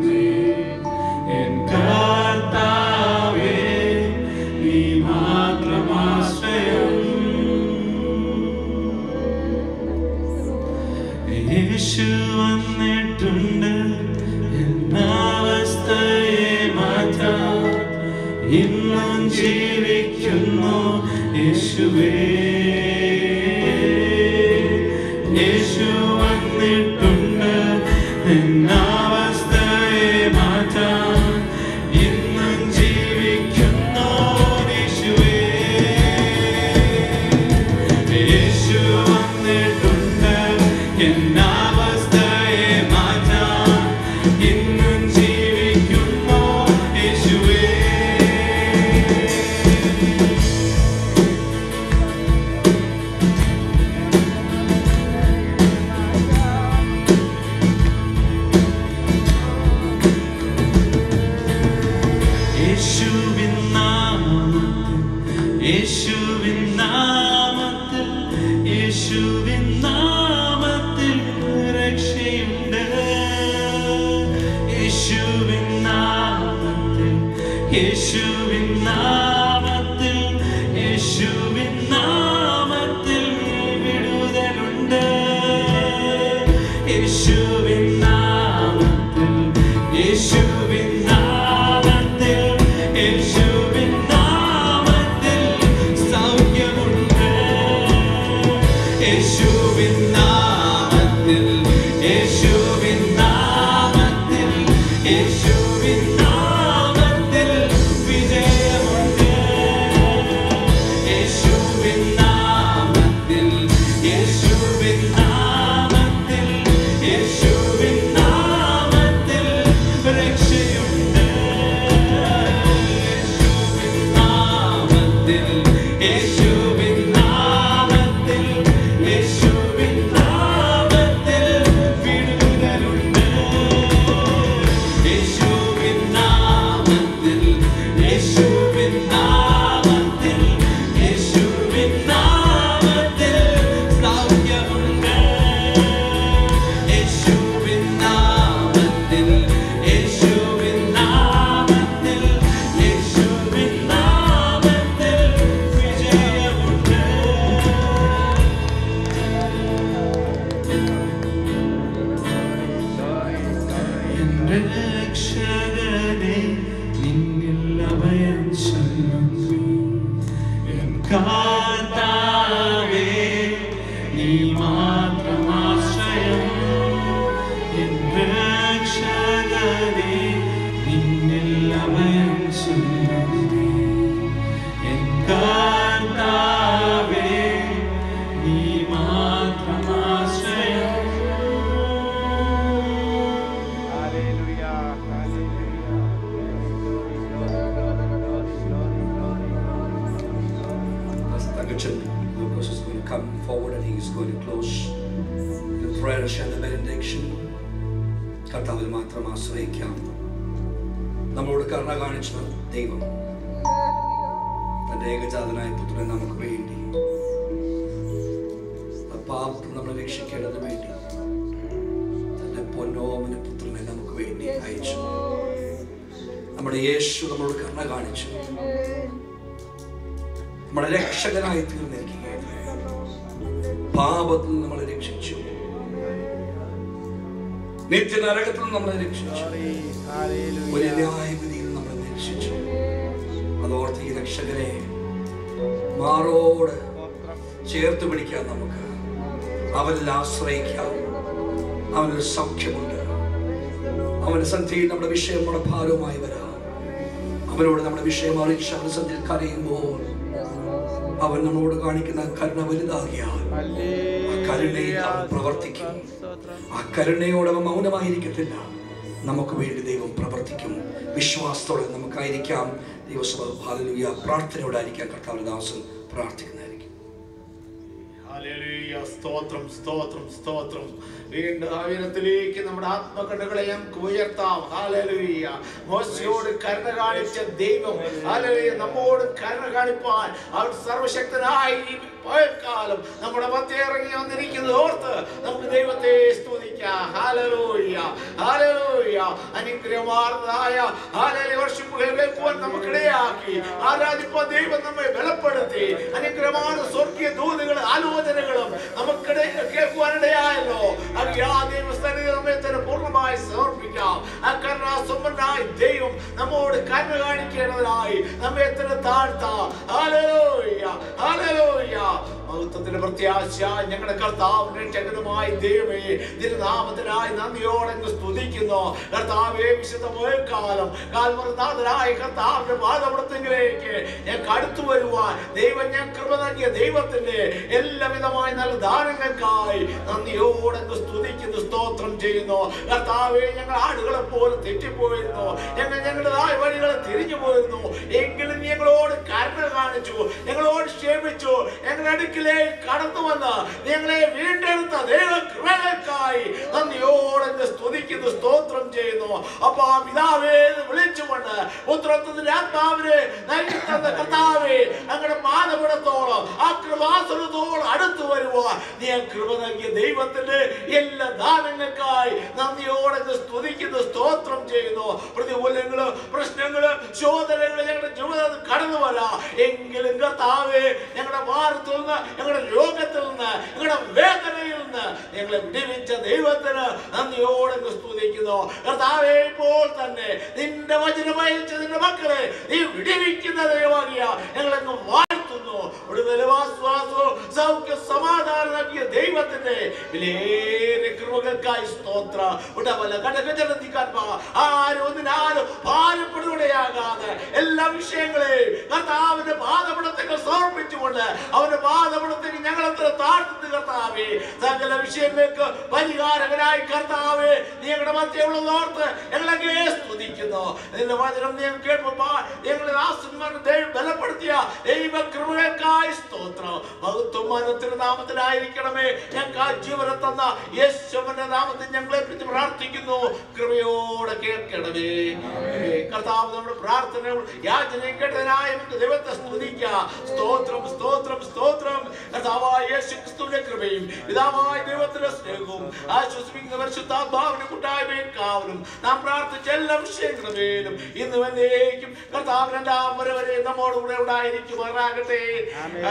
നമ്മുടെ രക്ഷകനായി തീർന്നിരിക്കുകയാണ്. പാപത്തിൽ നമ്മളെ രക്ഷിച്ചു. നിത്യനരകത്തിൽ നമ്മളെ രക്ഷിച്ചു. നമ്മളെ രക്ഷിച്ചു. അതോർത്ത് ഈ രക്ഷകനെ മാറോട് ചേർത്ത് പിടിക്കാൻ നമുക്ക്. അവനിൽ ആശ്രയിക്കാം. അവനൊരു സൗഖ്യമുണ്ട്. അവന്റെ സന്ധിയിൽ നമ്മുടെ വിഷയം നമ്മുടെ ഭാരവുമായി വരാം. അവനോട് നമ്മുടെ വിഷയം അറിയിച്ച് അവന്റെ സന്ധിയിൽ കരയുമ്പോൾ അവൻ നമ്മളോട് കാണിക്കുന്ന കരുണ വലുതാകിയാൽ ആ കരുണയിൽ അവൻ പ്രവർത്തിക്കും. ആ കരുണയോട് അവൻ മൗനമായിരിക്കത്തില്ല. നമുക്ക് വേണ്ടി ദൈവം പ്രവർത്തിക്കും. വിശ്വാസത്തോടെ നമുക്കായിരിക്കാം. ദൈവസഭ പ്രാർത്ഥനയോടായിരിക്കാം കർത്താവിന്റെ ദാസം പ്രാർത്ഥിക്കുന്നതായിരിക്കും. സ്തോത്രം സ്തോത്രം സ്തോത്രം. വീണ്ടും ആവീനത്തിലേക്ക് നമ്മുടെ ആത്മകണ്ണുകളെ നമുക്ക് ഉയർത്താം. ഹാലലുയ്യ മോശയോട് കരുണ കാണിച്ച ദൈവം ഹാലലുയ്യ നമ്മോട് കരുണ കാണിപ്പാൻ. അവൻ സർവശക്തനായി ഈ പകൽക്കാലം നമ്മുടെ മധ്യ ഇറങ്ങി വന്നിരിക്കുന്നത് ഓർത്ത് നമുക്ക് ദൈവത്തെ സ്തുതിക്കാം. ആലോചനകളും പൂർണമായി സമർപ്പിക്കാം. കരുണാസമ്പന്നായ ദൈവം നമ്മോട് കരുണ കാണിക്കേണ്ടതിനായി നമ്മെ താഴ്ത്താം. ഹാലലോയ്യ ഹാലലൂയ മഹത്വത്തിന്റെ പ്രത്യാശ ഞങ്ങളുടെ കർത്താവിന്റെ രക്ഷകനുമായ ദൈവമേ തിരുനാമത്തിനായി നന്ദിയോടെ സ്തുതിക്കുന്നു. കർത്താവേ വിശുദ്ധമായ കാലം കാൽമറനാഥനായ കർത്താവിന്റെ പാദപടത്തിലേക്ക് ഞങ്ങൾക്ക് അടുത്തു വരുവാൻ ദൈവം ഞാൻ കൃപ നൽകിയ ദൈവത്തിന്റെ എല്ലാവിധമായ നല്ല ദാനങ്ങൾക്കായി നന്ദിയോടെ സ്തുതിക്കുന്നു സ്തോത്രം ചെയ്യുന്നു. കർത്താവേ ഞങ്ങൾ ആടുകളെ പോലെ തെറ്റിപ്പോയിരുന്നു. ഞങ്ങൾ ഞങ്ങളുടേതായ വഴികളെ തിരിഞ്ഞു പോയിരുന്നു എങ്കിലും ഞങ്ങളോട് കരുണ കാണിച്ചു ഞങ്ങളോട് ക്ഷേമിച്ചു ഞങ്ങളുടെ അടുക്കിലേക്ക് കടന്നു വന്ന് ഞങ്ങളെ വീണ്ടെടുത്ത ദൈവകൃപകൾക്കായി നന്ദിയോടെ സ്തുതിക്കുന്നു സ്തോത്രം ചെയ്യുന്നു. അപ്പൊ ആ പിതാവേ വിളിച്ചുകൊണ്ട് പുത്രത്വത്തിന്റെ ആത്മാവിനെ നൽകി തന്ന കർത്താവേ ഞങ്ങളുടെ മാനപുരത്തോളം ആ കൃപാസുരത്തോളം അടുത്തു വരുവാൻ നീ ആ കൃപ നൽകിയ ദൈവത്തിന്റെ എല്ലാ ദാനങ്ങൾക്കായി നന്ദിയോടെ സ്തുതിക്കുന്നു സ്തോത്രം ചെയ്യുന്നു. പ്രതികൂലങ്ങൾ പ്രശ്നങ്ങൾ ശോധനകൾ ഞങ്ങളുടെ ജീവിതത്തിൽ കടന്നു വരാം. എങ്കിലും കർത്താവേ ഞങ്ങളുടെ ഭാരത്തിൽ നിന്ന് ഞങ്ങളുടെ രോഗത്തിൽ നിന്ന് ഞങ്ങളുടെ വേദനയിൽ നിന്ന് ഞങ്ങളെ വിടിവിച്ച ദൈവത്തിന് നന്ദിയോടെ സ്തുതിക്കുന്നു. കർത്താവേ ഇപ്പോൾ തന്നെ നിന്റെ വചനം അയച്ച നിന്റെ മക്കളെ നീ വിടിവിക്കുന്ന ദൈവമാകിയ ഞങ്ങളങ്ങ് വാഴ്ത്തുന്നു വിടുതലും ആശ്വാസവും സൗഖ്യ സമാധാനം നൽകിയ ദൈവത്തിന്റെ വിലയേറെ കൃപകൾക്കായി സ്തോത്ര. ഉടവല ഘടകജനത്തിക്കാൻ ആരും ഒന്നിനാരും ഭാരപ്പെടുകയാകാതെ എല്ലാ വിഷയങ്ങളെയും കർത്താവിന്റെ പാദപടത്തേക്ക് സമർപ്പിച്ചുകൊണ്ട് അവന്റെ പാദപടത്തേക്ക് ഞങ്ങൾ എത്ര താഴ്ത്തുന്നു കർത്താവേ. സകല വിഷയങ്ങൾക്ക് പരിഹാരകനായി കർത്താവേ നീ ഞങ്ങളുടെ മധ്യമുള്ള ഓർത്ത് ഞങ്ങളെ സ്തുതിക്കുന്നു. നിന്റെ വചനം നീ കേൾക്കുമ്പോൾ ഞങ്ങളെ ദൈവം ബലപ്പെടുത്തിയ ദൈവ കൃപകൾക്കായി സ്തോത്രം. ബഹുത്വമാനത്തിന്റെ മനത്തിന്റെ നാമത്തിലായിരിക്കണമേ ഞങ്ങൾക്ക് ജീവനെ തന്ന യേശുവിന്റെ നാമത്തിൽ ഞങ്ങളെ പറ്റി പ്രാർത്ഥിക്കുന്നു. കൃപയോടെ കേൾക്കണമേ. കർത്താവ് നമ്മുടെ പ്രാർത്ഥന യാചനയും കേട്ടതിനായ ദൈവത്തെ സ്തുതിക്കാം. സ്തോത്രം സ്തോത്രം സ്തോത്രം. കർത്താവായ യേശു ക്രിസ്തുവിന്റെ കൃപയും പിതാവായ ദൈവത്തിന്റെ സ്നേഹവും ആശ്വസിപ്പിക്കുന്ന പരിശുദ്ധാത്മാവിന്റെ കൂട്ടായ്മയും കാവലും നാം പ്രാർത്ഥിച്ച എല്ലാ വിഷയങ്ങളും ഇന്ന് വന്നേക്കും കർത്താവ് രണ്ടാം വരെ ಆಗುತ್ತೆ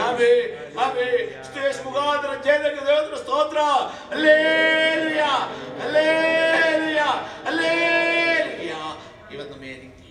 ಆಮೇ ಆಮೇ ಸ್ಟೇಜ್ ಮುಖಾಂತರ ಜಯದಕ್ಕೆ ದೇವರ ಸ್ತೋತ್ರ ಅಲ್ಲೇಲುಯಾ ಅಲ್ಲೇಲುಯಾ ಅಲ್ಲೇಲುಯಾ ಇವತ್ತು ನಮ್ಮ